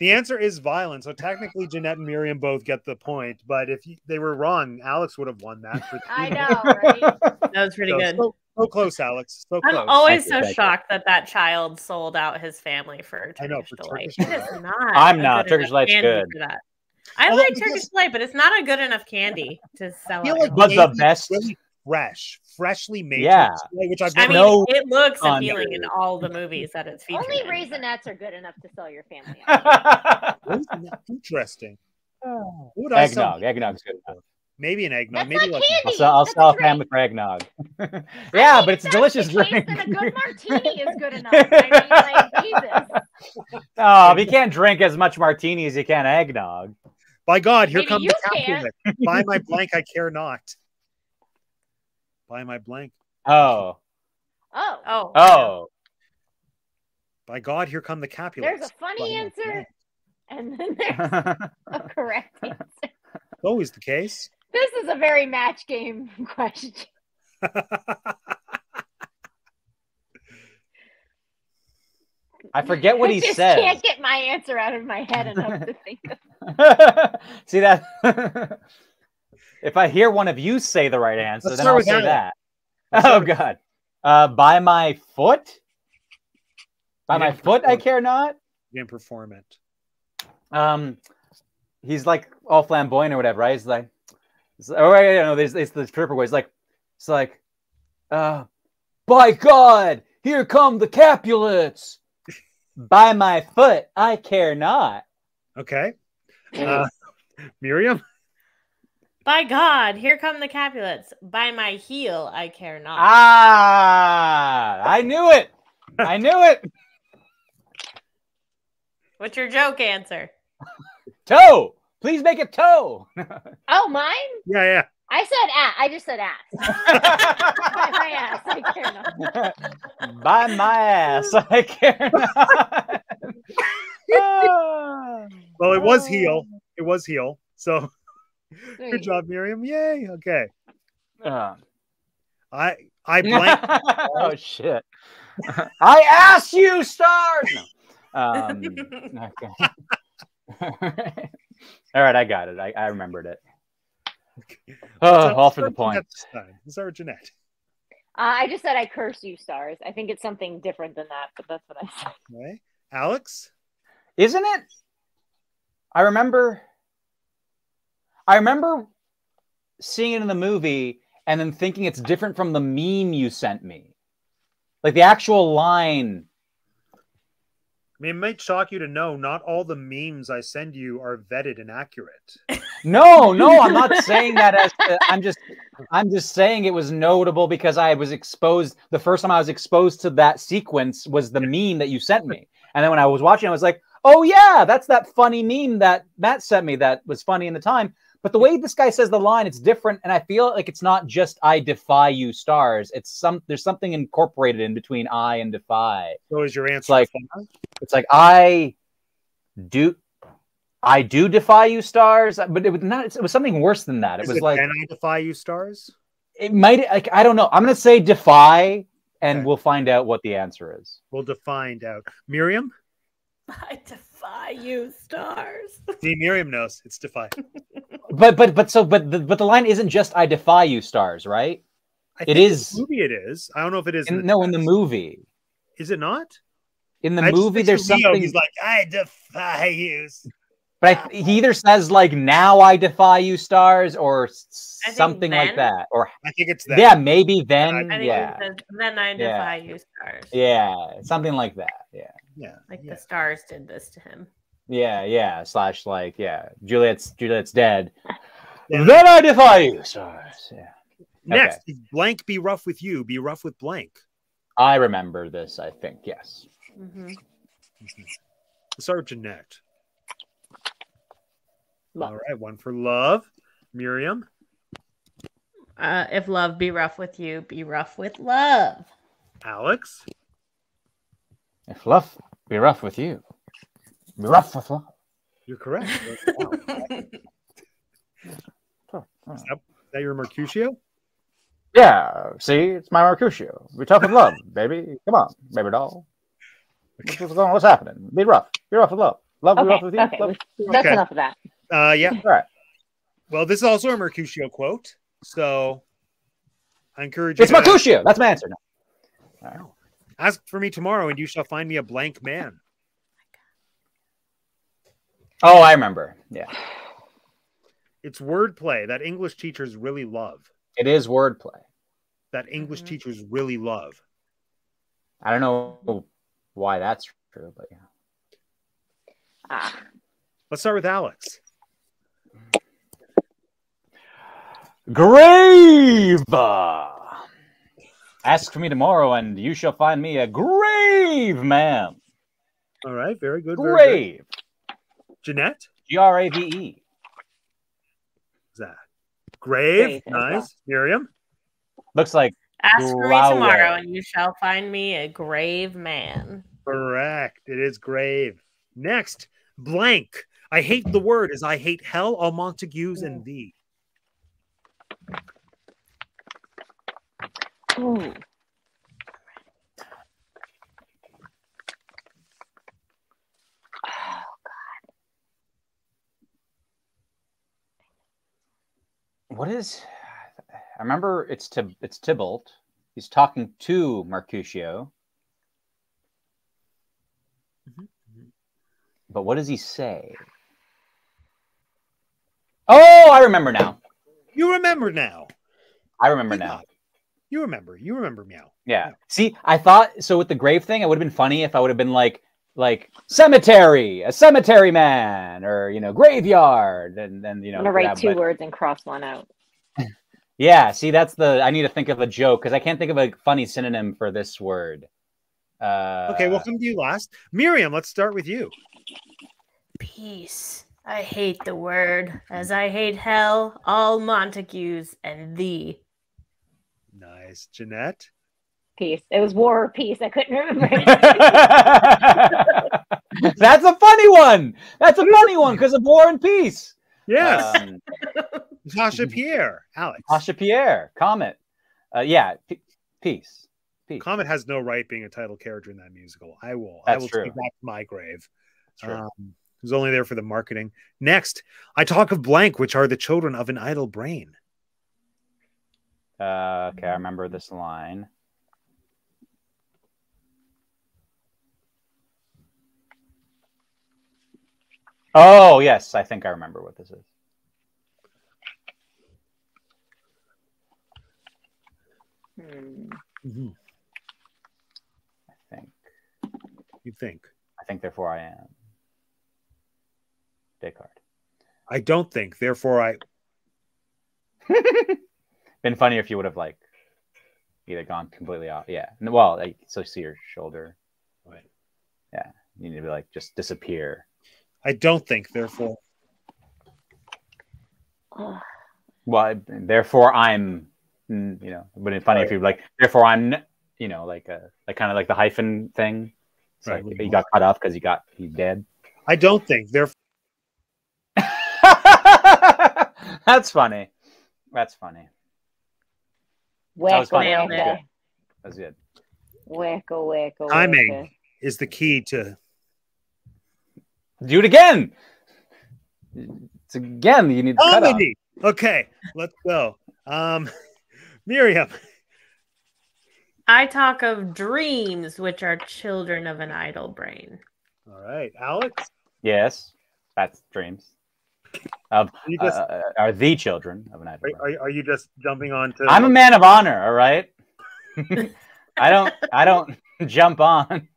the answer is violent. So technically, Jeanette and Miriam both get the point. But if you, they were wrong, Alex would have won that. For I know, right? That was pretty So, good. so, so close, Alex. So close. I'm always Thank so you. shocked that that child sold out his family for I know, Turkish for delight. Turkish It is not. I'm not. good Turkish enough delight's good. that. I Although like because- Turkish delight, but it's not a good enough candy to sell I feel like But the best- really fresh, freshly made, Yeah. Turkish delight, which I've I never mean, No it looks under- appealing in all the movies that it's featured. Only in, but- raisinets are good enough to sell your family. interesting. What would I sell? eggnog. Eggnog's good. enough. Maybe an eggnog. That's Maybe not like candy. I'll sell, I'll sell a a drink. family for eggnog. Yeah, but it's a delicious that's the drink. Case, then a good martini is good enough. I mean, like Jesus. Oh, if you can't drink as much martini as you can eggnog. by God, here Maybe comes you the can. Capulet. By my blank, I care not. By my blank. Oh, Oh, Oh, oh. By God, here come the Capulets. there's a funny By answer, and then there's a correct answer. It's always the case. This is a very match game question. I forget what I he just says. can't get my answer out of my head enough to think of. See that? if I hear one of you say the right answer, Let's then I'll say Hannah. that. Let's Oh God! Uh, by my foot. By my didn't foot, I care not. You didn't perform it. Um, he's like all flamboyant or whatever, right? He's like, it's, oh wait, no, there's it's the stripper boy. He's like, it's like, uh, by God, here come the Capulets. by my foot, I care not. Okay. Uh, Miriam? By God, here come the Capulets. By my heel, I care not. Ah, I knew it. I knew it. What's your joke answer? Toe. Please make it toe. Oh, mine? Yeah, yeah. I said ass. I just said ass. By my ass, I care not. By my ass, I care not. Well, it was heel. It was heel. So There you good job, Miriam. Yay. Okay. Ah. I I blank. oh shit! I asked you, stars. No. Um, okay. All right, I got it. I, I remembered it. Oh, all for the point. Let's start with Jeanette. Uh, I just said I curse you, stars. I think it's something different than that, but that's what I said. Okay. Alex? Isn't it? I remember. I remember seeing it in the movie and then thinking it's different from the meme you sent me. Like the actual line. I mean, it might shock you to know not all the memes I send you are vetted and accurate. No, no, I'm not saying that as uh, I'm just I'm just saying it was notable because I was exposed the first time I was exposed to that sequence was the meme that you sent me. And then when I was watching I was like, "Oh yeah, that's that funny meme that Matt sent me that was funny in the time." But the way this guy says the line, it's different, and I feel like it's not just "I defy you, stars." It's some there's something incorporated in between "I" and "defy." So is your answer? like- It's like I do, I do defy you, stars. But it was not. It was something worse than that. It Is was it like Can I defy you, stars? it might. Like I don't know. I'm gonna say defy, and Okay. we'll find out what the answer is. We'll find out. Miriam? I defy you, stars. See, Miriam knows. It's defy. But but but so but the, but the line isn't just I defy you, stars, right? I It think is- the movie. It is. I don't know if it is. In, no, in the movie. Is it not? In the I movie, there's Leo, something. He's like, I defy you. but I, he either says like "Now I defy you, stars" or s- I think something like that, or I think it's that. yeah, maybe then. I think yeah, it says, then I Yeah. defy you, stars. yeah, something like that. Yeah. Yeah. Like yeah. the stars did this to him. Yeah, yeah. Slash like, yeah. Juliet's Juliet's dead. Yeah. Then I defy you, stars. Yeah. Next, if blank be rough with you, be rough with blank. I remember this, I think, yes. hmm Let's start with Jeanette. All right, one for love. Miriam. Uh, if love be rough with you, be rough with love. Alex. If love be rough with you, be rough with love. You're correct. Wow. Is that your Mercutio? Yeah, see, it's my Mercutio. Be tough with love, baby. Come on, baby doll. What's, what's going on? What's happening? Be rough. Be rough with love. Love be Okay, rough with you. okay, Love- That's Okay. enough of that. Uh, yeah. All right. Well, this is also a Mercutio quote. So I encourage you It's to Mercutio. That's my answer now. Ask for me tomorrow and you shall find me a blank man. Oh, I remember. Yeah, It's wordplay that English teachers really love. it is wordplay. That English Mhm. teachers really love. I don't know why that's true, but yeah. Ah, Let's start with Alex. Grave. Ask for me tomorrow, and you shall find me a grave man. All right. Very good. Very good. Grave. Jeanette? G R A V E. Is that grave? Grave as well. nice. Miriam? Looks like Ask for me tomorrow, and you shall find me a grave man. Correct. It is grave. Next, blank. I hate the word as I hate hell, all Montagues, and thee. Ooh. what is? I remember it's Tib- it's Tybalt. He's talking to Mercutio. Mhm, But what does he say? Oh, I remember now. You remember now. I remember now. God. You remember. You remember meow. Yeah. See, I thought so with the grave thing, it would have been funny if I would have been like like cemetery, a cemetery man, or you know, graveyard, and then you know, I'm gonna write two but- words and cross one out. Yeah, see, that's the I need to think of a joke because I can't think of a funny synonym for this word. Uh, Okay, we'll come to you last. Miriam, let's start with you. Peace. I hate the word, as I hate hell, all Montagues, and thee. Nice. Jeanette? Peace. It was war or peace. I couldn't remember. that's a funny one. That's a funny one because of War and Peace. Yes. Um, Sasha Pierre. Alex. Asha Pierre, Comet. Uh, yeah, p- Peace. Peace. Comet has no right being a title character in that musical. I will. I That's will true. take that to my grave. True. Um, it was only there for the marketing. Next, I talk of blank, which are the children of an idle brain. Uh, okay, I remember this line. Oh, yes, I think I remember what this is. Hmm. I think. You think? I think, therefore, I am. Descartes. I don't think. Therefore, I. Been funny if you would have like either gone completely off. Yeah. N- Well, like, so see your shoulder. Right. Yeah. You need to be like just disappear. I don't think. Therefore, Well, therefore I'm. You know, but it's funny if Right. you like. Therefore I'm. You know, like a like kind of like the hyphen thing. It's Right. like you got cut off because you got he's dead. I don't think. Therefore, That's funny. That's funny. Wacka, was funny. Nailed it. wacka. That's good. Wacka, wacka, Timing. wacka. is the key to. Do it again. It's again. You need to cut. Comedy. Okay, let's go. Um, Miriam. I talk of dreams, which are children of an idle brain. All right, Alex. Yes, that's dreams. Of You uh, just, uh, are the children of an idol. are, are, are you just jumping on to? I'm a man of honor. All right. I don't. I don't jump on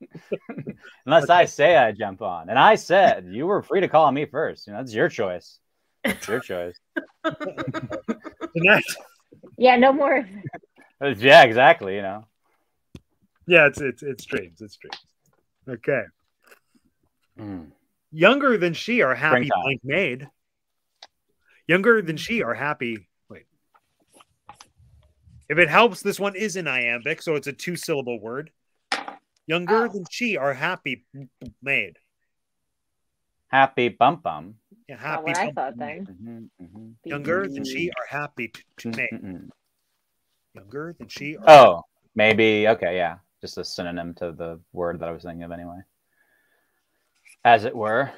unless I say I jump on. And I said you were free to call on me first. You know, that's your choice. It's your choice. Yeah, no more. Yeah, exactly. You know. Yeah, it's it's it's dreams. It's dreams. Okay. Mm. Younger than she are happy Springtime. blank made. Younger than she are happy. Wait. If it helps, this one is in iambic, so it's a two syllable word. Younger Oh. than she are happy made. Happy bum bum. Yeah, Not happy. what I bump thought made. then. Mhm, mhm, Younger than she are happy to, t- made. mhm. Younger than she are. Oh, maybe. Okay, yeah. Just a synonym to the word that I was thinking of anyway. As it were.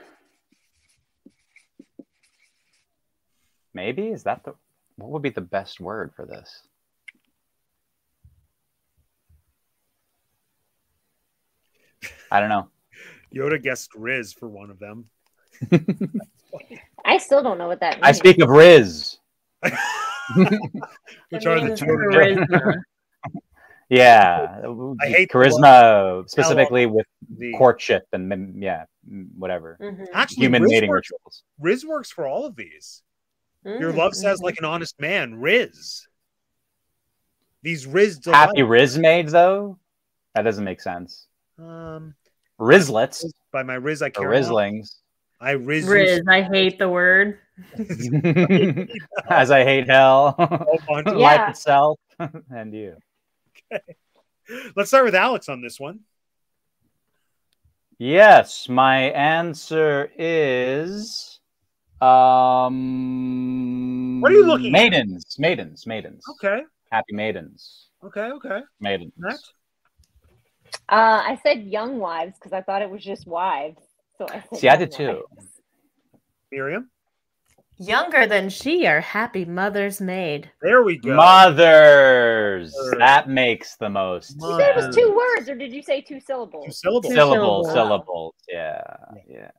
Maybe? Is that the. What would be the best word for this? I don't know. Yoda guessed Riz for one of them. I still don't know what that means. I speak of Riz. Which are the two? Yeah. I hate charisma, specifically with The courtship and yeah, mm, whatever. Mhm. actually Human Riz mating works, rituals. Riz works for all of these. Your Mhm, love says mhm. like an honest man, Riz. These Riz delight. Happy Riz made though? That doesn't make sense. Um, Rizlets by my Riz I or care. not. Rizzlings. I Riz. Riz, I hate the word. As I hate hell, Hold on to- Yeah. life itself, and you. Okay. Let's start with Alex on this one. Yes, my answer is um What are you looking at? maidens, maidens, maidens. Okay. Happy maidens. Okay. Okay. Maidens. Next. Uh, I said young wives because I thought it was just wives. So I said See, I young did too. wives. Miriam. Younger than she are happy mothers made. There we go. Mothers. Mothers. That makes the most You said it was two words, or did you say two syllables? Two syllables. Two syllables, syllables. syllables. Yeah, yeah.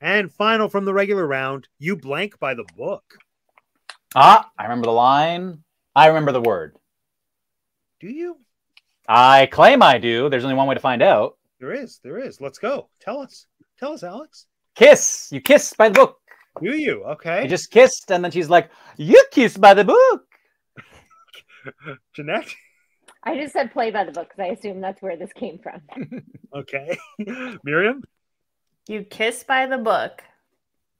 And final from the regular round, you blank by the book. Ah, I remember the line. I remember the word. Do you? I claim I do. There's only one way to find out. There is. There is. Let's go. Tell us. Tell us, Alex. Kiss. You kiss by the book. Do you? Okay. You just kissed, and then she's like, "You kiss by the book." Jeanette. I just said play by the book because I assume that's where this came from. Okay. Miriam. You kiss by the book.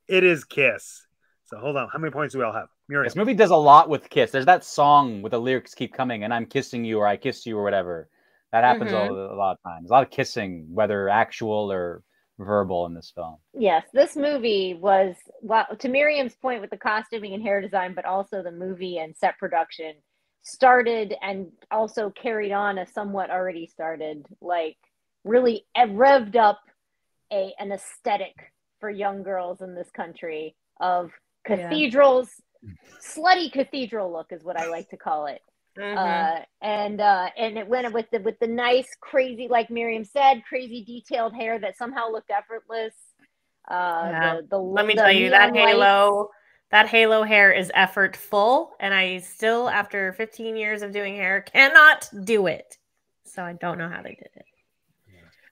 It is Kiss. So hold on. How many points do we all have? Miriam. This movie does a lot with kiss. There's that song with the lyrics keep coming, and I'm kissing you, or I kiss you, or whatever. That happens Mhm. all, a lot of times. A lot of kissing, whether actual or verbal, in this film. Yes, this movie was well to Miriam's point with the costuming and hair design, but also the movie and set production started and also carried on a somewhat already started, like really revved up a an aesthetic for young girls in this country of Yeah. cathedrals, slutty cathedral look is what I like to call it. Mhm. uh, and uh, and it went with the with the nice, crazy, like Miriam said, crazy detailed hair that somehow looked effortless. Uh, Yeah. the, the, Let me the tell you, that lights. halo, that halo hair is effortful, and I still, after 15 years of doing hair, cannot do it. So I don't know how they did it.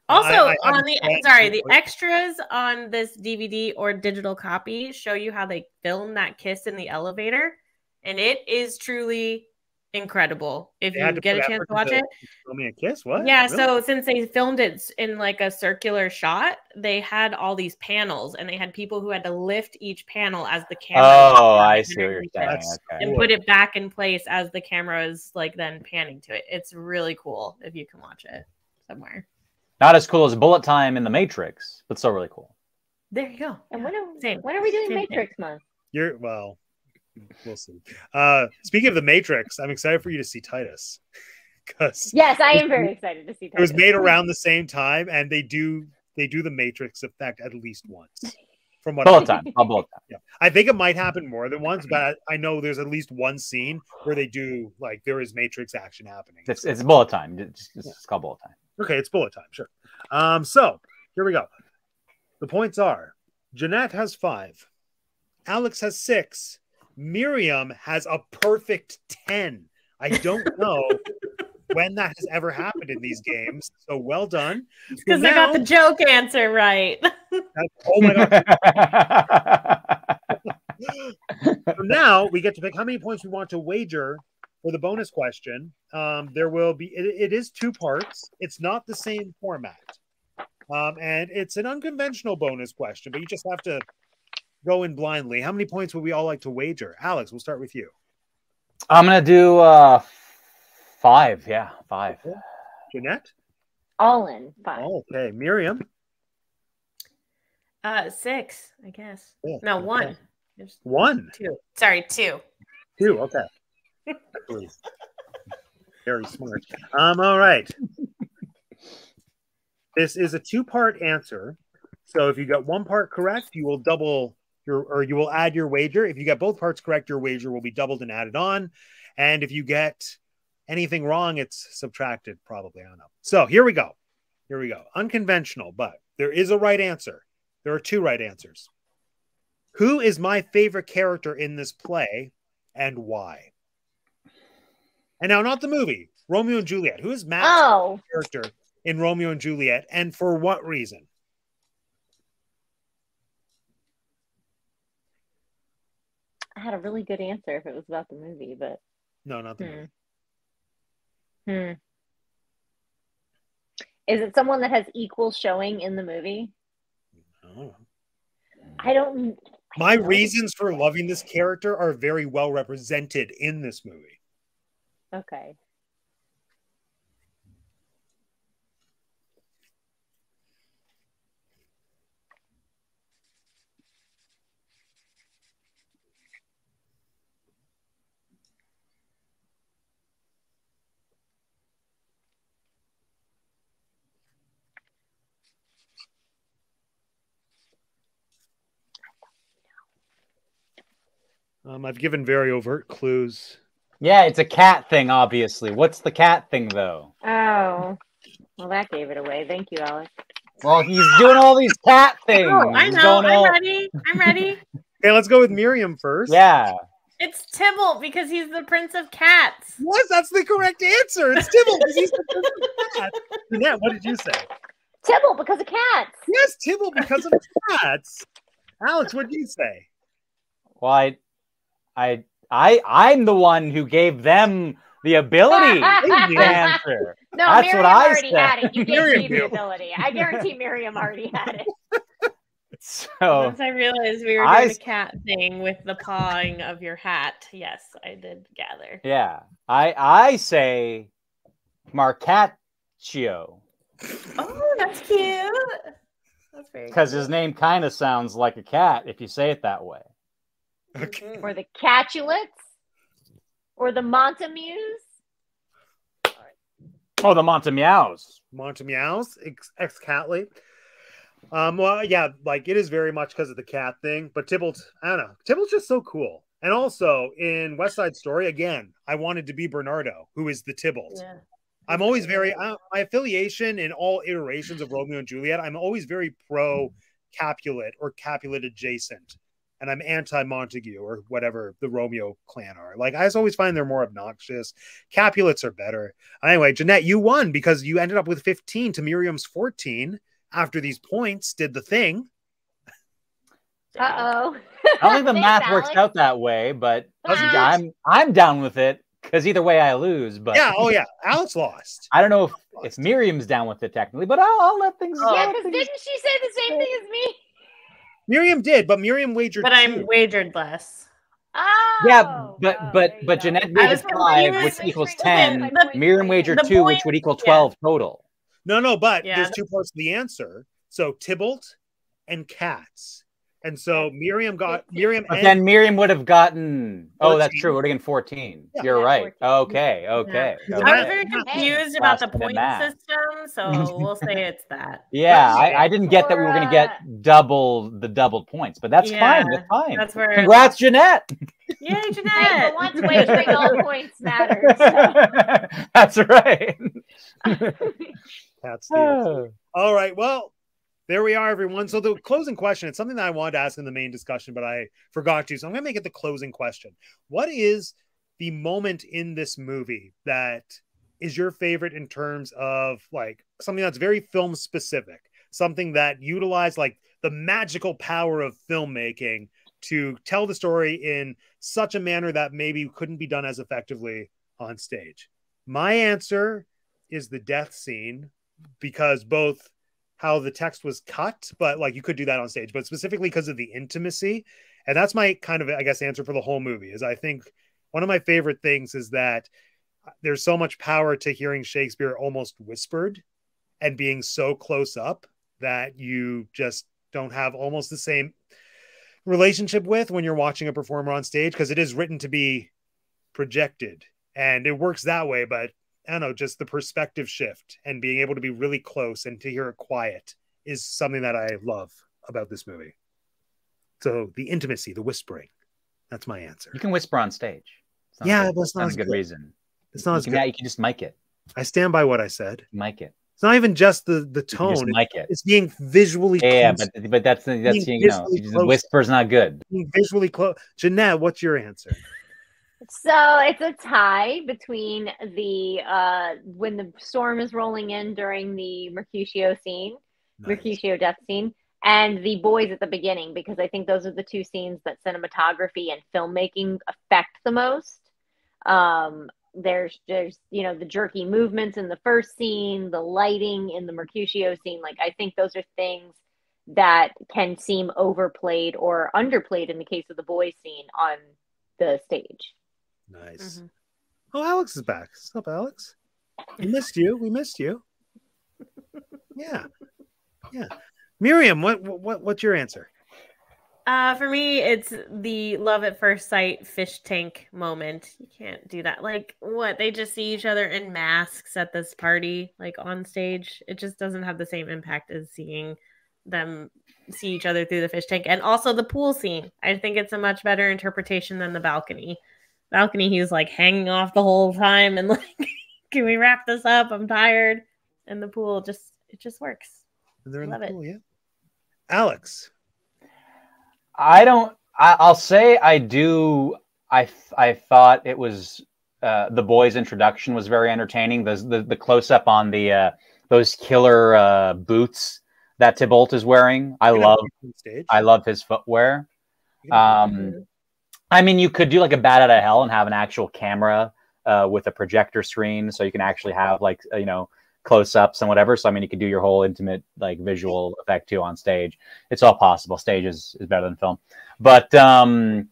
Also, I- I on the understand sorry, the extras on this DVD or digital copy show you how they filmed that kiss in the elevator, and it is truly incredible. If you get a chance to watch into- it, Throw me a kiss. What? yeah, Really? so since they filmed it in like a circular shot, they had all these panels and they had people who had to lift each panel as the camera Oh, I and see what you're saying. That's Okay. and put it back in place as the camera is like then panning to it. It's really cool if you can watch it somewhere. Not as cool as Bullet Time in The Matrix, but still really cool. There you go. And when are, Same. when are we doing Same thing. Matrix month? You're well. We'll see. Uh, speaking of the Matrix, I'm excited for you to see Titus because Yes, I am very excited to see. it was made around the same time, and they do they do the Matrix effect at least once. From what Bullet I, Time. All Bullet Time. yeah. I think it might happen more than once, but I, I know there's at least one scene where they do like there is Matrix action happening. It's, it's Bullet Time. It's, it's, it's called Bullet Time. Okay, it's bullet time, sure. Um, so here we go. The points are Jeanette has five, Alex has six, Miriam has a perfect 10. I don't know when that has ever happened in these games. So well done. Because So I got the joke answer right. Oh my god. So now we get to pick how many points we want to wager for the bonus question. Um, there will be it, it is two parts. It's not the same format. Um, and it's an unconventional bonus question, but you just have to go in blindly. How many points would we all like to wager? Alex, we'll start with you. I'm gonna do uh five. Yeah, five. Jeanette, All in. Fine. Okay, Miriam. Uh, six, I guess. Yeah, No, okay. one. There's One, two. Sorry, two. two. Okay. Please. Very smart. Um. All right. This is a two-part answer. So if you got one part correct, you will double your, or you will add your wager. If you get both parts correct, your wager will be doubled and added on. And if you get anything wrong, it's subtracted. Probably. I don't know. So here we go. Here we go. Unconventional, but there is a right answer. There are two right answers. Who is my favorite character in this play and why? And now, not the movie, Romeo and Juliet. Who is Matt's Oh, character in Romeo and Juliet and for what reason? I had a really good answer if it was about the movie, but No, not the Hmm. movie. hmm. Is it someone that has equal showing in the movie? Oh. I don't. I My don't know. reasons for loving this character are very well represented in this movie. Okay. Um, I've given very overt clues. Yeah, it's a cat thing, obviously. What's the cat thing, though? Oh, well, that gave it away. Thank you, Alex. Well, he's doing all these cat things. Oh, I know. I'm all- ready. I'm ready. Okay, let's go with Miriam first. Yeah. It's Tybalt because he's the prince of cats. Yes, that's the correct answer. It's Tybalt. 'cause he's the Prince of Cats. Jeanette, what did you say? Tybalt because of cats. Yes, Tybalt because of cats. Alex, what did you say? Well, I, I, I, I'm the one who gave them the ability to answer. No, That's Miriam what I already said. had it. You gave Miriam me the ability. I guarantee Miriam already had it. So Once I realized we were doing s- the cat thing with the pawing of your hat, yes, I did gather. yeah, I, I say Marcaccio Oh, that's cute. That's very because his name kind of sounds like a cat if you say it that way. Okay. Or the Catulets. Or the Montamues. Oh, the Montemeows. Montemeows, ex, ex Catley. Um, well, yeah, like it is very much because of the cat thing, but Tybalt, I don't know, Tybalt's just so cool. And also in West Side Story, again, I wanted to be Bernardo, who is the Tybalt. Yeah. I'm always very I, my affiliation in all iterations of Romeo and Juliet. I'm always very pro Capulet or Capulet adjacent, and I'm anti Montague or whatever the Romeo clan are. Like I just always find they're more obnoxious. Capulets are better. Anyway, Jeanette, you won because you ended up with 15 to Miriam's 14 after these points did the thing. Uh oh. I don't think the math works out that way, but I'm I'm down with it because either way I lose. But Yeah, oh yeah, Alex lost. I don't know if, if Miriam's down with it technically, but I'll, I'll let things. I'll Yeah, because things- didn't she say the same thing as me? Miriam did, but Miriam wagered. But I two. wagered less. Oh. Yeah, but oh, but there but go. Jeanette I wagered was five, which equals ten. The- Miriam wagered The two, which would equal yeah. twelve total. No, no, but Yeah. there's two parts to the answer. So Tybalt and cats. And so Miriam got Miriam But and then Miriam would have gotten. Oh, that's true. Would have gotten fourteen. Yeah. You're Yeah, right. 14. Okay. Okay. Yeah. I okay. was very confused about the point math. system, so we'll say it's that. Yeah, I, I didn't get that we were going to get double the doubled points, but that's fine. Yeah, That's fine. That's where. Congrats, Jeanette. Yay, Hey, Jeanette! but once wagering all points matters. that's right. cat steals. All right. Well, there we are, everyone. So the closing question, it's something that I wanted to ask in the main discussion, but I forgot to. So I'm gonna make it the closing question. What is the moment in this movie that is your favorite in terms of like something that's very film specific, something that utilized like the magical power of filmmaking to tell the story in such a manner that maybe couldn't be done as effectively on stage? My answer is the death scene because both how the text was cut, but like you could do that on stage, but specifically because of the intimacy. And that's my kind of, I guess, answer for the whole movie is I think one of my favorite things is that uh, there's so much power to hearing Shakespeare almost whispered and being so close up that you just don't have almost the same relationship with when you're watching a performer on stage because it is written to be projected and it works that way but i don't know just the perspective shift and being able to be really close and to hear it quiet is something that i love about this movie so the intimacy the whispering that's my answer You can whisper on stage. Yeah, good, it's not a good reason. it's not You as can, good yeah, you can just mic it. i stand by what i said Mic it. it's not even just the the tone mic it. it's being visually Yeah, yeah, close, but but that's that's Being you know, visually just close. whisper's not good. being visually close jeanette what's your answer So it's a tie between the uh when the storm is rolling in during the Mercutio scene, Nice. Mercutio death scene, and the boys at the beginning because I think those are the two scenes that cinematography and filmmaking affect the most. Um, there's there's you know the jerky movements in the first scene, the lighting in the Mercutio scene. Like I think those are things that can seem overplayed or underplayed in the case of the boys scene on the stage. Nice. Mhm. Oh, Alex is back. What's up, Alex? We missed you. We missed you. Yeah. Yeah. Miriam, what what what's your answer? Uh, for me, it's the love at first sight fish tank moment. You can't do that. Like, what? They just see each other in masks at this party, like on stage. It just doesn't have the same impact as seeing them see each other through the fish tank. And also the pool scene. I think it's a much better interpretation than the balcony. Balcony, he's like hanging off the whole time and like, can we wrap this up? I'm tired. And the pool just, it just works. And they're in Love the it. yeah. Alex. I don't. I, I'll say I do. I, I thought it was uh, the boys' introduction was very entertaining. The the, the close up on the uh, those killer uh, boots that Tybalt is wearing. I love. I love his footwear. Um, I mean, you could do like a bat out of hell and have an actual camera uh, with a projector screen, so you can actually have like uh, you know close ups and whatever. So I mean, you could do your whole intimate like visual effect too on stage. It's all possible. Stage is, is better than film, but um,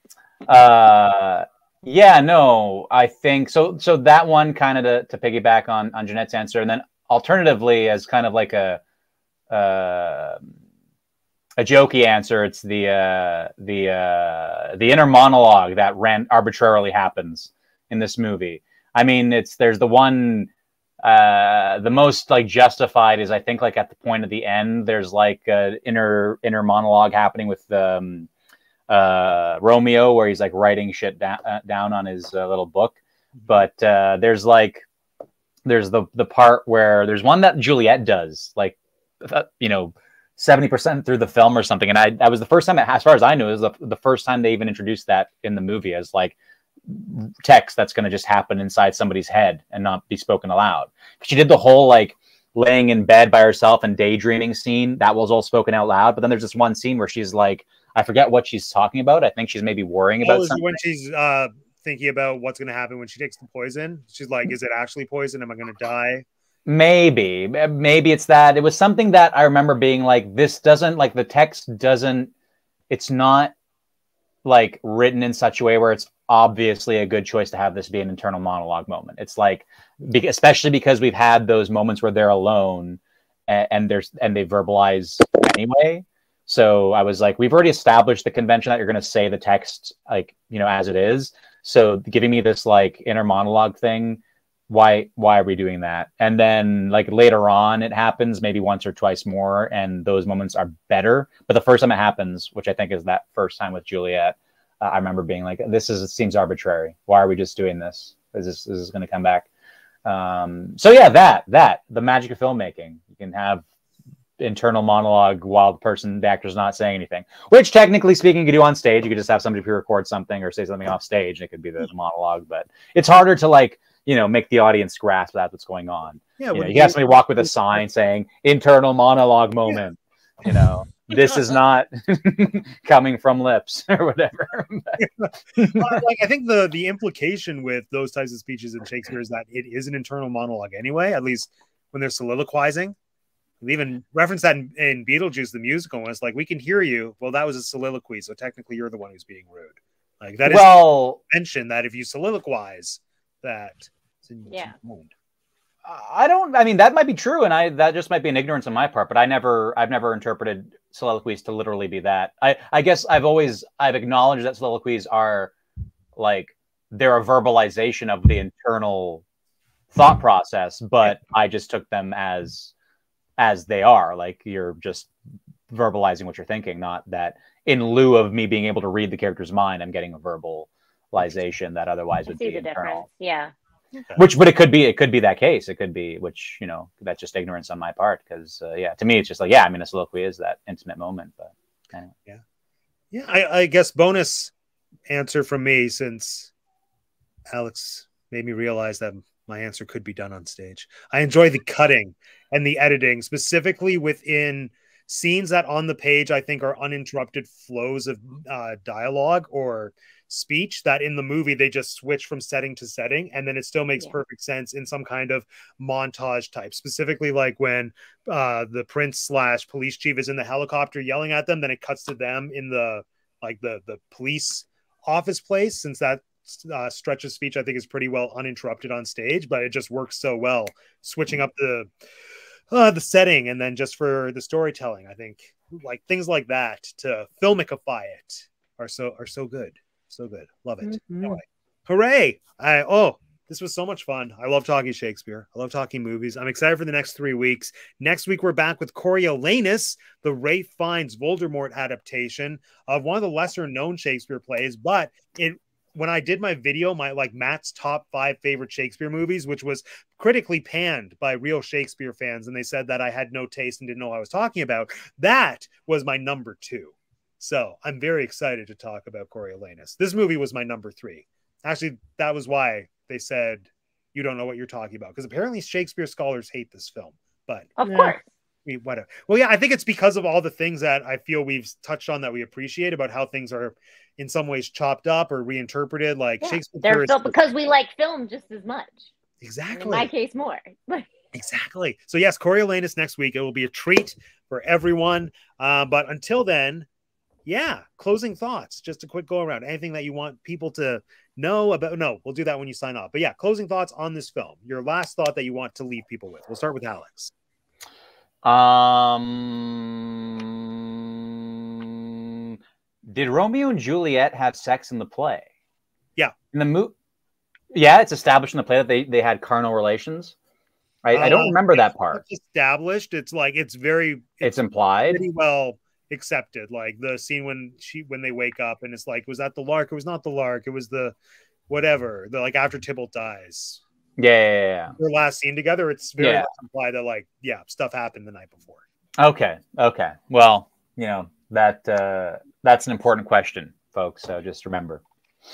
uh, yeah, no, I think so. So that one kind of to, to piggyback on on Jeanette's answer, and then alternatively as kind of like a uh, a jokey answer. It's the uh, the uh, the inner monologue that ran arbitrarily happens in this movie. I mean, it's there's the one uh, the most like justified is I think like at the point of the end. There's like a inner inner monologue happening with um, uh, Romeo where he's like writing shit down uh, down on his uh, little book. But uh, there's like there's the the part where there's one that Juliet does like uh, you know 70% through the film or something. And I, that was the first time, as far as I knew, it was the, the first time they even introduced that in the movie as like text that's going to just happen inside somebody's head and not be spoken aloud. She did the whole like laying in bed by herself and daydreaming scene. That was all spoken out loud. But then there's this one scene where she's like, I forget what she's talking about. I think she's maybe worrying Oh, about is something. when she's uh thinking about what's gonna happen when she takes the poison. She's like, is it actually poison? Am I gonna die? Maybe, maybe it's that. It was something that I remember being like, this doesn't like the text doesn't. It's not like written in such a way where it's obviously a good choice to have this be an internal monologue moment. It's like, be, especially because we've had those moments where they're alone and, and there's and they verbalize anyway. So I was like, we've already established the convention that you're going to say the text like you know as it is. So giving me this like inner monologue thing why why are we doing that? And then like later on it happens maybe once or twice more and those moments are better. But the first time it happens which i think is that first time with juliet uh, i remember being like this is it seems arbitrary. Why are we just doing this? Is this is this going to come back? Um so yeah that that the magic of filmmaking. You can have internal monologue while the person the actor's not saying anything which technically speaking you could do on stage. You could just have somebody pre-record something or say something off stage. And it could be the monologue but it's harder to like you know make the audience grasp that what's going on Yeah, you, know, you have somebody walk with a sign saying internal monologue moment you know this is not coming from lips or whatever like I think the the implication with those types of speeches in Shakespeare is that it is an internal monologue anyway. At least when they're soliloquizing. We even reference that in, in Beetlejuice the musical. When it's like we can hear you. Well, that was a soliloquy, so technically you're the one who's being rude. Like that is well mention that if you soliloquize, that it's in Yeah. mind. I don't. I mean, that might be true, and I that just might be an ignorance on my part. But I never, I've never interpreted soliloquies to literally be that. I, I guess I've always, I've acknowledged that soliloquies are like they're a verbalization of the internal thought process, but I just took them as as they are. Like you're just verbalizing what you're thinking, not that in lieu of me being able to read the character's mind, I'm getting a verbalization that otherwise I would see be the internal. difference. Yeah. Which, but it could be, it could be that case. It could be, which you know, that's just ignorance on my part. Because uh, yeah, to me, it's just like, yeah, I mean, a soliloquy is that intimate moment, but anyway. Yeah, I, I guess bonus answer from me since Alex made me realize that my answer could be done on stage. I enjoy the cutting and the editing, specifically within scenes that on the page I think are uninterrupted flows of uh, dialogue or speech that in the movie they just switch from setting to setting and then it still makes Yeah. perfect sense in some kind of montage type specifically like when uh the prince slash police chief is in the helicopter yelling at them then it cuts to them in the like the the police office place since that uh, stretch of speech i think is pretty well uninterrupted on stage but it just works so well switching up the uh, the setting and then just for the storytelling i think like things like that to filmicify it are so are so good so good. Love it. Mhm. Anyway, hooray! I oh this was so much fun. I love talking shakespeare. I love talking movies. I'm excited for the next three weeks. Next week we're back with coriolanus the Ralph Fiennes Voldemort adaptation of one of the lesser known Shakespeare plays, but it when I did my video, my like Matt's top five favorite Shakespeare movies, which was critically panned by real Shakespeare fans, and they said that I had no taste and didn't know what I was talking about. That was my number two. So I'm very excited to talk about Coriolanus. This movie was my number three. Actually, that was why they said you don't know what you're talking about because apparently Shakespeare scholars hate this film. But Of Yeah. course. we whatever. Well, yeah, I think it's because of all the things that I feel we've touched on that we appreciate about how things are in some ways chopped up or reinterpreted. Like Yeah. Shakespeare, They're is- fil- because we like film just as much. Exactly, in my case, more. exactly. So yes, Coriolanus next week. It will be a treat for everyone. Uh, but until then, yeah, closing thoughts. Just a quick go around. Anything that you want people to know about? No, we'll do that when you sign off. But yeah, closing thoughts on this film. Your last thought that you want to leave people with. We'll start with Alex. Um, did Romeo and Juliet have sex in the play? Yeah. In the movie, yeah, it's established in the play that they they had carnal relations. Right. I don't Uh, remember that part. It's established. It's like it's very It's implied. pretty well accepted. Like the scene when she when they wake up and it's like, was that the lark? It was not the lark. It was the whatever. The like after Tybalt dies. Yeah, yeah, yeah, Their last scene together, it's very Yeah. implied that like, yeah, stuff happened the night before. Okay. Okay. Well, you know that uh, that's an important question, folks. So just remember.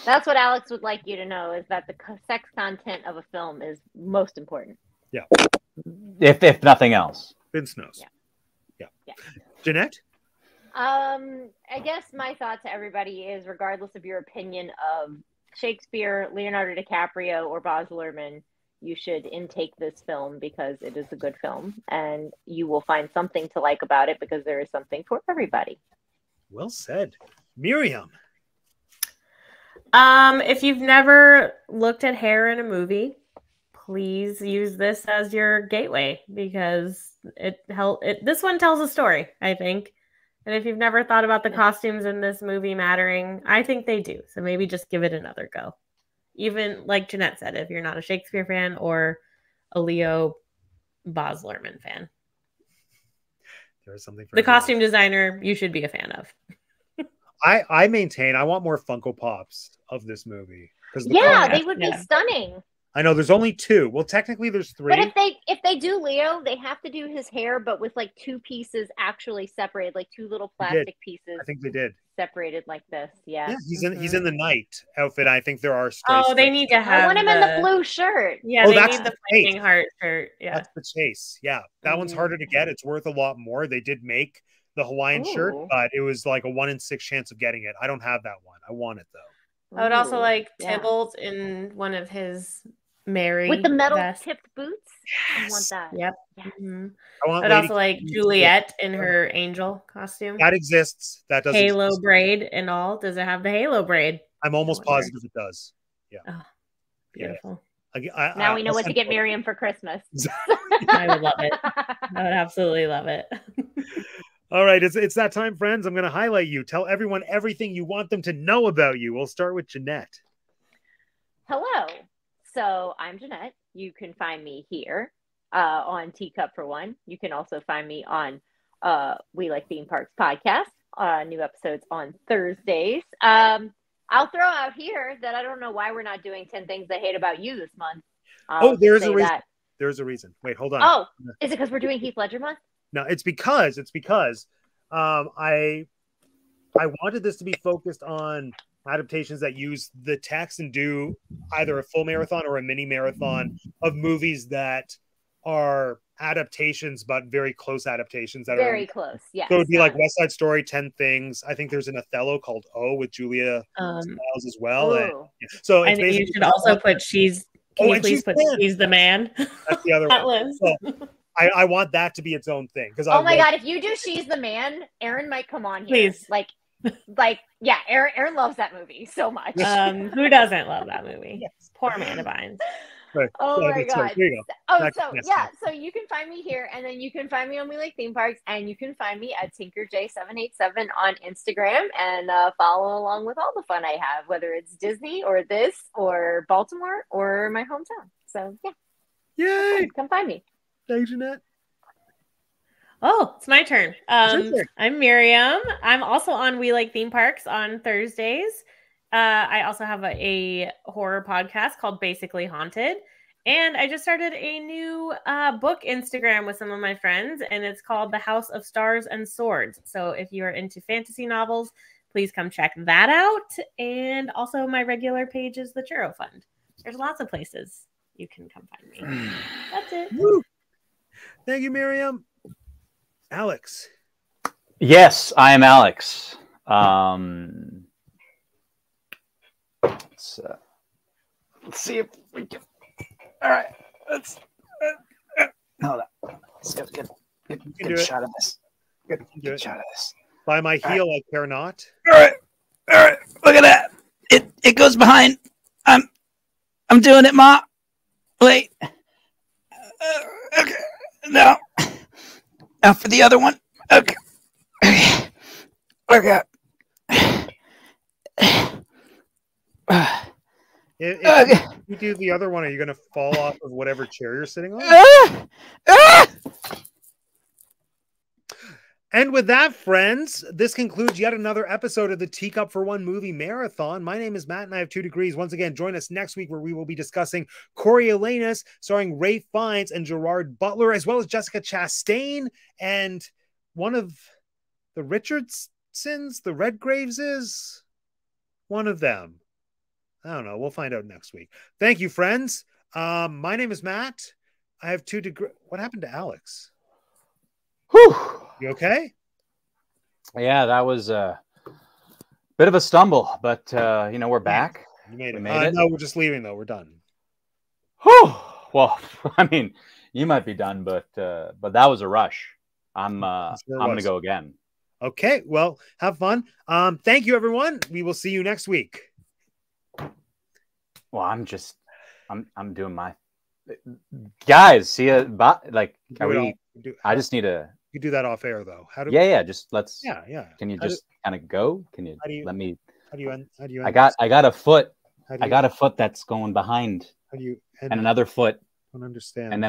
That's what Alex would like you to know is that the sex content of a film is most important. Yeah. If if nothing else. Vince knows. Yeah. Yeah. Yeah. Jeanette? Um, I guess my thought to everybody is regardless of your opinion of Shakespeare, Leonardo DiCaprio, or Baz Luhrmann, you should intake this film because it is a good film and you will find something to like about it because there is something for everybody. Well said. Miriam. Um, if you've never looked at hair in a movie, please use this as your gateway because it help it this one tells a story, I think. And if you've never thought about the costumes in this movie mattering, I think they do. So maybe just give it another go. Even like Jeanette said, if you're not a Shakespeare fan or a Leo Baz Luhrmann fan. There is something for The everyone. costume designer you should be a fan of. I, I maintain I want more Funko Pops of this movie. Because Yeah, yeah, they would be yeah. stunning. I know there's only two. Well, technically there's three. But if they if they do Leo, they have to do his hair, but with like two pieces actually separated, like two little plastic pieces I think they did. separated like this. Yeah. Yeah, he's in he's in the night outfit. I think there are stray Oh, they strips. need to have I want him in the blue shirt. Yeah, Oh, they that's need the the flaming heart shirt. Yeah. That's the chase. Yeah, that one's Mhm. harder to get. It's worth a lot more. They did make the Hawaiian shirt, but it was like a one in six chance of getting it. I don't have that one. I want it though. I would also Ooh, like yeah. In one of his Mary with the metal vests. tipped boots. I want that. Yep. Yes. Mhm. I want I'd Lady also like Gaga. Juliet in her angel costume. That exists. That does. Halo exist. braid and all. Does it have the halo braid? I'm almost positive it does. Yeah. Beautiful. I, I, Now we know I'll what to get Miriam for Christmas. I would love it. I would absolutely love it. All right, it's it's that time, friends. I'm going to highlight you. Tell everyone everything you want them to know about you. We'll start with Jeanette. Hello. So I'm Jeanette. You can find me here uh, on Teacup for One. You can also find me on uh, We Like Theme Parks podcast. Uh, new episodes on Thursdays. Um, I'll throw out here that I don't know why we're not doing 10 Things I Hate About You this month. I'll Oh, there's a reason. that. There's a reason. Wait, hold on. Oh, is it because we're doing Heath Ledger month? No, it's because it's because um, I I wanted this to be focused on adaptations that use the text and do either a full marathon or a mini marathon of movies that are adaptations, but very close adaptations that Very are. Very close. Yeah. So it would be like West Side Story, Ten Things. I think there's an Othello called O with Julia Um, Stiles as well. And- ooh. so and it's you should also put she's. Can Oh, you and please She's put the Man. she's the man? that's the other that one. So, I, I want that to be its own thing because Oh my god, if you do She's the Man, Aaron might come on here. Please. Like like yeah, Aaron Aaron loves that movie so much. Um, who doesn't love that movie? Poor Amanda Bynes. oh my god. There go. Oh, Back- so yeah, ma'am. so you can find me here, and then you can find me on We Like Theme Parks, and you can find me at TinkerJ787 on Instagram, and uh, follow along with all the fun I have, whether it's Disney or this or Baltimore or my hometown. So yeah, Yay! come find me. Thanks, Jeanette. Oh, it's my turn. Um, turn. I'm Miriam. I'm also on We Like Theme Parks on Thursdays. Uh, I also have a, a horror podcast called Basically Haunted. And I just started a new uh, book Instagram with some of my friends, and it's called The House of Stars and Swords. So if you are into fantasy novels, please come check that out. And also, my regular page is the Churro Fund. There's lots of places you can come find me. That's it. Woo! Thank you, Miriam. Alex. Yes, I am Alex. Um, let's, uh, let's see if we can. All right, let's. Uh, uh, hold on. Let's get, get, get, get a it. shot of this. Get, get a shot of this. By my heel, I care not. All right, all right. Look at that. It it goes behind. I'm I'm doing it, Ma. Wait. Uh, okay. Now, now for the other one. Okay. Okay. Okay. If, if Okay. you do the other one, are you going to fall off of whatever chair you're sitting on? Ah! Ah! And with that, friends, this concludes yet another episode of the Teacup for One movie marathon. My name is Matt, and I have two degrees. Once again, join us next week where we will be discussing Coriolanus, starring Ralph Fiennes and Gerard Butler, as well as Jessica Chastain and one of the Richardsons, the Redgraves is one of them. I don't know. We'll find out next week. Thank you, friends. Um, my name is Matt. I have two degrees. What happened to Alex? Whew. You okay? Yeah, that was a bit of a stumble, but uh, you know we're back. You made We made uh, it. No, we're just leaving though. We're done. Whew. Well, I mean, you might be done, but uh, but that was a rush. I'm uh, Sure I'm gonna go again. Okay. Well, have fun. Um, thank you, everyone. We will see you next week. Well, I'm just I'm I'm doing my guys. See ya. Bye. Like, are it we? do, I just need to. You do that off air though. How do? Yeah, yeah. Just let's. Yeah. Yeah. Can you How do- just kind of go? Can you, you- let me? How do you end? How do you? End I got this? I got a foot. Do I got a foot that's going behind, How do you? End and another foot I don't understand. and then